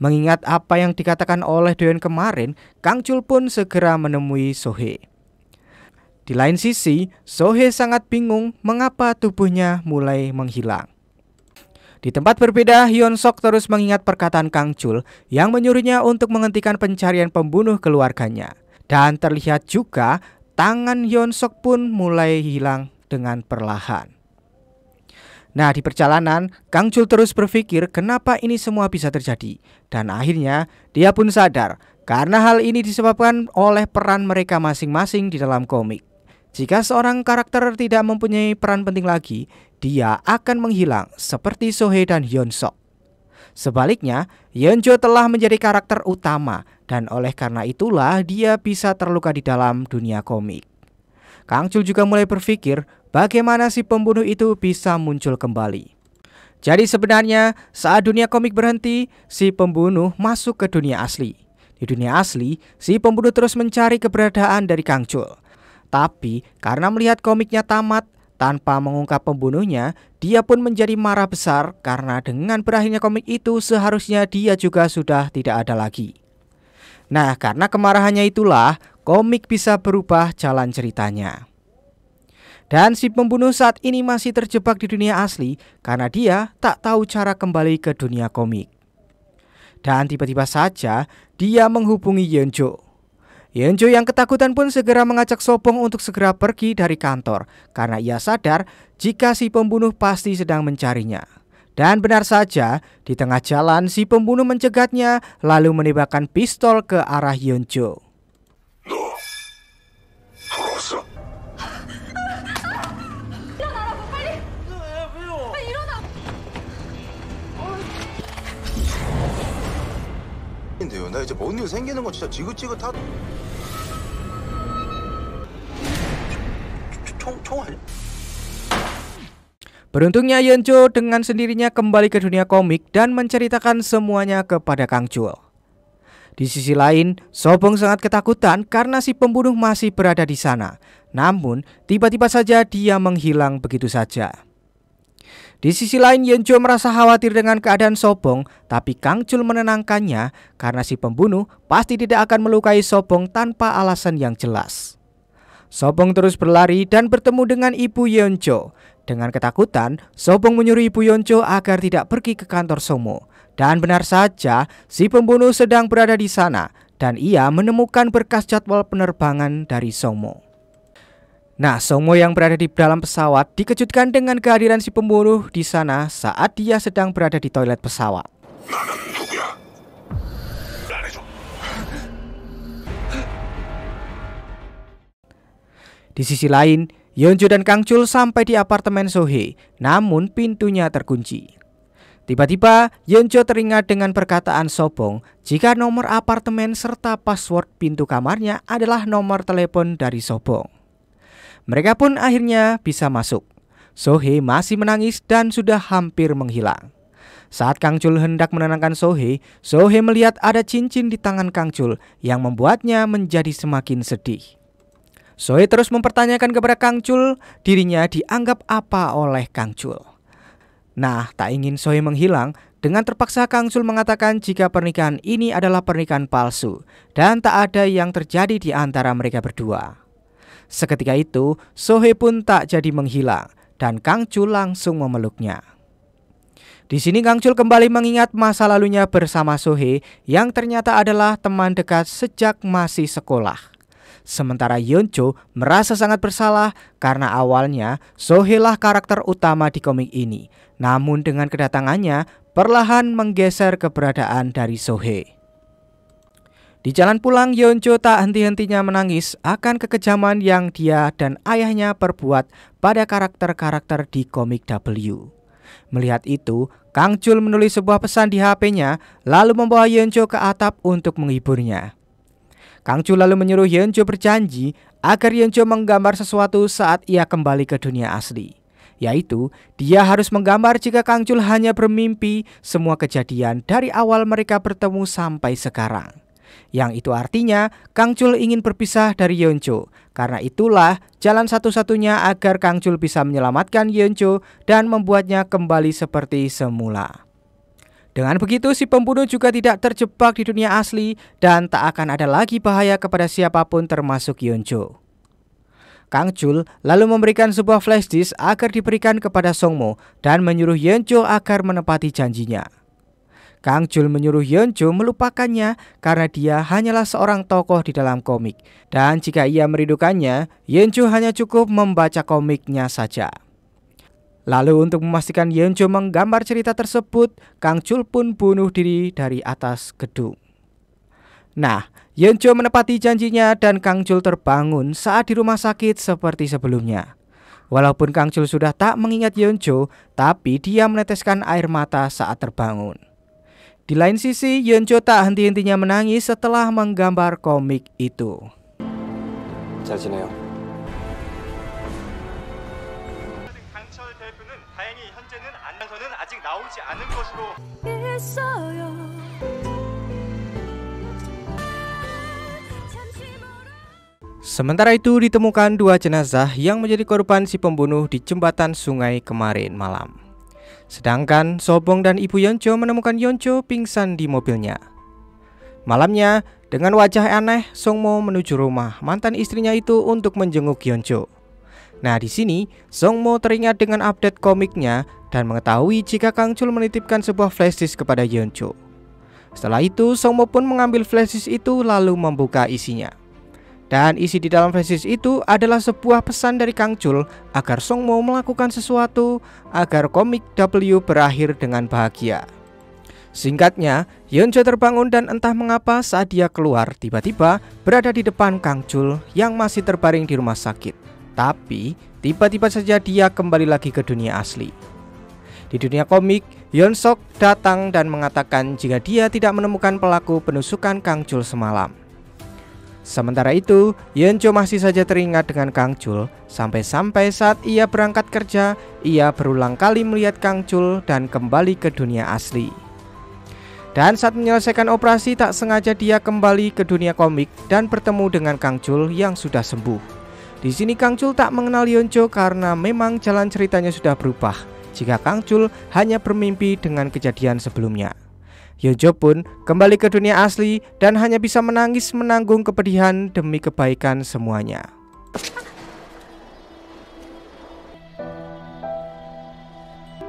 Mengingat apa yang dikatakan oleh Doyon kemarin, Kang Chul pun segera menemui Sohe. Di lain sisi, Sohe sangat bingung mengapa tubuhnya mulai menghilang. Di tempat berbeda, Hyun Sok terus mengingat perkataan Kang Chul yang menyuruhnya untuk menghentikan pencarian pembunuh keluarganya. Dan terlihat juga tangan Hyun Sok pun mulai hilang dengan perlahan. Nah, di perjalanan, Kang Chul terus berpikir kenapa ini semua bisa terjadi. Dan akhirnya, dia pun sadar karena hal ini disebabkan oleh peran mereka masing-masing di dalam komik. Jika seorang karakter tidak mempunyai peran penting lagi, dia akan menghilang seperti Sohei dan Hyun Sok. Sebaliknya, Yeonjo telah menjadi karakter utama dan oleh karena itulah dia bisa terluka di dalam dunia komik. Kang Chul juga mulai berpikir bagaimana si pembunuh itu bisa muncul kembali. Jadi sebenarnya saat dunia komik berhenti, si pembunuh masuk ke dunia asli. Di dunia asli, si pembunuh terus mencari keberadaan dari Kang Chul. Tapi karena melihat komiknya tamat tanpa mengungkap pembunuhnya, dia pun menjadi marah besar karena dengan berakhirnya komik itu seharusnya dia juga sudah tidak ada lagi. Nah, karena kemarahannya itulah komik bisa berubah jalan ceritanya. Dan si pembunuh saat ini masih terjebak di dunia asli karena dia tak tahu cara kembali ke dunia komik. Dan tiba-tiba saja dia menghubungi Yeonjo. Yeonjo yang ketakutan pun segera mengajak Sobong untuk segera pergi dari kantor karena ia sadar jika si pembunuh pasti sedang mencarinya. Dan benar saja, di tengah jalan si pembunuh mencegatnya lalu menembakkan pistol ke arah Yeonjo. 인데요. 나 이제 뭔 일 생기는 거 진짜 지긋지긋하. 총, 총 아니야? Beruntungnya Yeonjo dengan sendirinya kembali ke dunia komik dan menceritakan semuanya kepada Kang Chul. Di sisi lain, Sobong sangat ketakutan karena si pembunuh masih berada di sana. Namun, tiba-tiba saja dia menghilang begitu saja. Di sisi lain, Yeonjo merasa khawatir dengan keadaan Sobong, tapi Kang Chul menenangkannya karena si pembunuh pasti tidak akan melukai Sobong tanpa alasan yang jelas. Sobong terus berlari dan bertemu dengan ibu Yeonjo. Dengan ketakutan, Sobong menyuruh ibu Yeonjo agar tidak pergi ke kantor Somo. Dan benar saja, si pembunuh sedang berada di sana dan ia menemukan berkas jadwal penerbangan dari Somo. Nah, Songo yang berada di dalam pesawat dikejutkan dengan kehadiran si pemburu di sana saat dia sedang berada di toilet pesawat. Di sisi lain, Yeonju dan Kang Chul sampai di apartemen Sohe, namun pintunya terkunci. Tiba-tiba, Yeonjo teringat dengan perkataan Sobong jika nomor apartemen serta password pintu kamarnya adalah nomor telepon dari Sobong. Mereka pun akhirnya bisa masuk. Sohei masih menangis dan sudah hampir menghilang. Saat Kang Chul hendak menenangkan Sohei, Sohei melihat ada cincin di tangan Kang Chul yang membuatnya menjadi semakin sedih. Sohei terus mempertanyakan kepada Kang Chul dirinya dianggap apa oleh Kang Chul. Nah, tak ingin Sohei menghilang, dengan terpaksa Kang Chul mengatakan jika pernikahan ini adalah pernikahan palsu dan tak ada yang terjadi di antara mereka berdua. Seketika itu, Sohei pun tak jadi menghilang dan Kang Chul langsung memeluknya. Di sini Kang Chul kembali mengingat masa lalunya bersama Sohei yang ternyata adalah teman dekat sejak masih sekolah. Sementara Yeonjo merasa sangat bersalah karena awalnya Sohei lah karakter utama di komik ini. Namun dengan kedatangannya perlahan menggeser keberadaan dari Sohei. Di jalan pulang Yeonjo tak henti-hentinya menangis akan kekejaman yang dia dan ayahnya perbuat pada karakter-karakter di komik W. Melihat itu, Kang Chul menulis sebuah pesan di HP-nya lalu membawa Yeonjo ke atap untuk menghiburnya. Kang Chul lalu menyuruh Yeonjo berjanji agar Yeonjo menggambar sesuatu saat ia kembali ke dunia asli. yaitu dia harus menggambar jika Kang Chul hanya bermimpi semua kejadian dari awal mereka bertemu sampai sekarang. Yang itu artinya Kang Chul ingin berpisah dari Yeonjo. Karena itulah jalan satu-satunya agar Kang Chul bisa menyelamatkan Yeonjo dan membuatnya kembali seperti semula. Dengan begitu si pembunuh juga tidak terjebak di dunia asli dan tak akan ada lagi bahaya kepada siapa pun termasuk Yeonjo. Kang Chul lalu memberikan sebuah flash disk agar diberikan kepada Songmo dan menyuruh Yeonjo agar menepati janjinya. Kang Chul menyuruh Yeonjo melupakannya karena dia hanyalah seorang tokoh di dalam komik. Dan jika ia merindukannya, Yeonjo hanya cukup membaca komiknya saja. Lalu untuk memastikan Yeonjo menggambar cerita tersebut, Kang Chul pun bunuh diri dari atas gedung. Nah, Yeonjo menepati janjinya dan Kang Chul terbangun saat di rumah sakit seperti sebelumnya. Walaupun Kang Chul sudah tak mengingat Yeonjo, tapi dia meneteskan air mata saat terbangun. Di lain sisi, Yeonjo tak henti-hentinya menangis setelah menggambar komik itu. Sementara itu ditemukan dua jenazah yang menjadi korban si pembunuh di jembatan sungai kemarin malam. Sedangkan Sobong dan Ibu Yonjo menemukan Yonjo pingsan di mobilnya. Malamnya, dengan wajah aneh, Songmo menuju rumah mantan istrinya itu untuk menjenguk Yonjo. Nah, di sini Songmo teringat dengan update komiknya dan mengetahui jika Kang Chul menitipkan sebuah flashdisk kepada Yonjo. Setelah itu, Songmo pun mengambil flashdisk itu lalu membuka isinya. Dan isi di dalam flashdisk itu adalah sebuah pesan dari Kang Chul agar Songmo melakukan sesuatu agar komik W berakhir dengan bahagia. Singkatnya, Yeonjo terbangun dan entah mengapa saat dia keluar tiba-tiba berada di depan Kang Chul yang masih terbaring di rumah sakit. Tapi tiba-tiba saja dia kembali lagi ke dunia asli. Di dunia komik, Yeon Sok datang dan mengatakan jika dia tidak menemukan pelaku penusukan Kang Chul semalam. Sementara itu, Yeonjo masih saja teringat dengan Kang Chul sampai-sampai saat ia berangkat kerja, ia berulang kali melihat Kang Chul dan kembali ke dunia asli. Dan saat menyelesaikan operasi tak sengaja dia kembali ke dunia komik dan bertemu dengan Kang Chul yang sudah sembuh. Di sini Kang Chul tak mengenal Yeonjo karena memang jalan ceritanya sudah berubah. Jika Kang Chul hanya bermimpi dengan kejadian sebelumnya. Yeonjo pun kembali ke dunia asli dan hanya bisa menangis menanggung kepedihan demi kebaikan semuanya.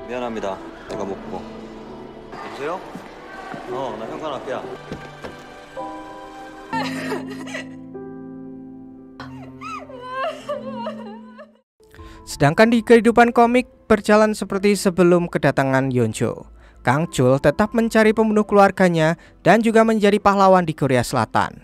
미안합니다. 내가 못 보고. 여보세요? 어, 나 현관 앞이야. Sedangkan di kehidupan komik berjalan seperti sebelum kedatangan Yeonjo. Kang Chul tetap mencari pembunuh keluarganya dan juga menjadi pahlawan di Korea Selatan.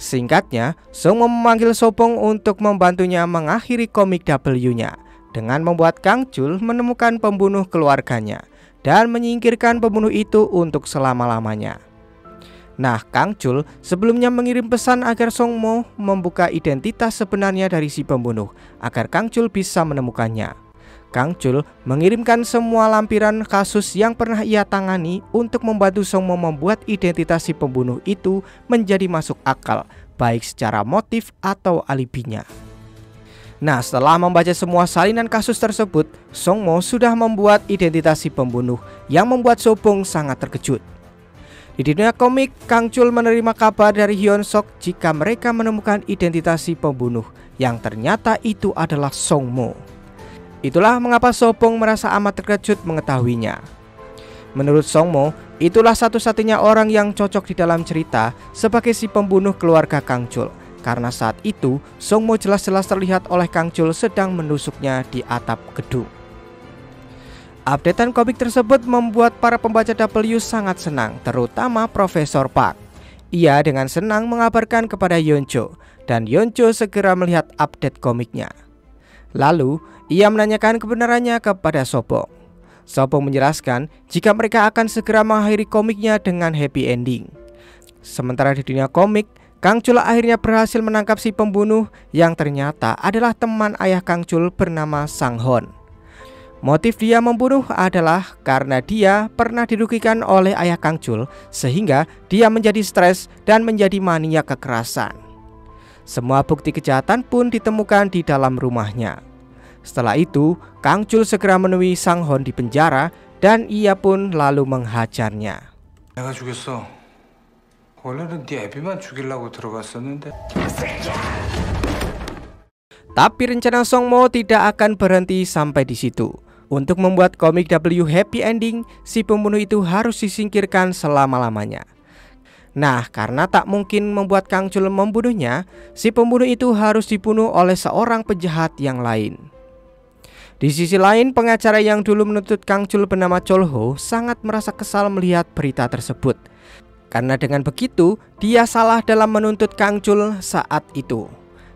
Singkatnya, Songmo memanggil Sobong untuk membantunya mengakhiri komik W-nya dengan membuat Kang Chul menemukan pembunuh keluarganya dan menyingkirkan pembunuh itu untuk selama-lamanya. Nah, Kang Chul sebelumnya mengirim pesan agar Songmo membuka identitas sebenarnya dari si pembunuh agar Kang Chul bisa menemukannya. Kang Chul mengirimkan semua lampiran kasus yang pernah ia tangani untuk membantu Songmo membuat identitas si pembunuh itu menjadi masuk akal, baik secara motif atau alibinya. Nah, setelah membaca semua salinan kasus tersebut, Songmo sudah membuat identitas si pembunuh yang membuat Sobong sangat terkejut. Di dunia komik, Kang Chul menerima kabar dari Hyun Sok jika mereka menemukan identitas si pembunuh yang ternyata itu adalah Songmo. Itulah mengapa Sobong merasa amat terkejut mengetahuinya. Menurut Songmo, itulah satu-satunya orang yang cocok di dalam cerita sebagai si pembunuh keluarga Kang Chul. Karena saat itu, Songmo jelas-jelas terlihat oleh Kang Chul sedang menusuknya di atap gedung. Updatean komik tersebut membuat para pembaca W sangat senang, terutama Profesor Park. Ia dengan senang mengabarkan kepada Yonjo, dan Yonjo segera melihat update komiknya. Lalu, ia menanyakan kebenarannya kepada Sobong. Sobong menjelaskan jika mereka akan segera mengakhiri komiknya dengan happy ending. Sementara di dunia komik, Kang Chul akhirnya berhasil menangkap si pembunuh yang ternyata adalah teman ayah Kang Chul bernama Sang Hon. Motif dia membunuh adalah karena dia pernah dirugikan oleh ayah Kang Chul sehingga dia menjadi stres dan menjadi mania kekerasan. Semua bukti kejahatan pun ditemukan di dalam rumahnya. Setelah itu, Kang Chul segera menemui Sang Hon di penjara dan ia pun lalu menghajarnya. Tapi rencana Song Mo tidak akan berhenti sampai di situ. Untuk membuat komik W happy ending, si pembunuh itu harus disingkirkan selama-lamanya. Nah, karena tak mungkin membuat Kang Chul membunuhnya, si pembunuh itu harus dibunuh oleh seorang penjahat yang lain. Di sisi lain, pengacara yang dulu menuntut Kang Chul bernama Chol Ho sangat merasa kesal melihat berita tersebut. Karena dengan begitu, dia salah dalam menuntut Kang Chul saat itu.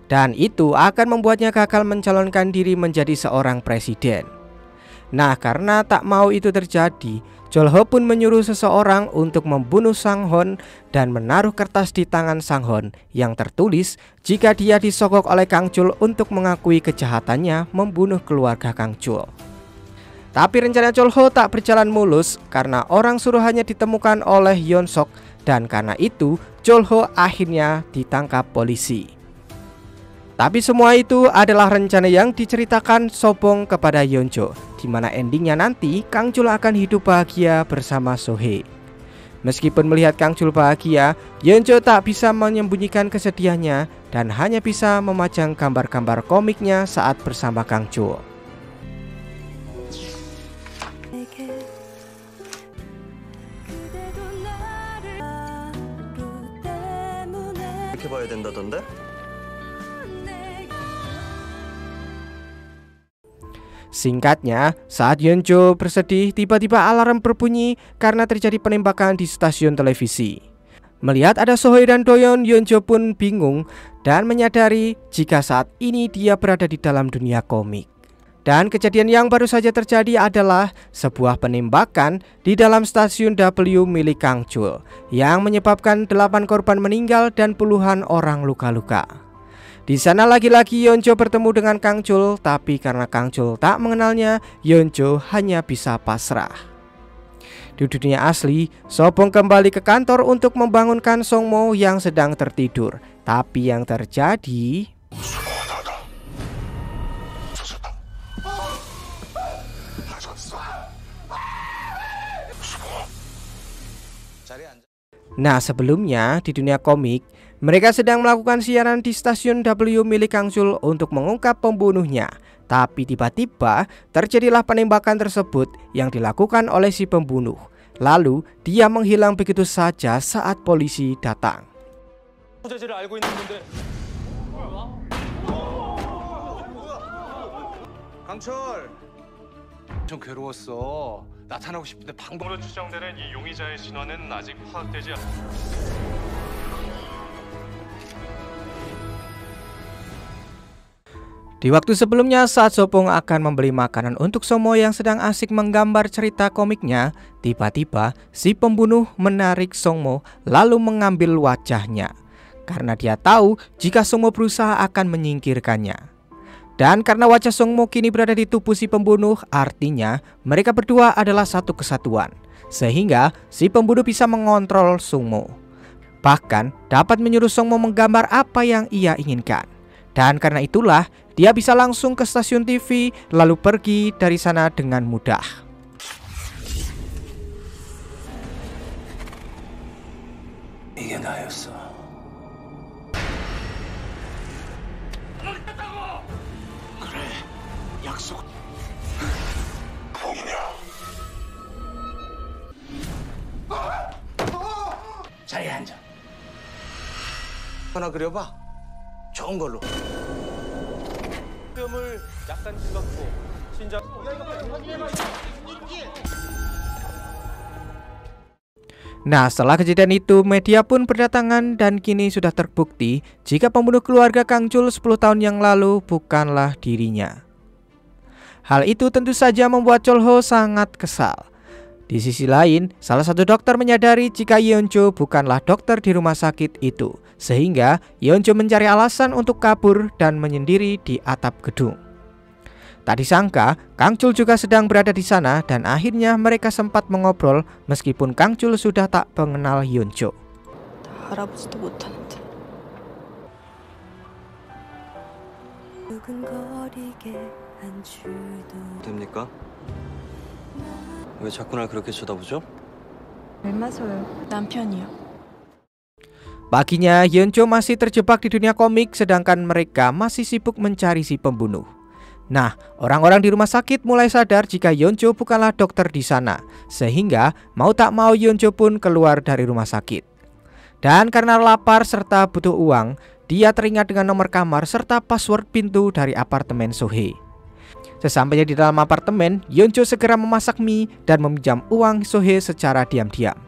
Dan itu akan membuatnya gagal mencalonkan diri menjadi seorang presiden. Nah, karena tak mau itu terjadi, Jolho pun menyuruh seseorang untuk membunuh Sang Hon dan menaruh kertas di tangan Sang Hon yang tertulis jika dia disogok oleh Kang Chul untuk mengakui kejahatannya membunuh keluarga Kang Chul. Tapi rencana Jolho tak berjalan mulus karena orang suruhannya ditemukan oleh Yon Sok dan karena itu Jolho akhirnya ditangkap polisi. Tapi semua itu adalah rencana yang diceritakan Sobong kepada Yonjo di mana endingnya nanti Kang Chul akan hidup bahagia bersama Sohe. Meskipun melihat Kang Chul bahagia, Yonjo tak bisa menyembunyikan kesedihannya dan hanya bisa memajang gambar-gambar komiknya saat bersama Kang Chul. Singkatnya, saat Yonjo bersedih, tiba-tiba alarm berbunyi karena terjadi penembakan di stasiun televisi. Melihat ada Sohei dan Doyon, Yonjo pun bingung dan menyadari jika saat ini dia berada di dalam dunia komik. Dan kejadian yang baru saja terjadi adalah sebuah penembakan di dalam stasiun W milik Kang Chul yang menyebabkan 8 korban meninggal dan puluhan orang luka-luka. Di sana lagi-lagi Yonjo bertemu dengan Kang Chul, tapi karena Kang Chul tak mengenalnya, Yonjo hanya bisa pasrah. Di dunia asli, Sobong kembali ke kantor untuk membangunkan Songmo yang sedang tertidur. Tapi yang terjadi Nah sebelumnya di dunia komik mereka sedang melakukan siaran di stasiun W milik Kang Chul untuk mengungkap pembunuhnya Tapi tiba-tiba terjadilah penembakan tersebut yang dilakukan oleh si pembunuh Lalu dia menghilang begitu saja saat polisi datang 강철. 좀 괴로웠어. 나타나고 싶은데 방법. 으로 추정되는 이 용의자의 신원은 아직 파악되지 않. Di waktu sebelumnya saat Sopong akan membeli makanan untuk Somo yang sedang asik menggambar cerita komiknya, tiba-tiba si pembunuh menarik Somo lalu mengambil wajahnya. Karena dia tahu jika Somo berusaha akan menyingkirkannya. Dan karena wajah Songmo kini berada di tubuh si pembunuh, artinya mereka berdua adalah satu kesatuan. Sehingga si pembunuh bisa mengontrol Songmo. Bahkan dapat menyuruh Songmo menggambar apa yang ia inginkan. Dan karena itulah dia bisa langsung ke stasiun TV lalu pergi dari sana dengan mudah. 이게 나였어. 그래, 약속. 뭐냐? 자리에 앉아. 하나 그려봐. 좋은 걸로. 을 약간 찔렀고 신장. Nah, setelah kejadian itu, media pun berdatangan dan kini sudah terbukti jika pembunuh keluarga Kang Chul 10 tahun yang lalu bukanlah dirinya. Hal itu tentu saja membuat Cholho sangat kesal. Di sisi lain, salah satu dokter menyadari jika Yeonjo bukanlah dokter di rumah sakit itu, sehingga Yeonjo mencari alasan untuk kabur dan menyendiri di atap gedung. Tak disangka, Kang Chul juga sedang berada di sana dan akhirnya mereka sempat mengobrol meskipun Kang Chul sudah tak mengenal Yoncho. 알아보지도 못하는데. 됩니까? 왜 자꾸 날 그렇게 쳐다보죠? 닮아서요. 남편이요. Baginya, Yoncho masih terjebak di dunia komik sedangkan mereka masih sibuk mencari si pembunuh. Nah, orang-orang di rumah sakit mulai sadar jika Yoncho bukanlah dokter di sana, sehingga mau tak mau Yoncho pun keluar dari rumah sakit. Dan karena lapar serta butuh uang, dia teringat dengan nomor kamar serta password pintu dari apartemen Sohei. Sesampainya di dalam apartemen, Yoncho segera memasak mie dan meminjam uang Sohei secara diam-diam.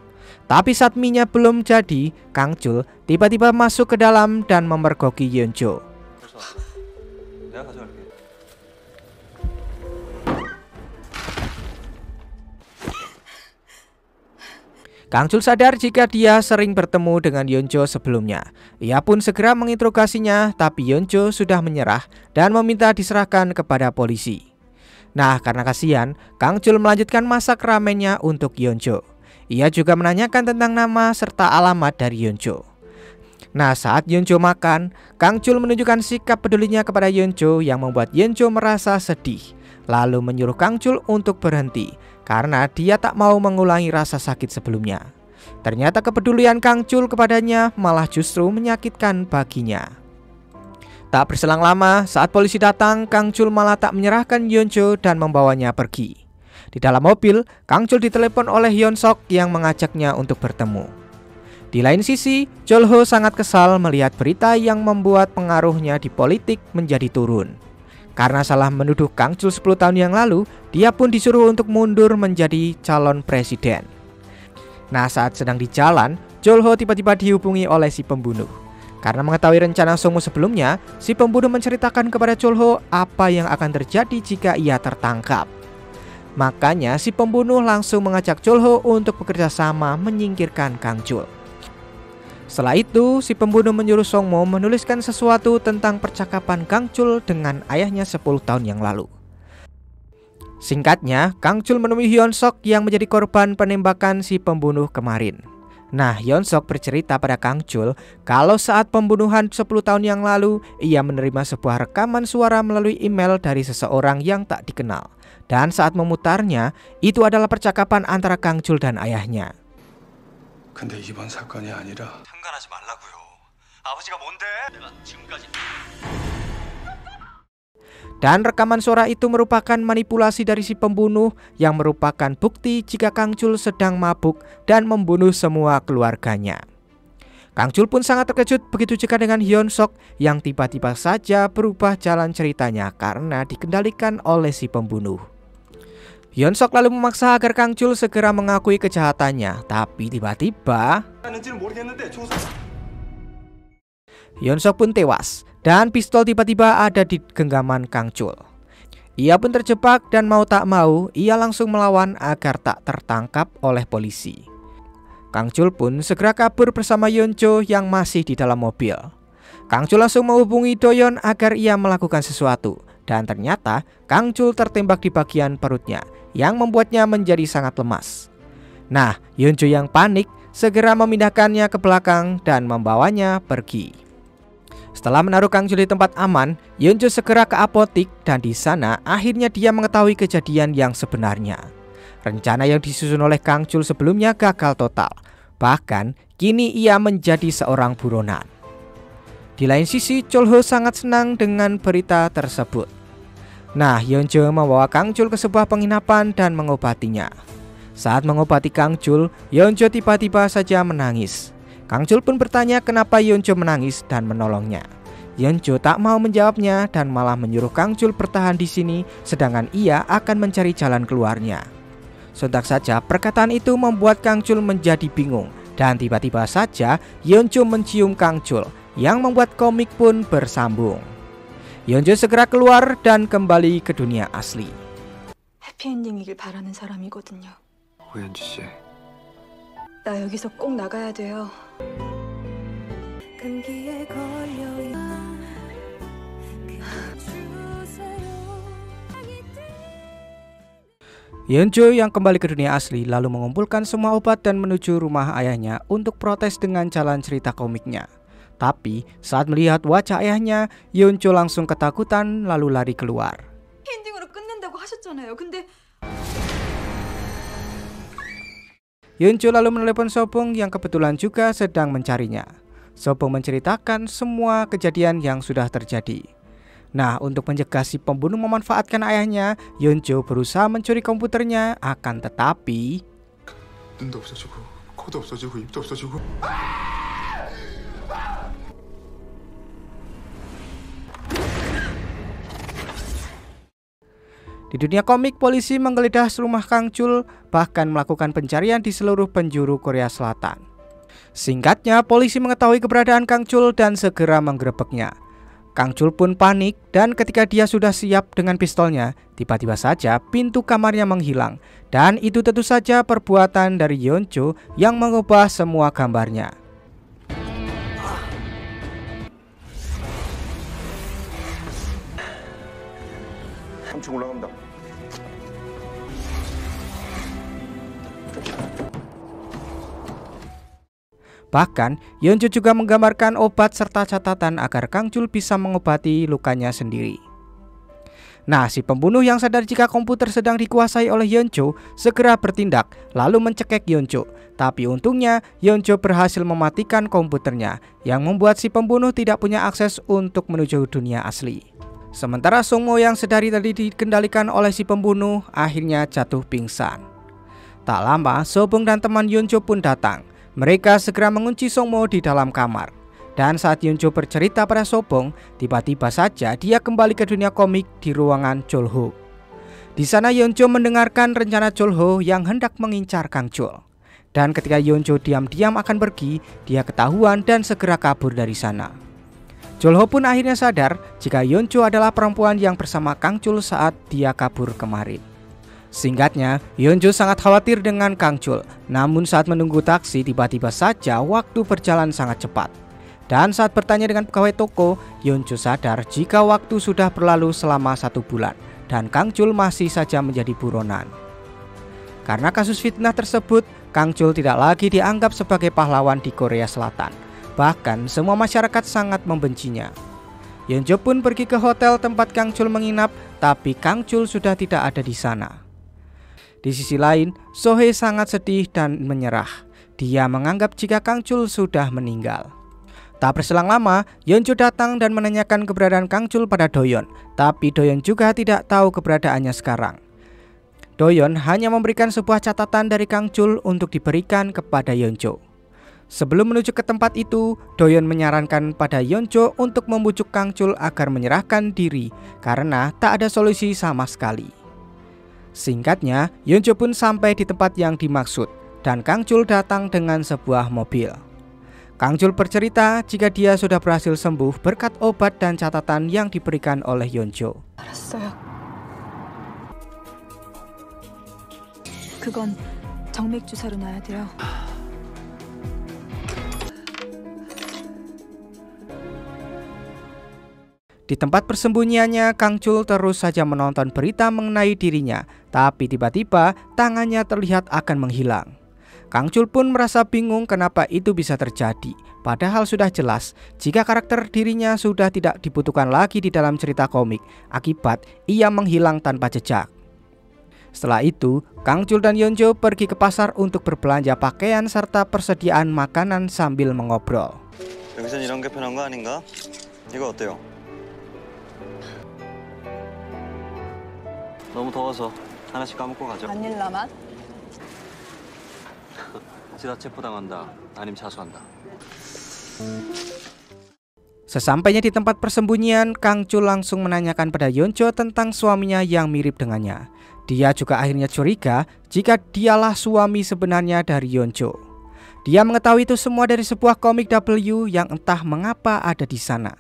Tapi saat minyak belum jadi, Kang Jul tiba-tiba masuk ke dalam dan memergoki Yeonjo. Kang Jul sadar jika dia sering bertemu dengan Yeonjo sebelumnya. Ia pun segera menginterogasinya, tapi Yeonjo sudah menyerah dan meminta diserahkan kepada polisi. Nah, karena kasihan, Kang Jul melanjutkan masak ramennya untuk Yeonjo. Ia juga menanyakan tentang nama serta alamat dari Yoncho. Nah, saat Yoncho makan, Kang Chul menunjukkan sikap pedulinya kepada Yoncho yang membuat Yoncho merasa sedih. Lalu menyuruh Kang Chul untuk berhenti karena dia tak mau mengulangi rasa sakit sebelumnya. Ternyata kepedulian Kang Chul kepadanya malah justru menyakitkan baginya. Tak berselang lama, saat polisi datang, Kang Chul malah tak menyerahkan Yoncho dan membawanya pergi. Di dalam mobil, Kang Chul ditelepon oleh Hyun Sok yang mengajaknya untuk bertemu. Di lain sisi, Jolho sangat kesal melihat berita yang membuat pengaruhnya di politik menjadi turun. Karena salah menuduh Kang Chul 10 tahun yang lalu, dia pun disuruh untuk mundur menjadi calon presiden. Nah, saat sedang di jalan, Jolho tiba-tiba dihubungi oleh si pembunuh. Karena mengetahui rencana Songu sebelumnya, si pembunuh menceritakan kepada Jolho apa yang akan terjadi jika ia tertangkap. Makanya si pembunuh langsung mengajak Jolho untuk bekerja sama menyingkirkan Kang Chul. Setelah itu, si pembunuh menyuruh Songmo menuliskan sesuatu tentang percakapan Kang Chul dengan ayahnya 10 tahun yang lalu. Singkatnya, Kang Chul menemui Hyun Sok yang menjadi korban penembakan si pembunuh kemarin. Nah, Hyun Sok bercerita pada Kang Chul kalau saat pembunuhan 10 tahun yang lalu, ia menerima sebuah rekaman suara melalui email dari seseorang yang tak dikenal. Dan saat memutarnya, itu adalah percakapan antara Kang Chul dan ayahnya. 근데 이번 사건이 아니라 상관하지 말라고요. 아버지가 뭔데? 내가 지금까지 dan rekaman suara itu merupakan manipulasi dari si pembunuh yang merupakan bukti jika Kang Chul sedang mabuk dan membunuh semua keluarganya. Kang Chul pun sangat terkejut begitu jika dengan Hyun Sok yang tiba-tiba saja berubah jalan ceritanya karena dikendalikan oleh si pembunuh. Hyun Sok lalu memaksa agar Kang Chul segera mengakui kejahatannya, tapi tiba-tiba Hyunsok pun tewas dan pistol tiba-tiba ada di genggaman Kang Chul. Ia pun terjebak dan mau tak mau ia langsung melawan agar tak tertangkap oleh polisi. Kang Chul pun segera kabur bersama Yoncho yang masih di dalam mobil. Kang Chul langsung menghubungi Doyon agar ia melakukan sesuatu dan ternyata Kang Chul tertembak di bagian perutnya yang membuatnya menjadi sangat lemas. Nah, Yoncho yang panik segera memindahkannya ke belakang dan membawanya pergi. Setelah menaruh Kang Chul di tempat aman, Yonjo segera ke apotik dan di sana akhirnya dia mengetahui kejadian yang sebenarnya. Rencana yang disusun oleh Kang Chul sebelumnya gagal total. Bahkan kini ia menjadi seorang buronan. Di lain sisi, Cholho sangat senang dengan berita tersebut. Nah, Yonjo membawa Kang Chul ke sebuah penginapan dan mengobatinya. Saat mengobati Kang Chul, Yonjo tiba-tiba saja menangis. Kang Chul pun bertanya kenapa Yonjo menangis dan menolongnya. Yonjo tak mau menjawabnya dan malah menyuruh Kang Chul bertahan di sini sedangkan ia akan mencari jalan keluarnya. Sontak saja perkataan itu membuat Kang Chul menjadi bingung dan tiba-tiba saja Yonjo mencium Kang Chul yang membuat komik pun bersambung. Yonjo segera keluar dan kembali ke dunia asli. 해피엔딩이길 바라는 사람이거든요. 오현주 씨. 나 여기서 꼭 나가야 돼요. 감기에 걸려 Yeonjo yang kembali ke dunia asli lalu mengumpulkan semua obat dan menuju rumah ayahnya untuk protes dengan jalan cerita komiknya. Tapi saat melihat wajah ayahnya, Yeonjo langsung ketakutan lalu lari keluar. Yunju lalu menelepon Sobung yang kebetulan juga sedang mencarinya. Sobung menceritakan semua kejadian yang sudah terjadi. Nah, untuk mencegah si pembunuh memanfaatkan ayahnya, Yonjo berusaha mencuri komputernya, akan tetapi Di dunia komik, polisi menggeledah rumah Kang Chul bahkan melakukan pencarian di seluruh penjuru Korea Selatan. Singkatnya, polisi mengetahui keberadaan Kang Chul dan segera menggerebeknya. Kang Chul pun panik dan ketika dia sudah siap dengan pistolnya, tiba-tiba saja pintu kamarnya menghilang. Dan itu tentu saja perbuatan dari Yeonjo yang mengubah semua gambarnya. Bahkan, Yeonjo juga menggambarkan obat serta catatan agar Kang Chul bisa mengobati lukanya sendiri. Nah, si pembunuh yang sadar jika komputer sedang dikuasai oleh Yeonjo segera bertindak lalu mencekik Yeonjo. Tapi untungnya Yeonjo berhasil mematikan komputernya yang membuat si pembunuh tidak punya akses untuk menuju dunia asli. Sementara Songmo yang sedari tadi dikendalikan oleh si pembunuh akhirnya jatuh pingsan. Tak lama, Sobong dan teman Yeonjo pun datang. Mereka segera mengunci Songmo di dalam kamar. Dan saat Yeonjo bercerita pada Sobong, tiba-tiba saja dia kembali ke dunia komik di ruangan Cholho. Di sana Yeonjo mendengarkan rencana Cholho yang hendak mengincar Kang Chul. Dan ketika Yeonjo diam-diam akan pergi, dia ketahuan dan segera kabur dari sana. Cholho pun akhirnya sadar jika Yeonjo adalah perempuan yang bersama Kang Chul saat dia kabur kemarin. Singkatnya, Yeonjo sangat khawatir dengan Kang Chul. Namun saat menunggu taksi, tiba-tiba saja waktu berjalan sangat cepat. Dan saat bertanya dengan pegawai toko, Yeonjo sadar jika waktu sudah berlalu selama satu bulan dan Kang Chul masih saja menjadi buronan. Karena kasus fitnah tersebut, Kang Chul tidak lagi dianggap sebagai pahlawan di Korea Selatan. Bahkan semua masyarakat sangat membencinya. Yeonjo pun pergi ke hotel tempat Kang Chul menginap, tapi Kang Chul sudah tidak ada di sana. Di sisi lain, Sohei sangat sedih dan menyerah. Dia menganggap jika Kang Chul sudah meninggal. Tak berselang lama, Yeonjo datang dan menanyakan keberadaan Kang Chul pada Doyon, tapi Doyon juga tidak tahu keberadaannya sekarang. Doyon hanya memberikan sebuah catatan dari Kang Chul untuk diberikan kepada Yeonjo. Sebelum menuju ke tempat itu, Doyon menyarankan pada Yeonjo untuk membujuk Kang Chul agar menyerahkan diri karena tak ada solusi sama sekali. Singkatnya, Yeonjo pun sampai di tempat yang dimaksud dan Kang Chul datang dengan sebuah mobil. Kang Chul bercerita jika dia sudah berhasil sembuh berkat obat dan catatan yang diberikan oleh Yeonjo. 알았어요. 그건 정맥 주사로 놔야 돼요. Di tempat persembunyiannya, Kang Chul terus saja menonton berita mengenai dirinya, tapi tiba-tiba tangannya terlihat akan menghilang. Kang Chul pun merasa bingung kenapa itu bisa terjadi, padahal sudah jelas jika karakter dirinya sudah tidak dibutuhkan lagi di dalam cerita komik, akibat ia menghilang tanpa jejak. Setelah itu, Kang Chul dan Yeonjo pergi ke pasar untuk berbelanja pakaian serta persediaan makanan sambil mengobrol. 여기선 이런 게 편한 거 아닌가? 이거 어때요? 너무 더워서 하나씩 까먹고 가죠. 바닐라맛? 지다 체포당한다. 아님 자수한다. Sesampainya di tempat persembunyian, Kang Chul langsung menanyakan pada Yeonjo tentang suaminya yang mirip dengannya. Dia juga akhirnya curiga jika dialah suami sebenarnya dari Yeonjo. Dia mengetahui itu semua dari sebuah komik W yang entah mengapa ada di sana.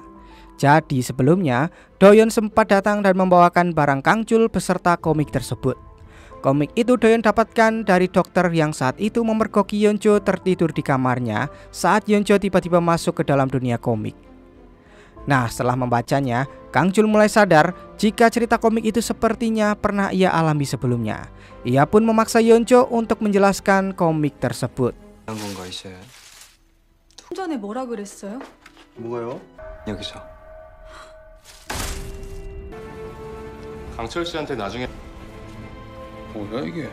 Jadi sebelumnya, Doyon sempat datang dan membawakan barang Kang Chul beserta komik tersebut. Komik itu Doyon dapatkan dari dokter yang saat itu memergoki Yeonjo tertidur di kamarnya saat Yeonjo tiba-tiba masuk ke dalam dunia komik. Nah, setelah membacanya, Kang Chul mulai sadar jika cerita komik itu sepertinya pernah ia alami sebelumnya. Ia pun memaksa Yoncho untuk menjelaskan komik tersebut. 건 강철 씨한테 나중에 뭐야 이게?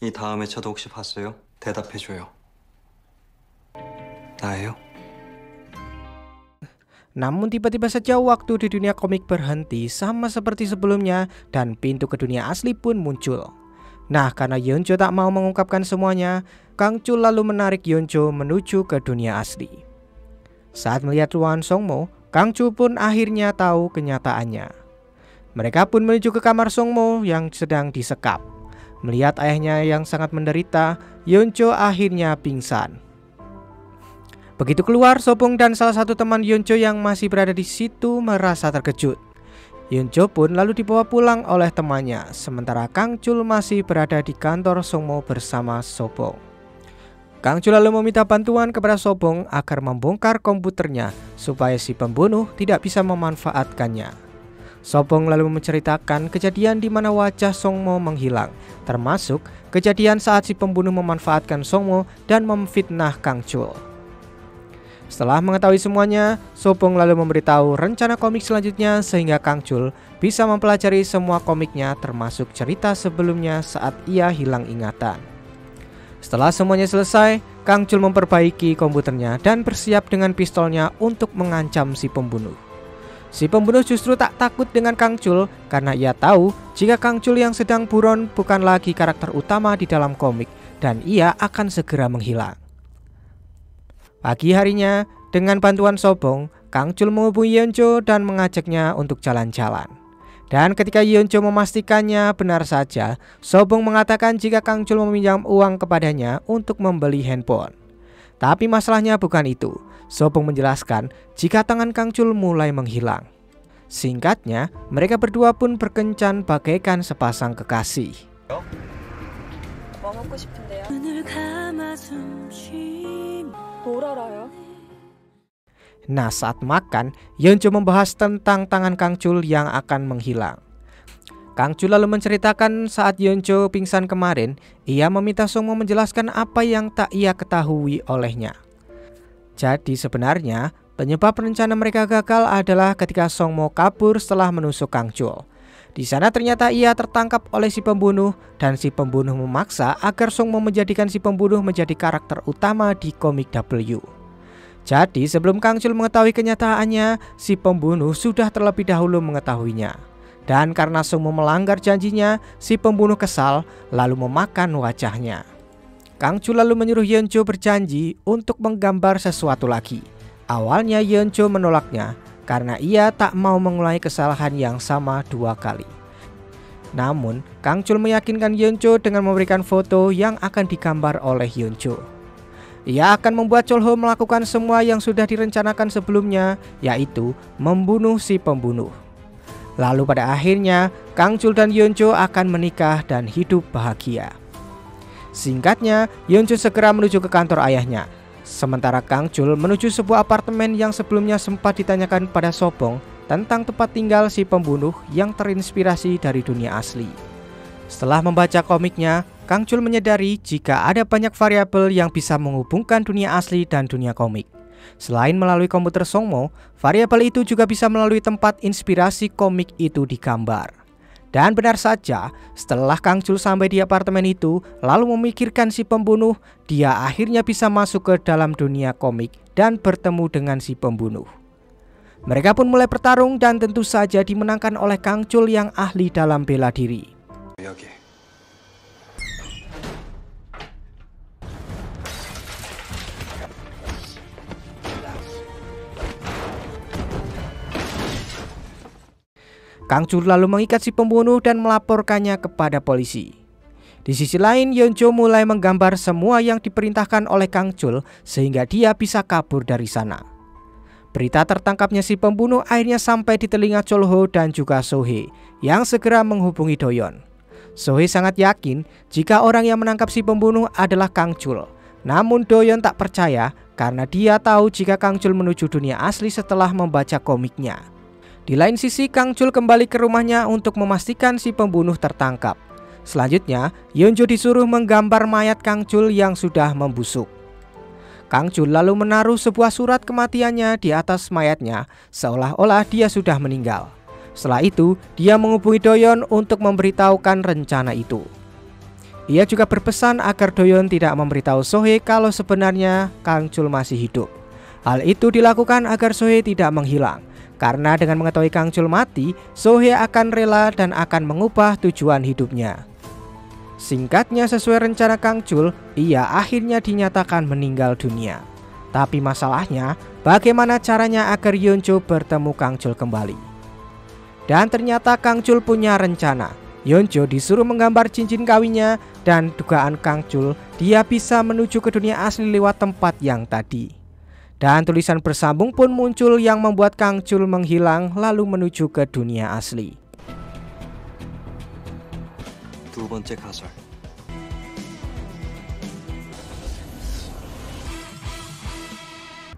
이 다음에 저도 혹시 봤어요? 대답해줘요. 나예요? Namun tiba-tiba saja waktu di dunia komik berhenti sama seperti sebelumnya dan pintu ke dunia asli pun muncul. Nah, karena Yonjo tak mau mengungkapkan semuanya, Kang Chul lalu menarik Yonjo menuju ke dunia asli. Saat melihat ruangan Songmo, Kang Chul pun akhirnya tahu kenyataannya. Mereka pun menuju ke kamar Songmo yang sedang disekap. Melihat ayahnya yang sangat menderita, Yonjo akhirnya pingsan. Begitu keluar, Sobong dan salah satu teman Yonjo yang masih berada di situ merasa terkejut. Yonjo pun lalu dibawa pulang oleh temannya, sementara Kang Chul masih berada di kantor Songmo bersama Sobong. Kang Chul lalu meminta bantuan kepada Sobong agar membongkar komputernya supaya si pembunuh tidak bisa memanfaatkannya. Sobong lalu menceritakan kejadian di mana wajah Songmo menghilang, termasuk kejadian saat si pembunuh memanfaatkan Songmo dan memfitnah Kang Chul. Setelah mengetahui semuanya, Sobong lalu memberitahu rencana komik selanjutnya sehingga Kang Chul bisa mempelajari semua komiknya termasuk cerita sebelumnya saat ia hilang ingatan. Setelah semuanya selesai, Kang Chul memperbaiki komputernya dan bersiap dengan pistolnya untuk mengancam si pembunuh. Si pembunuh justru tak takut dengan Kang Chul karena ia tahu jika Kang Chul yang sedang buron bukan lagi karakter utama di dalam komik dan ia akan segera menghilang. Pagi harinya, dengan bantuan Sobong, Kang Chul menghubungi Yeonjo dan mengajaknya untuk jalan-jalan. Dan ketika Yeonjo memastikannya benar saja, Sobong mengatakan jika Kang Chul meminjam uang kepadanya untuk membeli handphone. Tapi masalahnya bukan itu. Sobong menjelaskan jika tangan Kang Chul mulai menghilang. Singkatnya, mereka berdua pun berkencan bagaikan sepasang kekasih. 뭐 Nah saat makan, Yeonjo membahas tentang tangan Kang Chul yang akan menghilang. Kang Chul lalu menceritakan saat Yeonjo pingsan kemarin, ia meminta Songmo menjelaskan apa yang tak ia ketahui olehnya. Jadi sebenarnya, penyebab rencana mereka gagal adalah ketika Songmo kabur setelah menusuk Kang Chul. Di sana ternyata ia tertangkap oleh si pembunuh dan si pembunuh memaksa agar Songmo menjadikan si pembunuh menjadi karakter utama di komik W. Jadi sebelum Kang Chul mengetahui kenyataannya, si pembunuh sudah terlebih dahulu mengetahuinya. Dan karena Songmo melanggar janjinya, si pembunuh kesal lalu memakan wajahnya. Kang Chul lalu menyuruh Yeonjo berjanji untuk menggambar sesuatu lagi. Awalnya Yeonjo menolaknya karena ia tak mau mengulangi kesalahan yang sama dua kali. Namun, Kang Chul meyakinkan Yeonjo dengan memberikan foto yang akan digambar oleh Yeonjo. Ia akan membuat Cholho melakukan semua yang sudah direncanakan sebelumnya, yaitu membunuh si pembunuh. Lalu pada akhirnya, Kang Chul dan Yeonjo akan menikah dan hidup bahagia. Singkatnya, Yeonjo segera menuju ke kantor ayahnya Sementara Kang Chul menuju sebuah apartemen yang sebelumnya sempat ditanyakan pada Sobong tentang tempat tinggal si pembunuh yang terinspirasi dari dunia asli. Setelah membaca komiknya, Kang Chul menyadari jika ada banyak variabel yang bisa menghubungkan dunia asli dan dunia komik. Selain melalui komputer Songmo, variabel itu juga bisa melalui tempat inspirasi komik itu digambar. Dan benar saja, setelah Kang Chul sampai di apartemen itu, lalu memikirkan si pembunuh, dia akhirnya bisa masuk ke dalam dunia komik dan bertemu dengan si pembunuh. Mereka pun mulai bertarung dan tentu saja dimenangkan oleh Kang Chul yang ahli dalam bela diri. 여 Kang Chul lalu mengikat si pembunuh dan melaporkannya kepada polisi. Di sisi lain, Yeonjo mulai menggambar semua yang diperintahkan oleh Kang Chul sehingga dia bisa kabur dari sana. Berita tertangkapnya si pembunuh akhirnya sampai di telinga Cholho dan juga Sohe yang segera menghubungi Doyon. Sohe sangat yakin jika orang yang menangkap si pembunuh adalah Kang Chul. Namun Doyon tak percaya karena dia tahu jika Kang Chul menuju dunia asli setelah membaca komiknya. Di lain sisi, Kang Chul kembali ke rumahnya untuk memastikan si pembunuh tertangkap. Selanjutnya, Yeonjo disuruh menggambar mayat Kang Chul yang sudah membusuk. Kang Chul lalu menaruh sebuah surat kematiannya di atas mayatnya, seolah-olah dia sudah meninggal. Setelah itu, dia menghubungi Doyon untuk memberitahukan rencana itu. Ia juga berpesan agar Doyon tidak memberitahu Sohe kalau sebenarnya Kang Chul masih hidup. Hal itu dilakukan agar Sohe tidak menghilang, karena dengan mengetahui Kang Chul mati, Sohe akan rela dan akan mengubah tujuan hidupnya. Singkatnya sesuai rencana Kang Chul, ia akhirnya dinyatakan meninggal dunia. Tapi masalahnya, bagaimana caranya agar Yonjo bertemu Kang Chul kembali? Dan ternyata Kang Chul punya rencana. Yonjo disuruh menggambar cincin kawinnya dan dugaan Kang Chul dia bisa menuju ke dunia asli lewat tempat yang tadi. Dan tulisan bersambung pun muncul yang membuat Kang Chul menghilang lalu menuju ke dunia asli. 두 번째 가설.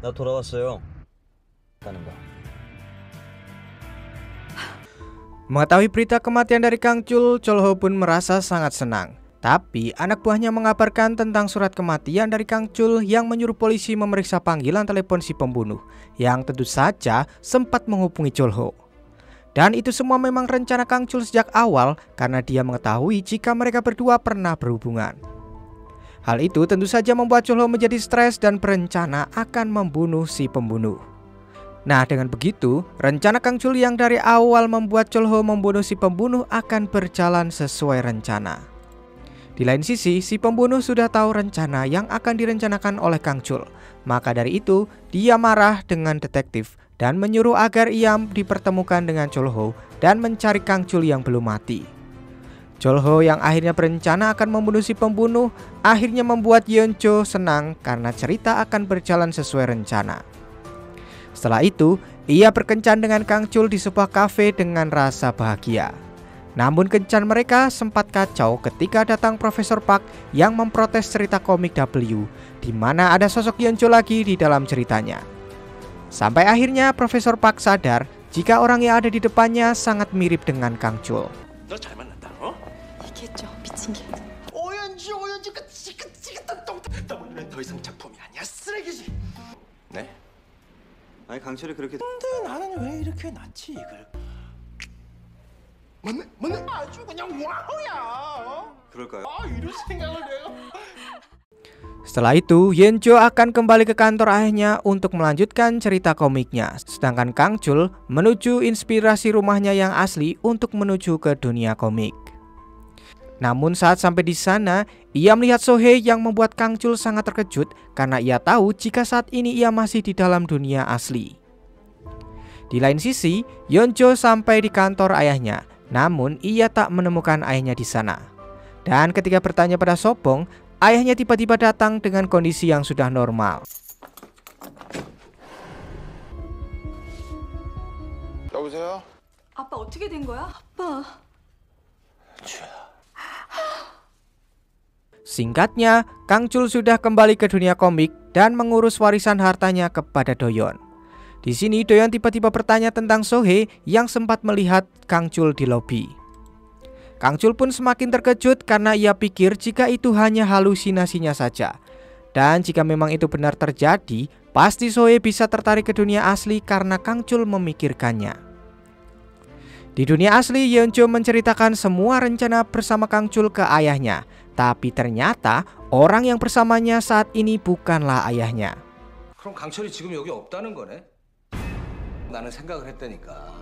나 돌아왔어요. 가는 거. Mengetahui berita kematian dari Kang Chul, Cholho pun merasa sangat senang. Tapi anak buahnya mengabarkan tentang surat kematian dari Kang Chul yang menyuruh polisi memeriksa panggilan telepon si pembunuh yang tentu saja sempat menghubungi Cholho. Dan itu semua memang rencana Kang Chul sejak awal karena dia mengetahui jika mereka berdua pernah berhubungan. Hal itu tentu saja membuat Cholho menjadi stres dan berencana akan membunuh si pembunuh. Nah dengan begitu, rencana Kang Chul yang dari awal membuat Cholho membunuh si pembunuh akan berjalan sesuai rencana. Di lain sisi, si pembunuh sudah tahu rencana yang akan direncanakan oleh Kang Chul. Maka dari itu, dia marah dengan detektif dan menyuruh agar ia dipertemukan dengan Cholho dan mencari Kang Chul yang belum mati. Cholho yang akhirnya berencana akan membunuh si pembunuh akhirnya membuat Yeonjo senang karena cerita akan berjalan sesuai rencana. Setelah itu, ia berkencan dengan Kang Chul di sebuah kafe dengan rasa bahagia. Namun kencan mereka sempat kacau ketika datang Profesor Park yang memprotes cerita komik W, di mana ada sosok Yeonjo lagi di dalam ceritanya. Sampai akhirnya Profesor Park sadar jika orang yang ada di depannya sangat mirip dengan Kang Chul. 맞네, 맞네. 아주 그냥 와우야. 어? 그럴까요? 아 이런 생각을 내가. Setelah itu, Yenjo akan kembali ke kantor ayahnya untuk melanjutkan cerita komiknya. Sedangkan Kang Chul menuju inspirasi rumahnya yang asli untuk menuju ke dunia komik. Namun saat sampai di sana, ia melihat Sohei yang membuat Kang Chul sangat terkejut karena ia tahu jika saat ini ia masih di dalam dunia asli. Di lain sisi, Yeonjo sampai di kantor ayahnya, namun ia tak menemukan ayahnya di sana. Dan ketika bertanya pada Sopong, ayahnya tiba-tiba datang dengan kondisi yang sudah normal. 여보세요? 아빠 어떻게 된 거야? 아빠 Singkatnya, Kang Chul sudah kembali ke dunia komik dan mengurus warisan hartanya kepada Doyon. Di sini Doyon tiba-tiba bertanya tentang Sohei yang sempat melihat Kang Chul di lobi. Kang Chul pun semakin terkejut karena ia pikir jika itu hanya halusinasinya saja. Dan jika memang itu benar terjadi, pasti Sohei bisa tertarik ke dunia asli karena Kang Chul memikirkannya. Di dunia asli, Yeonjo menceritakan semua rencana bersama Kang Chul ke ayahnya. Tapi ternyata orang yang bersamanya saat ini bukanlah ayahnya. 그럼 강철이 지금 여기 없다는 거네? 나는 생각을 했다니까.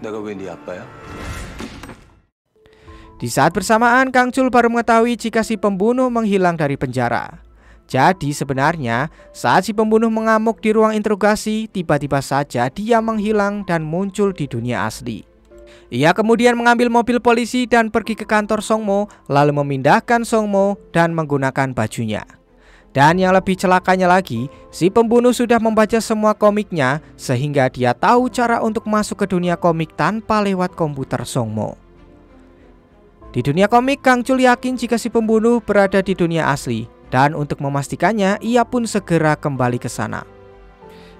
내가 왜 네 아빠야? Di saat bersamaan, Kang Chul baru mengetahui jika si pembunuh menghilang dari penjara. Jadi sebenarnya saat si pembunuh mengamuk di ruang interogasi, tiba-tiba saja dia menghilang dan muncul di dunia asli. Ia kemudian mengambil mobil polisi dan pergi ke kantor Songmo, lalu memindahkan Songmo dan menggunakan bajunya. Dan yang lebih celakanya lagi, si pembunuh sudah membaca semua komiknya sehingga dia tahu cara untuk masuk ke dunia komik tanpa lewat komputer Songmo. Di dunia komik, Kang Chul yakin jika si pembunuh berada di dunia asli dan untuk memastikannya ia pun segera kembali ke sana.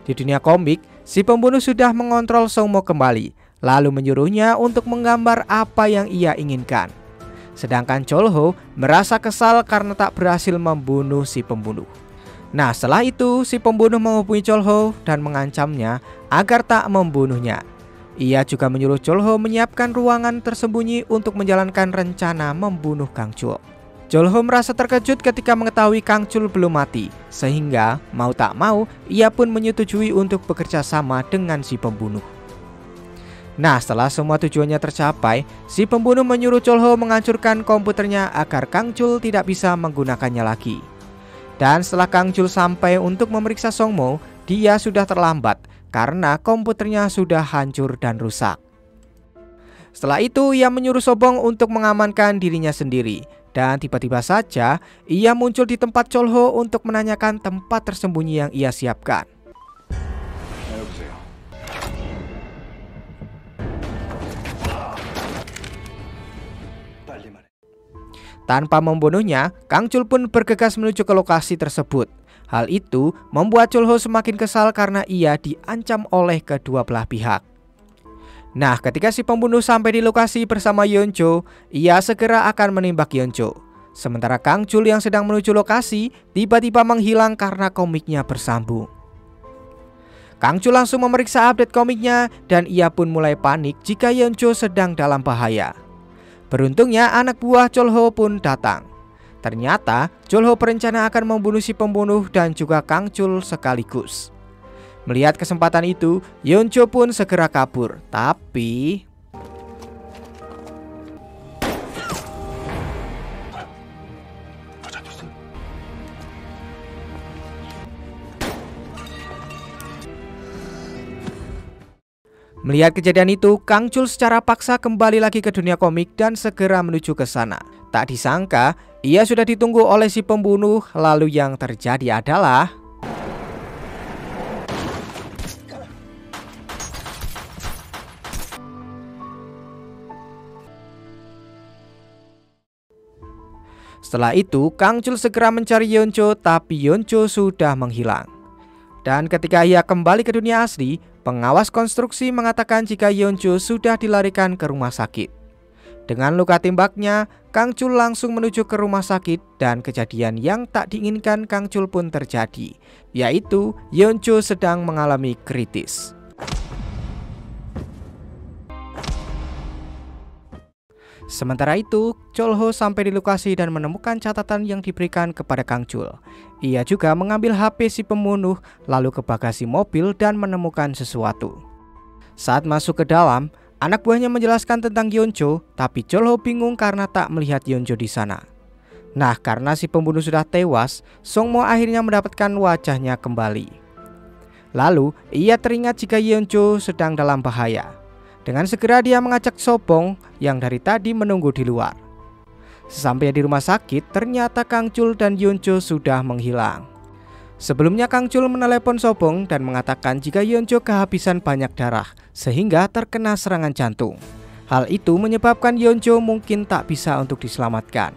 Di dunia komik, si pembunuh sudah mengontrol Songmo kembali, lalu menyuruhnya untuk menggambar apa yang ia inginkan. Sedangkan Cholho merasa kesal karena tak berhasil membunuh si pembunuh. Nah setelah itu si pembunuh menghubungi Cholho dan mengancamnya agar tak membunuhnya. Ia juga menyuruh Cholho menyiapkan ruangan tersembunyi untuk menjalankan rencana membunuh Kang Chul. Cholho merasa terkejut ketika mengetahui Kang Chul belum mati, sehingga mau tak mau ia pun menyetujui untuk bekerja sama dengan si pembunuh. Nah, setelah semua tujuannya tercapai, si pembunuh menyuruh Cholho menghancurkan komputernya agar Kang Chul tidak bisa menggunakannya lagi. Dan setelah Kang Chul sampai untuk memeriksa Songmo, dia sudah terlambat karena komputernya sudah hancur dan rusak. Setelah itu, ia menyuruh Sobong untuk mengamankan dirinya sendiri. Dan tiba-tiba saja, ia muncul di tempat Cholho untuk menanyakan tempat tersembunyi yang ia siapkan. Tanpa membunuhnya, Kang Chul pun bergegas menuju ke lokasi tersebut. Hal itu membuat Chulho semakin kesal karena ia diancam oleh kedua belah pihak. Nah, ketika si pembunuh sampai di lokasi bersama Yoncho, ia segera akan menembak Yoncho. Sementara Kang Chul yang sedang menuju lokasi tiba-tiba menghilang karena komiknya bersambung. Kang Chul langsung memeriksa update komiknya dan ia pun mulai panik jika Yoncho sedang dalam bahaya. Beruntungnya anak buah Cholho pun datang. Ternyata Cholho berencana akan membunuh si pembunuh dan juga Kang Chul sekaligus. Melihat kesempatan itu, Yoncho pun segera kabur. Tapi Melihat kejadian itu, Kang Chul secara paksa kembali lagi ke dunia komik dan segera menuju ke sana. Tak disangka, ia sudah ditunggu oleh si pembunuh, lalu yang terjadi adalah... Setelah itu, Kang Chul segera mencari Yoncho, tapi Yoncho sudah menghilang. Dan ketika ia kembali ke dunia asli, Pengawas konstruksi mengatakan jika Yonjo sudah dilarikan ke rumah sakit. Dengan luka tembaknya, Kang Chul langsung menuju ke rumah sakit dan kejadian yang tak diinginkan Kang Chul pun terjadi, yaitu Yonjo sedang mengalami kritis. Sementara itu, Cholho sampai di lokasi dan menemukan catatan yang diberikan kepada Kang Chul. Ia juga mengambil HP si pembunuh, lalu ke bagasi mobil dan menemukan sesuatu. Saat masuk ke dalam, anak buahnya menjelaskan tentang Yoncho, tapi Cholho bingung karena tak melihat Yoncho di sana. Nah, karena si pembunuh sudah tewas, Songmo akhirnya mendapatkan wajahnya kembali. Lalu, ia teringat jika Yoncho sedang dalam bahaya. Dengan segera dia mengajak Sobong yang dari tadi menunggu di luar. Sesampainya di rumah sakit, ternyata Kang Chul dan Yoncho sudah menghilang. Sebelumnya Kang Chul menelepon Sobong dan mengatakan jika Yoncho kehabisan banyak darah sehingga terkena serangan jantung. Hal itu menyebabkan Yoncho mungkin tak bisa untuk diselamatkan.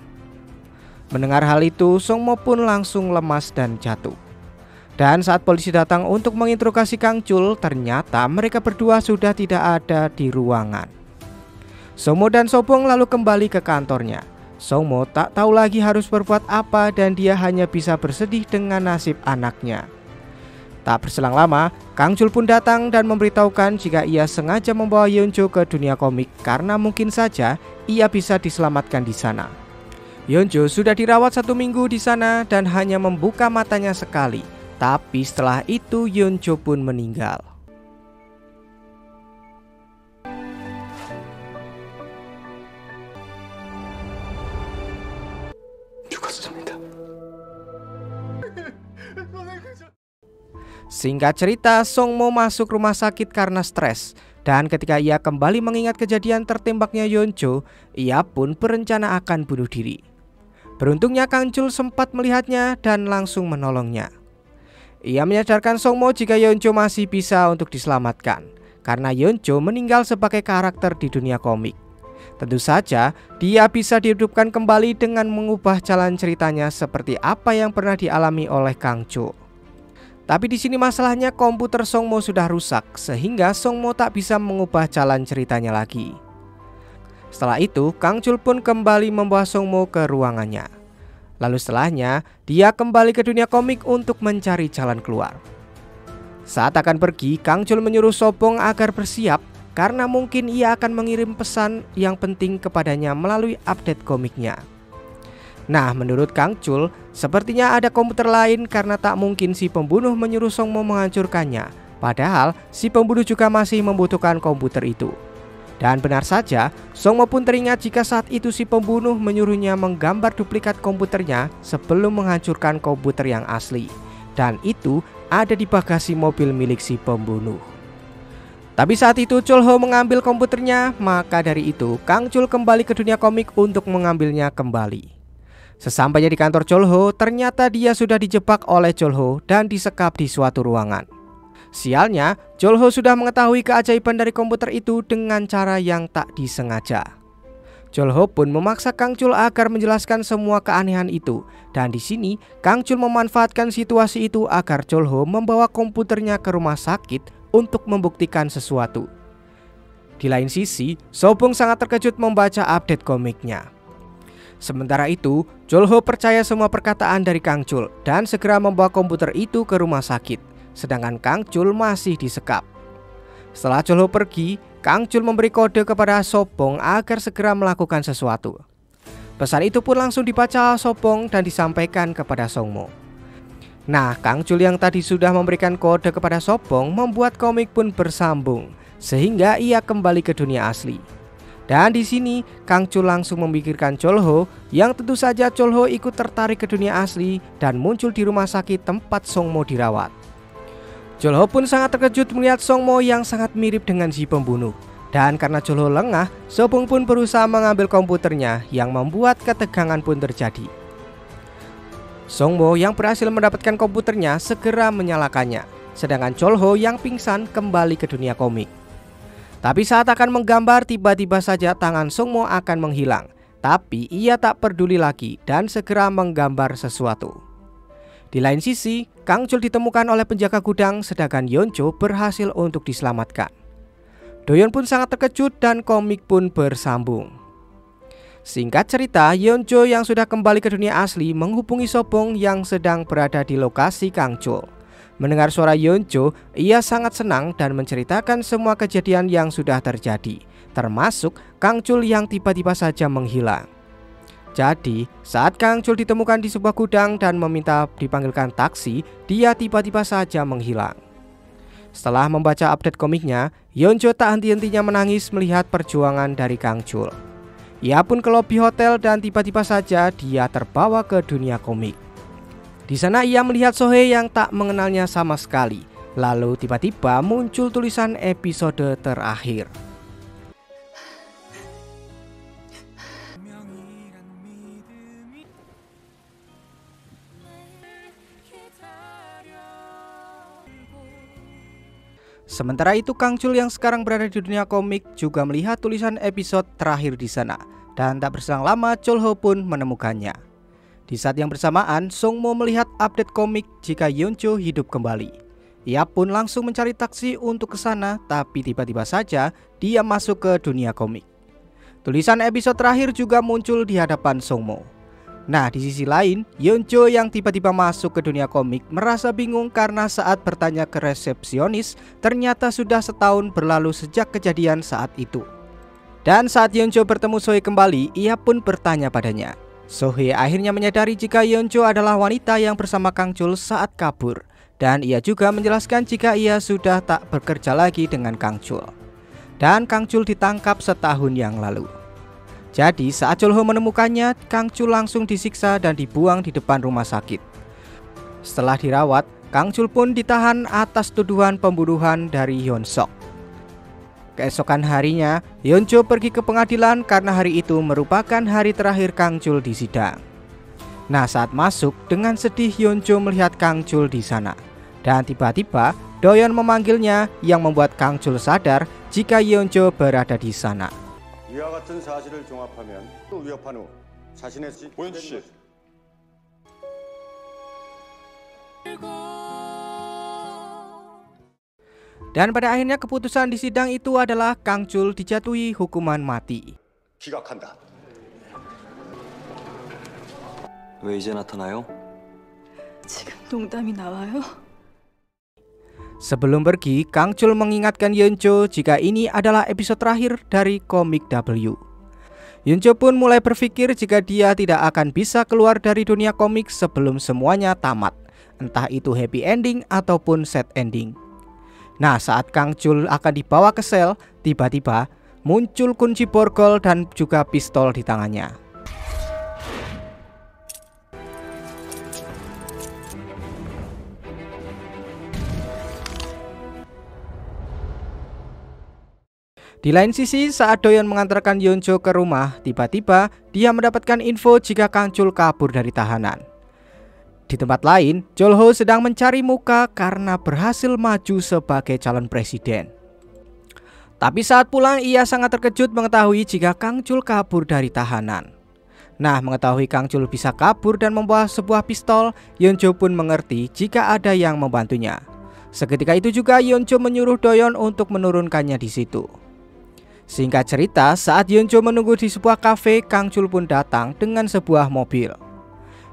Mendengar hal itu, Songmo pun langsung lemas dan jatuh. Dan saat polisi datang untuk menginterogasi Kang Chul, ternyata mereka berdua sudah tidak ada di ruangan. Somo dan Sobong lalu kembali ke kantornya. Somo tak tahu lagi harus berbuat apa dan dia hanya bisa bersedih dengan nasib anaknya. Tak berselang lama, Kang Chul pun datang dan memberitahukan jika ia sengaja membawa Yonjo ke dunia komik karena mungkin saja ia bisa diselamatkan di sana. Yonjo sudah dirawat satu minggu di sana dan hanya membuka matanya sekali. Tapi setelah itu Yoncho pun meninggal. Singkat cerita, Songmo masuk rumah sakit karena stres dan ketika ia kembali mengingat kejadian tertembaknya Yoncho, ia pun berencana akan bunuh diri. Beruntungnya Kang Chul sempat melihatnya dan langsung menolongnya. Ia menyadarkan Songmo jika Yeonjo masih bisa untuk diselamatkan karena Yeonjo meninggal sebagai karakter di dunia komik. Tentu saja, dia bisa dihidupkan kembali dengan mengubah jalan ceritanya seperti apa yang pernah dialami oleh Kang Cho. Tapi di sini masalahnya komputer Songmo sudah rusak sehingga Songmo tak bisa mengubah jalan ceritanya lagi. Setelah itu, Kang Chul pun kembali membawa Songmo ke ruangannya. Lalu setelahnya, dia kembali ke dunia komik untuk mencari jalan keluar. Saat akan pergi, Kang Chul menyuruh Sobong agar bersiap karena mungkin ia akan mengirim pesan yang penting kepadanya melalui update komiknya. Nah, menurut Kang Chul, sepertinya ada komputer lain karena tak mungkin si pembunuh menyuruh Songmo menghancurkannya. Padahal si pembunuh juga masih membutuhkan komputer itu. Dan benar saja, Songmo pun teringat jika saat itu si pembunuh menyuruhnya menggambar duplikat komputernya sebelum menghancurkan komputer yang asli. Dan itu ada di bagasi mobil milik si pembunuh. Tapi saat itu Chulho mengambil komputernya, maka dari itu Kang Chul kembali ke dunia komik untuk mengambilnya kembali. Sesampainya di kantor Chulho, ternyata dia sudah dijebak oleh Chulho dan disekap di suatu ruangan. Sialnya, Chulho sudah mengetahui keajaiban dari komputer itu dengan cara yang tak disengaja. Chulho pun memaksa Kang Chul agar menjelaskan semua keanehan itu dan di sini Kang Chul memanfaatkan situasi itu agar Chulho membawa komputernya ke rumah sakit untuk membuktikan sesuatu. Di lain sisi, Sobong sangat terkejut membaca update komiknya. Sementara itu, Jolho percaya semua perkataan dari Kang Chul dan segera membawa komputer itu ke rumah sakit, sedangkan Kang Chul masih disekap. Setelah Jolho pergi, Kang Chul memberi kode kepada Sobong agar segera melakukan sesuatu. Pesan itu pun langsung dibaca Sobong dan disampaikan kepada Songmo. Nah, Kang Chul yang tadi sudah memberikan kode kepada Sobong membuat komik pun bersambung sehingga ia kembali ke dunia asli. Dan di sini Kang Chul langsung memikirkan Cholho yang tentu saja Cholho ikut tertarik ke dunia asli dan muncul di rumah sakit tempat Songmo dirawat. Cholho pun sangat terkejut melihat Songmo yang sangat mirip dengan si pembunuh. Dan karena Cholho lengah, Sobong pun berusaha mengambil komputernya yang membuat ketegangan pun terjadi. Songmo yang berhasil mendapatkan komputernya segera menyalakannya, sedangkan Cholho yang pingsan kembali ke dunia komik. Tapi saat akan menggambar tiba-tiba saja tangan Songmo akan menghilang, tapi ia tak peduli lagi dan segera menggambar sesuatu. Di lain sisi, Kang Chul ditemukan oleh penjaga gudang sedangkan Yonjo berhasil untuk diselamatkan. Doyon pun sangat terkejut dan komik pun bersambung. Singkat cerita, Yeonjo yang sudah kembali ke dunia asli menghubungi Sobong yang sedang berada di lokasi Kang Chul. Mendengar suara Yeonjo, ia sangat senang dan menceritakan semua kejadian yang sudah terjadi, termasuk Kang Chul yang tiba-tiba saja menghilang. Jadi, saat Kang Chul ditemukan di sebuah gudang dan meminta dipanggilkan taksi, dia tiba-tiba saja menghilang. Setelah membaca update komiknya, Yeonjo tak henti-hentinya menangis melihat perjuangan dari Kang Chul. Ia pun ke lobi hotel dan tiba-tiba saja dia terbawa ke dunia komik. Di sana ia melihat Sohei yang tak mengenalnya sama sekali. Lalu tiba-tiba muncul tulisan episode terakhir. Sementara itu Kang Chul yang sekarang berada di dunia komik juga melihat tulisan episode terakhir di sana dan tak berselang lama Chulho pun menemukannya. Di saat yang bersamaan, Songmo melihat update komik jika Yeoncho hidup kembali. Ia pun langsung mencari taksi untuk ke sana, tapi tiba-tiba saja dia masuk ke dunia komik. Tulisan episode terakhir juga muncul di hadapan Songmo. Nah, di sisi lain, Yeonjo yang tiba-tiba masuk ke dunia komik merasa bingung karena saat bertanya ke resepsionis, ternyata sudah setahun berlalu sejak kejadian saat itu. Dan saat Yeonjo bertemu Sohee kembali, ia pun bertanya padanya. Sohee akhirnya menyadari jika Yeonjo adalah wanita yang bersama Kang Chul saat kabur. Dan ia juga menjelaskan jika ia sudah tak bekerja lagi dengan Kang Chul. Dan Kang Chul ditangkap setahun yang lalu. Jadi saat Chulho menemukannya, Kang Chul langsung disiksa dan dibuang di depan rumah sakit. Setelah dirawat, Kang Chul pun ditahan atas tuduhan pembunuhan dari Hyun Sok. Keesokan harinya, Hyun Cho pergi ke pengadilan karena hari itu merupakan hari terakhir Kang Chul di sidang. Nah, saat masuk, dengan sedih Yonjo melihat Kang Chul di sana. Dan tiba-tiba, Doyon memanggilnya yang membuat Kang Chul sadar jika Yonjo berada di sana. 이와 같은 사실을 종합하면 또 위협한 후 자신의 오현주 씨. Dan pada akhirnya keputusan di sidang itu adalah Kang Chul dijatuhi hukuman mati. 기각한다. 왜 이제 나타나요? 지금 농담이 나와요? Sebelum pergi, Kang Chul mengingatkan Yuncho jika ini adalah episode terakhir dari komik W. Yuncho pun mulai berpikir jika dia tidak akan bisa keluar dari dunia komik sebelum semuanya tamat, entah itu happy ending ataupun sad ending. Nah, saat Kang Chul akan dibawa ke sel, tiba-tiba muncul kunci borgol dan juga pistol di tangannya. Di lain sisi, saat Doyon mengantarkan Yonjo ke rumah, tiba-tiba dia mendapatkan info jika Kang Chul kabur dari tahanan. Di tempat lain, Jolho sedang mencari muka karena berhasil maju sebagai calon presiden. Tapi saat pulang ia sangat terkejut mengetahui jika Kang Chul kabur dari tahanan. Nah, mengetahui Kang Chul bisa kabur dan membawa sebuah pistol, Yonjo pun mengerti jika ada yang membantunya. Seketika itu juga Yonjo menyuruh Doyon untuk menurunkannya di situ. Singkat cerita, saat Yonjo menunggu di sebuah kafe, Kang Chul pun datang dengan sebuah mobil.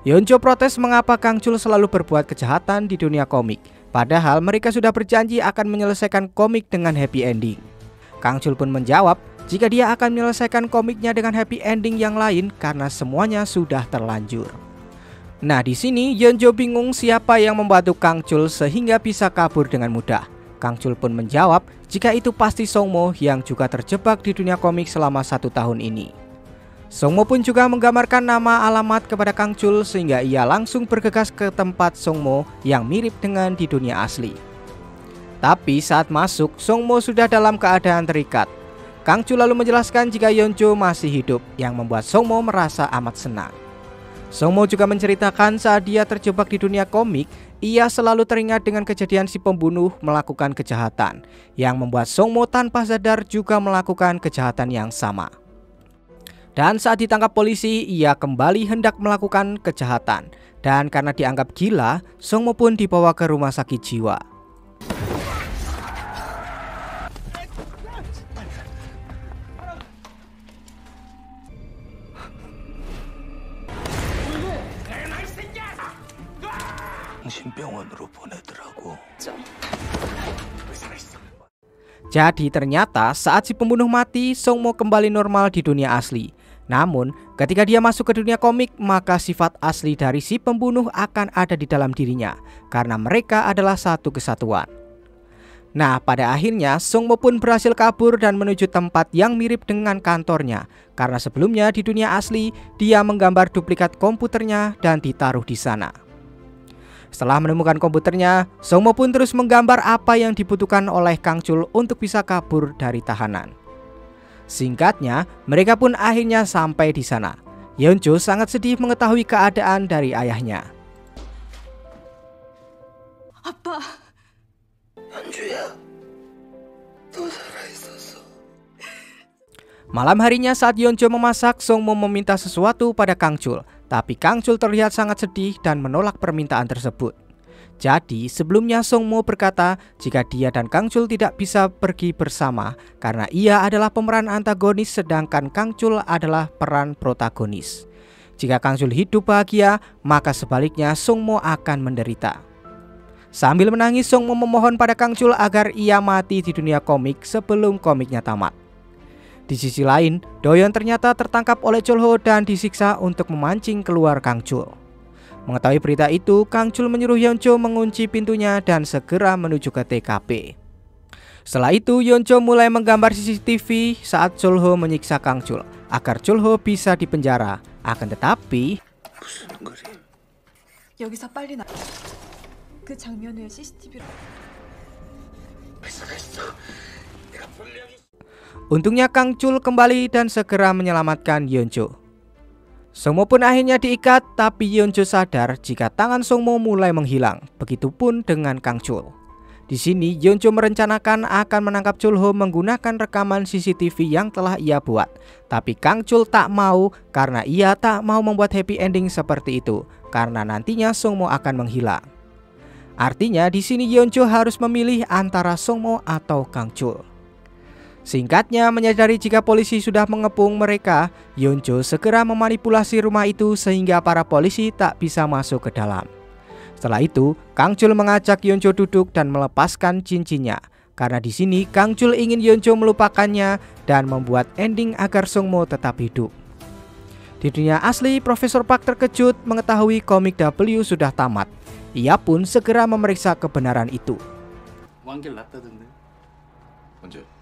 Yonjo protes mengapa Kang Chul selalu berbuat kejahatan di dunia komik, padahal mereka sudah berjanji akan menyelesaikan komik dengan happy ending. Kang Chul pun menjawab jika dia akan menyelesaikan komiknya dengan happy ending yang lain karena semuanya sudah terlanjur. Nah, di sini Yonjo bingung siapa yang membantu Kang Chul sehingga bisa kabur dengan mudah. Kang Chul pun menjawab jika itu pasti Songmo yang juga terjebak di dunia komik selama satu tahun ini. Songmo pun juga menggambarkan nama alamat kepada Kang Chul sehingga ia langsung bergegas ke tempat Songmo yang mirip dengan di dunia asli. Tapi saat masuk, Songmo sudah dalam keadaan terikat. Kang Chul lalu menjelaskan jika Yonjo masih hidup yang membuat Songmo merasa amat senang. Songmo juga menceritakan saat dia terjebak di dunia komik, ia selalu teringat dengan kejadian si pembunuh melakukan kejahatan, yang membuat Songmo tanpa sadar juga melakukan kejahatan yang sama. Dan saat ditangkap polisi, ia kembali hendak melakukan kejahatan, dan karena dianggap gila, Songmo pun dibawa ke rumah sakit jiwa. Jadi ternyata saat si pembunuh mati, Songmo kembali normal di dunia asli. Namun, ketika dia masuk ke dunia komik, maka sifat asli dari si pembunuh akan ada di dalam dirinya karena mereka adalah satu kesatuan. Nah, pada akhirnya Songmo pun berhasil kabur dan menuju tempat yang mirip dengan kantornya karena sebelumnya di dunia asli dia menggambar duplikat komputernya dan ditaruh di sana. Setelah menemukan komputernya, Songmo pun terus menggambar apa yang dibutuhkan oleh Kang Chul untuk bisa kabur dari tahanan. Singkatnya, mereka pun akhirnya sampai di sana. Yeonjo sangat sedih mengetahui keadaan dari ayahnya. 아빠, Malam harinya saat Yeonjo memasak, Songmo meminta sesuatu pada Kang Chul, tapi Kang Chul terlihat sangat sedih dan menolak permintaan tersebut. Jadi sebelumnya Songmo berkata jika dia dan Kang Chul tidak bisa pergi bersama karena ia adalah pemeran antagonis sedangkan Kang Chul adalah peran protagonis. Jika Kang Chul hidup bahagia, maka sebaliknya Songmo akan menderita. Sambil menangis, Songmo memohon pada Kang Chul agar ia mati di dunia komik sebelum komiknya tamat. Di sisi lain, Doyon ternyata tertangkap oleh Chulho dan disiksa untuk memancing keluar Kang Chul. Mengetahui berita itu, Kang Chul menyuruh Yeonjo mengunci pintunya dan segera menuju ke TKP. Setelah itu, Yeonjo mulai menggambar CCTV saat Chulho menyiksa Kang Chul agar Chulho bisa dipenjara. Akan tetapi, Untungnya Kang Chul kembali dan segera menyelamatkan Yeonjo. Songmo pun akhirnya diikat, tapi Yeonjo sadar jika tangan Songmo mulai menghilang. Begitupun dengan Kang Chul. Di sini Yeonjo merencanakan akan menangkap Chulho menggunakan rekaman CCTV yang telah ia buat. Tapi Kang Chul tak mau karena ia tak mau membuat happy ending seperti itu karena nantinya Songmo akan menghilang. Artinya di sini Yeonjo harus memilih antara Songmo atau Kang Chul. Singkatnya, menyadari jika polisi sudah mengepung mereka, Yeonjo segera memanipulasi rumah itu sehingga para polisi tak bisa masuk ke dalam. Setelah itu, Kang Chul mengajak Yeonjo duduk dan melepaskan cincinnya. Karena di sini Kang Chul ingin Yeonjo melupakannya dan membuat ending agar Songmo tetap hidup. Di dunia asli, Profesor Park terkejut mengetahui komik W sudah tamat. Ia pun segera memeriksa kebenaran itu. 언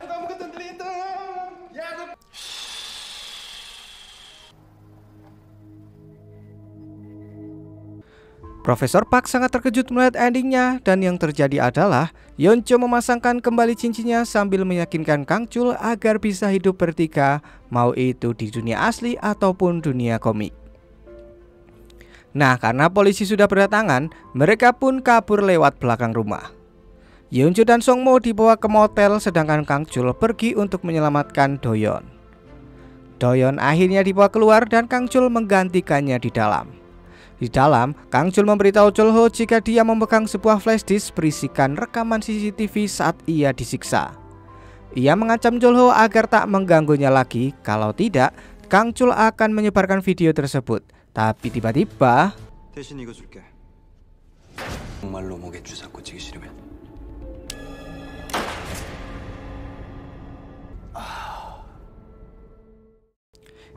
Profesor Park sangat terkejut melihat endingnya dan yang terjadi adalah Yeoncho memasangkan kembali cincinnya sambil meyakinkan Kang Chul agar bisa hidup bertiga mau itu di dunia asli ataupun dunia komik. Nah karena polisi sudah berdatangan mereka pun kabur lewat belakang rumah. Yeoncho dan Songmo dibawa ke motel sedangkan Kang Chul pergi untuk menyelamatkan Doyon. Doyon akhirnya dibawa keluar dan Kang Chul menggantikannya di dalam. Di dalam, Kang Chul memberitahu Chulho jika dia memegang sebuah flash disk berisikan rekaman CCTV saat ia disiksa. Ia mengancam Chulho agar tak mengganggunya lagi, kalau tidak, Kang Chul akan menyebarkan video tersebut. Tapi tiba-tiba, 대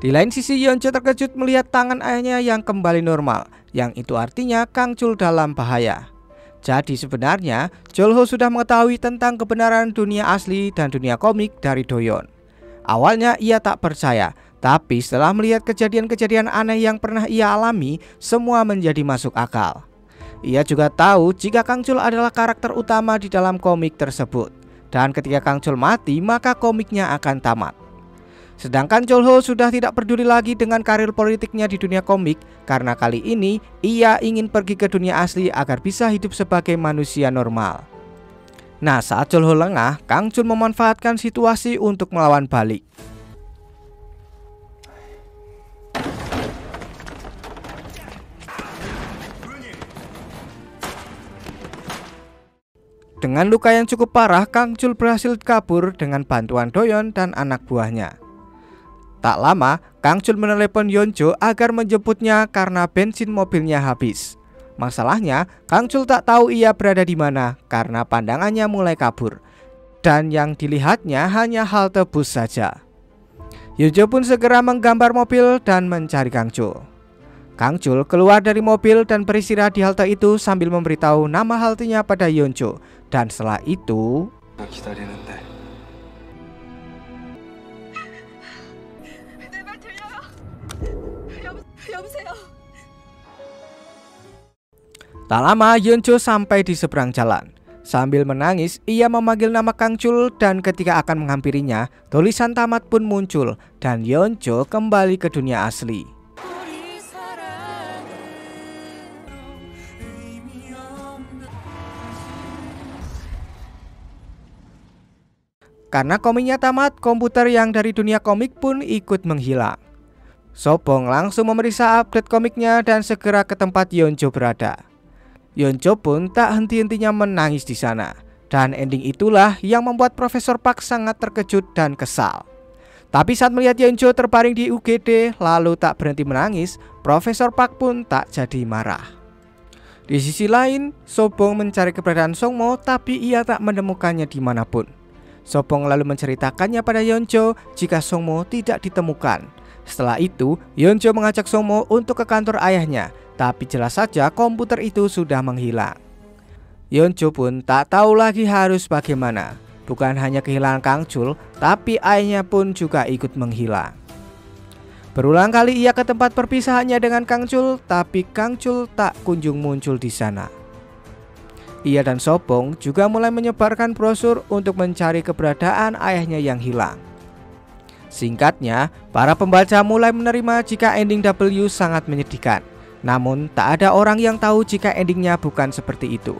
Di lain sisi Yeoncho terkejut melihat tangan ayahnya yang kembali normal Yang itu artinya Kang Chul dalam bahaya. Jadi sebenarnya Jolho sudah mengetahui tentang kebenaran dunia asli dan dunia komik dari Doyon Awalnya ia tak percaya Tapi setelah melihat kejadian-kejadian aneh yang pernah ia alami Semua menjadi masuk akal. Ia juga tahu jika Kang Chul adalah karakter utama di dalam komik tersebut. Dan ketika Kang Chul mati maka komiknya akan tamat Sedangkan Cholho sudah tidak peduli lagi dengan karir politiknya di dunia komik karena kali ini ia ingin pergi ke dunia asli agar bisa hidup sebagai manusia normal. Nah saat Cholho lengah, Kang Chul memanfaatkan situasi untuk melawan balik. Dengan luka yang cukup parah, Kang Chul berhasil kabur dengan bantuan Doyon dan anak buahnya. Tak lama, Kang Chul menelepon Yonjo agar menjemputnya karena bensin mobilnya habis. Masalahnya, Kang Chul tak tahu ia berada di mana karena pandangannya mulai kabur. Dan yang dilihatnya hanya halte bus saja. Yonjo pun segera menggambar mobil dan mencari Kang Chul. Kang Chul keluar dari mobil dan beristirahat di halte itu sambil memberitahu nama haltenya pada Yonjo. Dan setelah itu, 기 Tak lama Yeonjo sampai di seberang jalan. Sambil menangis, ia memanggil nama Kang Chul dan ketika akan menghampirinya, tulisan tamat pun muncul dan Yeonjo kembali ke dunia asli. Karena komiknya tamat, komputer yang dari dunia komik pun ikut menghilang. Sobong langsung memeriksa update komiknya dan segera ke tempat Yonjo berada. Yonjo pun tak henti-hentinya menangis di sana. Dan ending itulah yang membuat Profesor Park sangat terkejut dan kesal. Tapi saat melihat Yonjo terbaring di UGD lalu tak berhenti menangis, Profesor Park pun tak jadi marah. Di sisi lain, Sobong mencari keberadaan Songmo tapi ia tak menemukannya di mana pun. Sobong lalu menceritakannya pada Yonjo jika Songmo tidak ditemukan. Setelah itu, Yonjo mengajak Songmo untuk ke kantor ayahnya, tapi jelas saja komputer itu sudah menghilang. Yonjo pun tak tahu lagi harus bagaimana. Bukan hanya kehilangan Kang Chul, tapi ayahnya pun juga ikut menghilang. Berulang kali ia ke tempat perpisahannya dengan Kang Chul, tapi Kang Chul tak kunjung muncul di sana. Ia dan Sobong juga mulai menyebarkan brosur untuk mencari keberadaan ayahnya yang hilang. Singkatnya, para pembaca mulai menerima jika ending W sangat menyedihkan. Namun, tak ada orang yang tahu jika endingnya bukan seperti itu.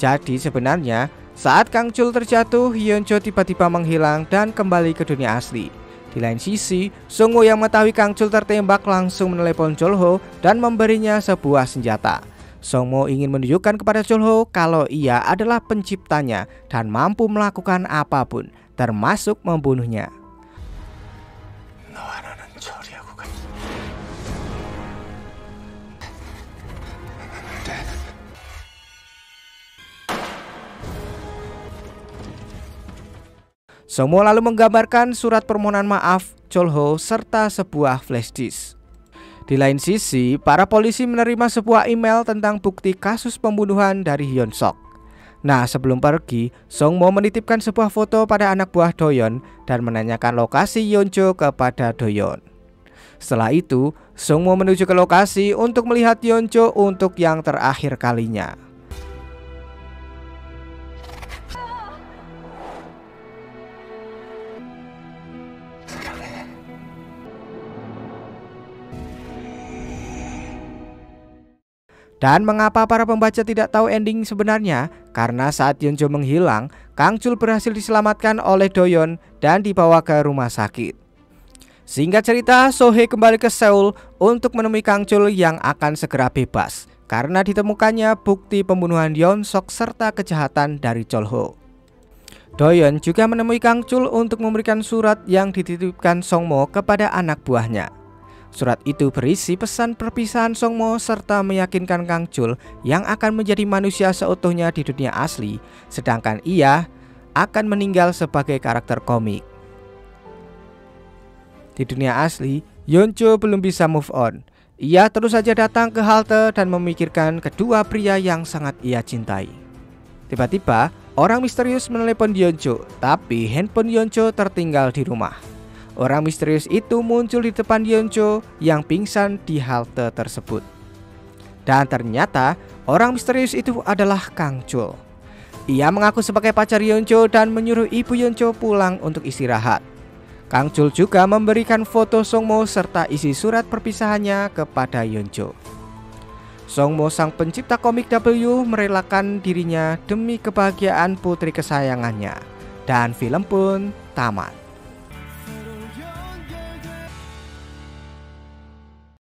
Jadi sebenarnya, saat Kang Chul terjatuh, Hyunjo tiba-tiba menghilang dan kembali ke dunia asli. Di lain sisi, Sungwoo yang mengetahui Kang Chul tertembak langsung menelepon Cholho dan memberinya sebuah senjata. Songmo ingin menunjukkan kepada Cholho kalau ia adalah penciptanya dan mampu melakukan apa pun, termasuk membunuhnya. Somo lalu menggambarkan surat permohonan maaf Cholho serta sebuah flash disk. Di lain sisi, para polisi menerima sebuah email tentang bukti kasus pembunuhan dari Hyun Sok. Nah, sebelum pergi, Song Mo menitipkan sebuah foto pada anak buah Doyon dan menanyakan lokasi Yonjo kepada Doyon. Setelah itu, Song Mo menuju ke lokasi untuk melihat Yonjo untuk yang terakhir kalinya. Dan mengapa para pembaca tidak tahu ending sebenarnya? Karena saat Yonjo menghilang, Kang Chul berhasil diselamatkan oleh Doyon dan dibawa ke rumah sakit. Singkat cerita, Sohei kembali ke Seoul untuk menemui Kang Chul yang akan segera bebas karena ditemukannya bukti pembunuhan Yeon Sok serta kejahatan dari Cholho. Doyon juga menemui Kang Chul untuk memberikan surat yang dititipkan Songmo kepada anak buahnya. Surat itu berisi pesan perpisahan Songmo serta meyakinkan Kang Chul yang akan menjadi manusia seutuhnya di dunia asli, sedangkan ia akan meninggal sebagai karakter komik. Di dunia asli, Yoncho belum bisa move on. Ia terus saja datang ke halte dan memikirkan kedua pria yang sangat ia cintai. Tiba-tiba, orang misterius menelepon Yoncho, tapi handphone Yoncho tertinggal di rumah. Orang misterius itu muncul di depan Yoncho yang pingsan di halte tersebut. Dan ternyata orang misterius itu adalah Kang Chul. Ia mengaku sebagai pacar Yoncho dan menyuruh ibu Yoncho pulang untuk istirahat. Kang Chul juga memberikan foto Songmo serta isi surat perpisahannya kepada Yoncho. Songmo sang pencipta komik W merelakan dirinya demi kebahagiaan putri kesayangannya. Dan film pun tamat.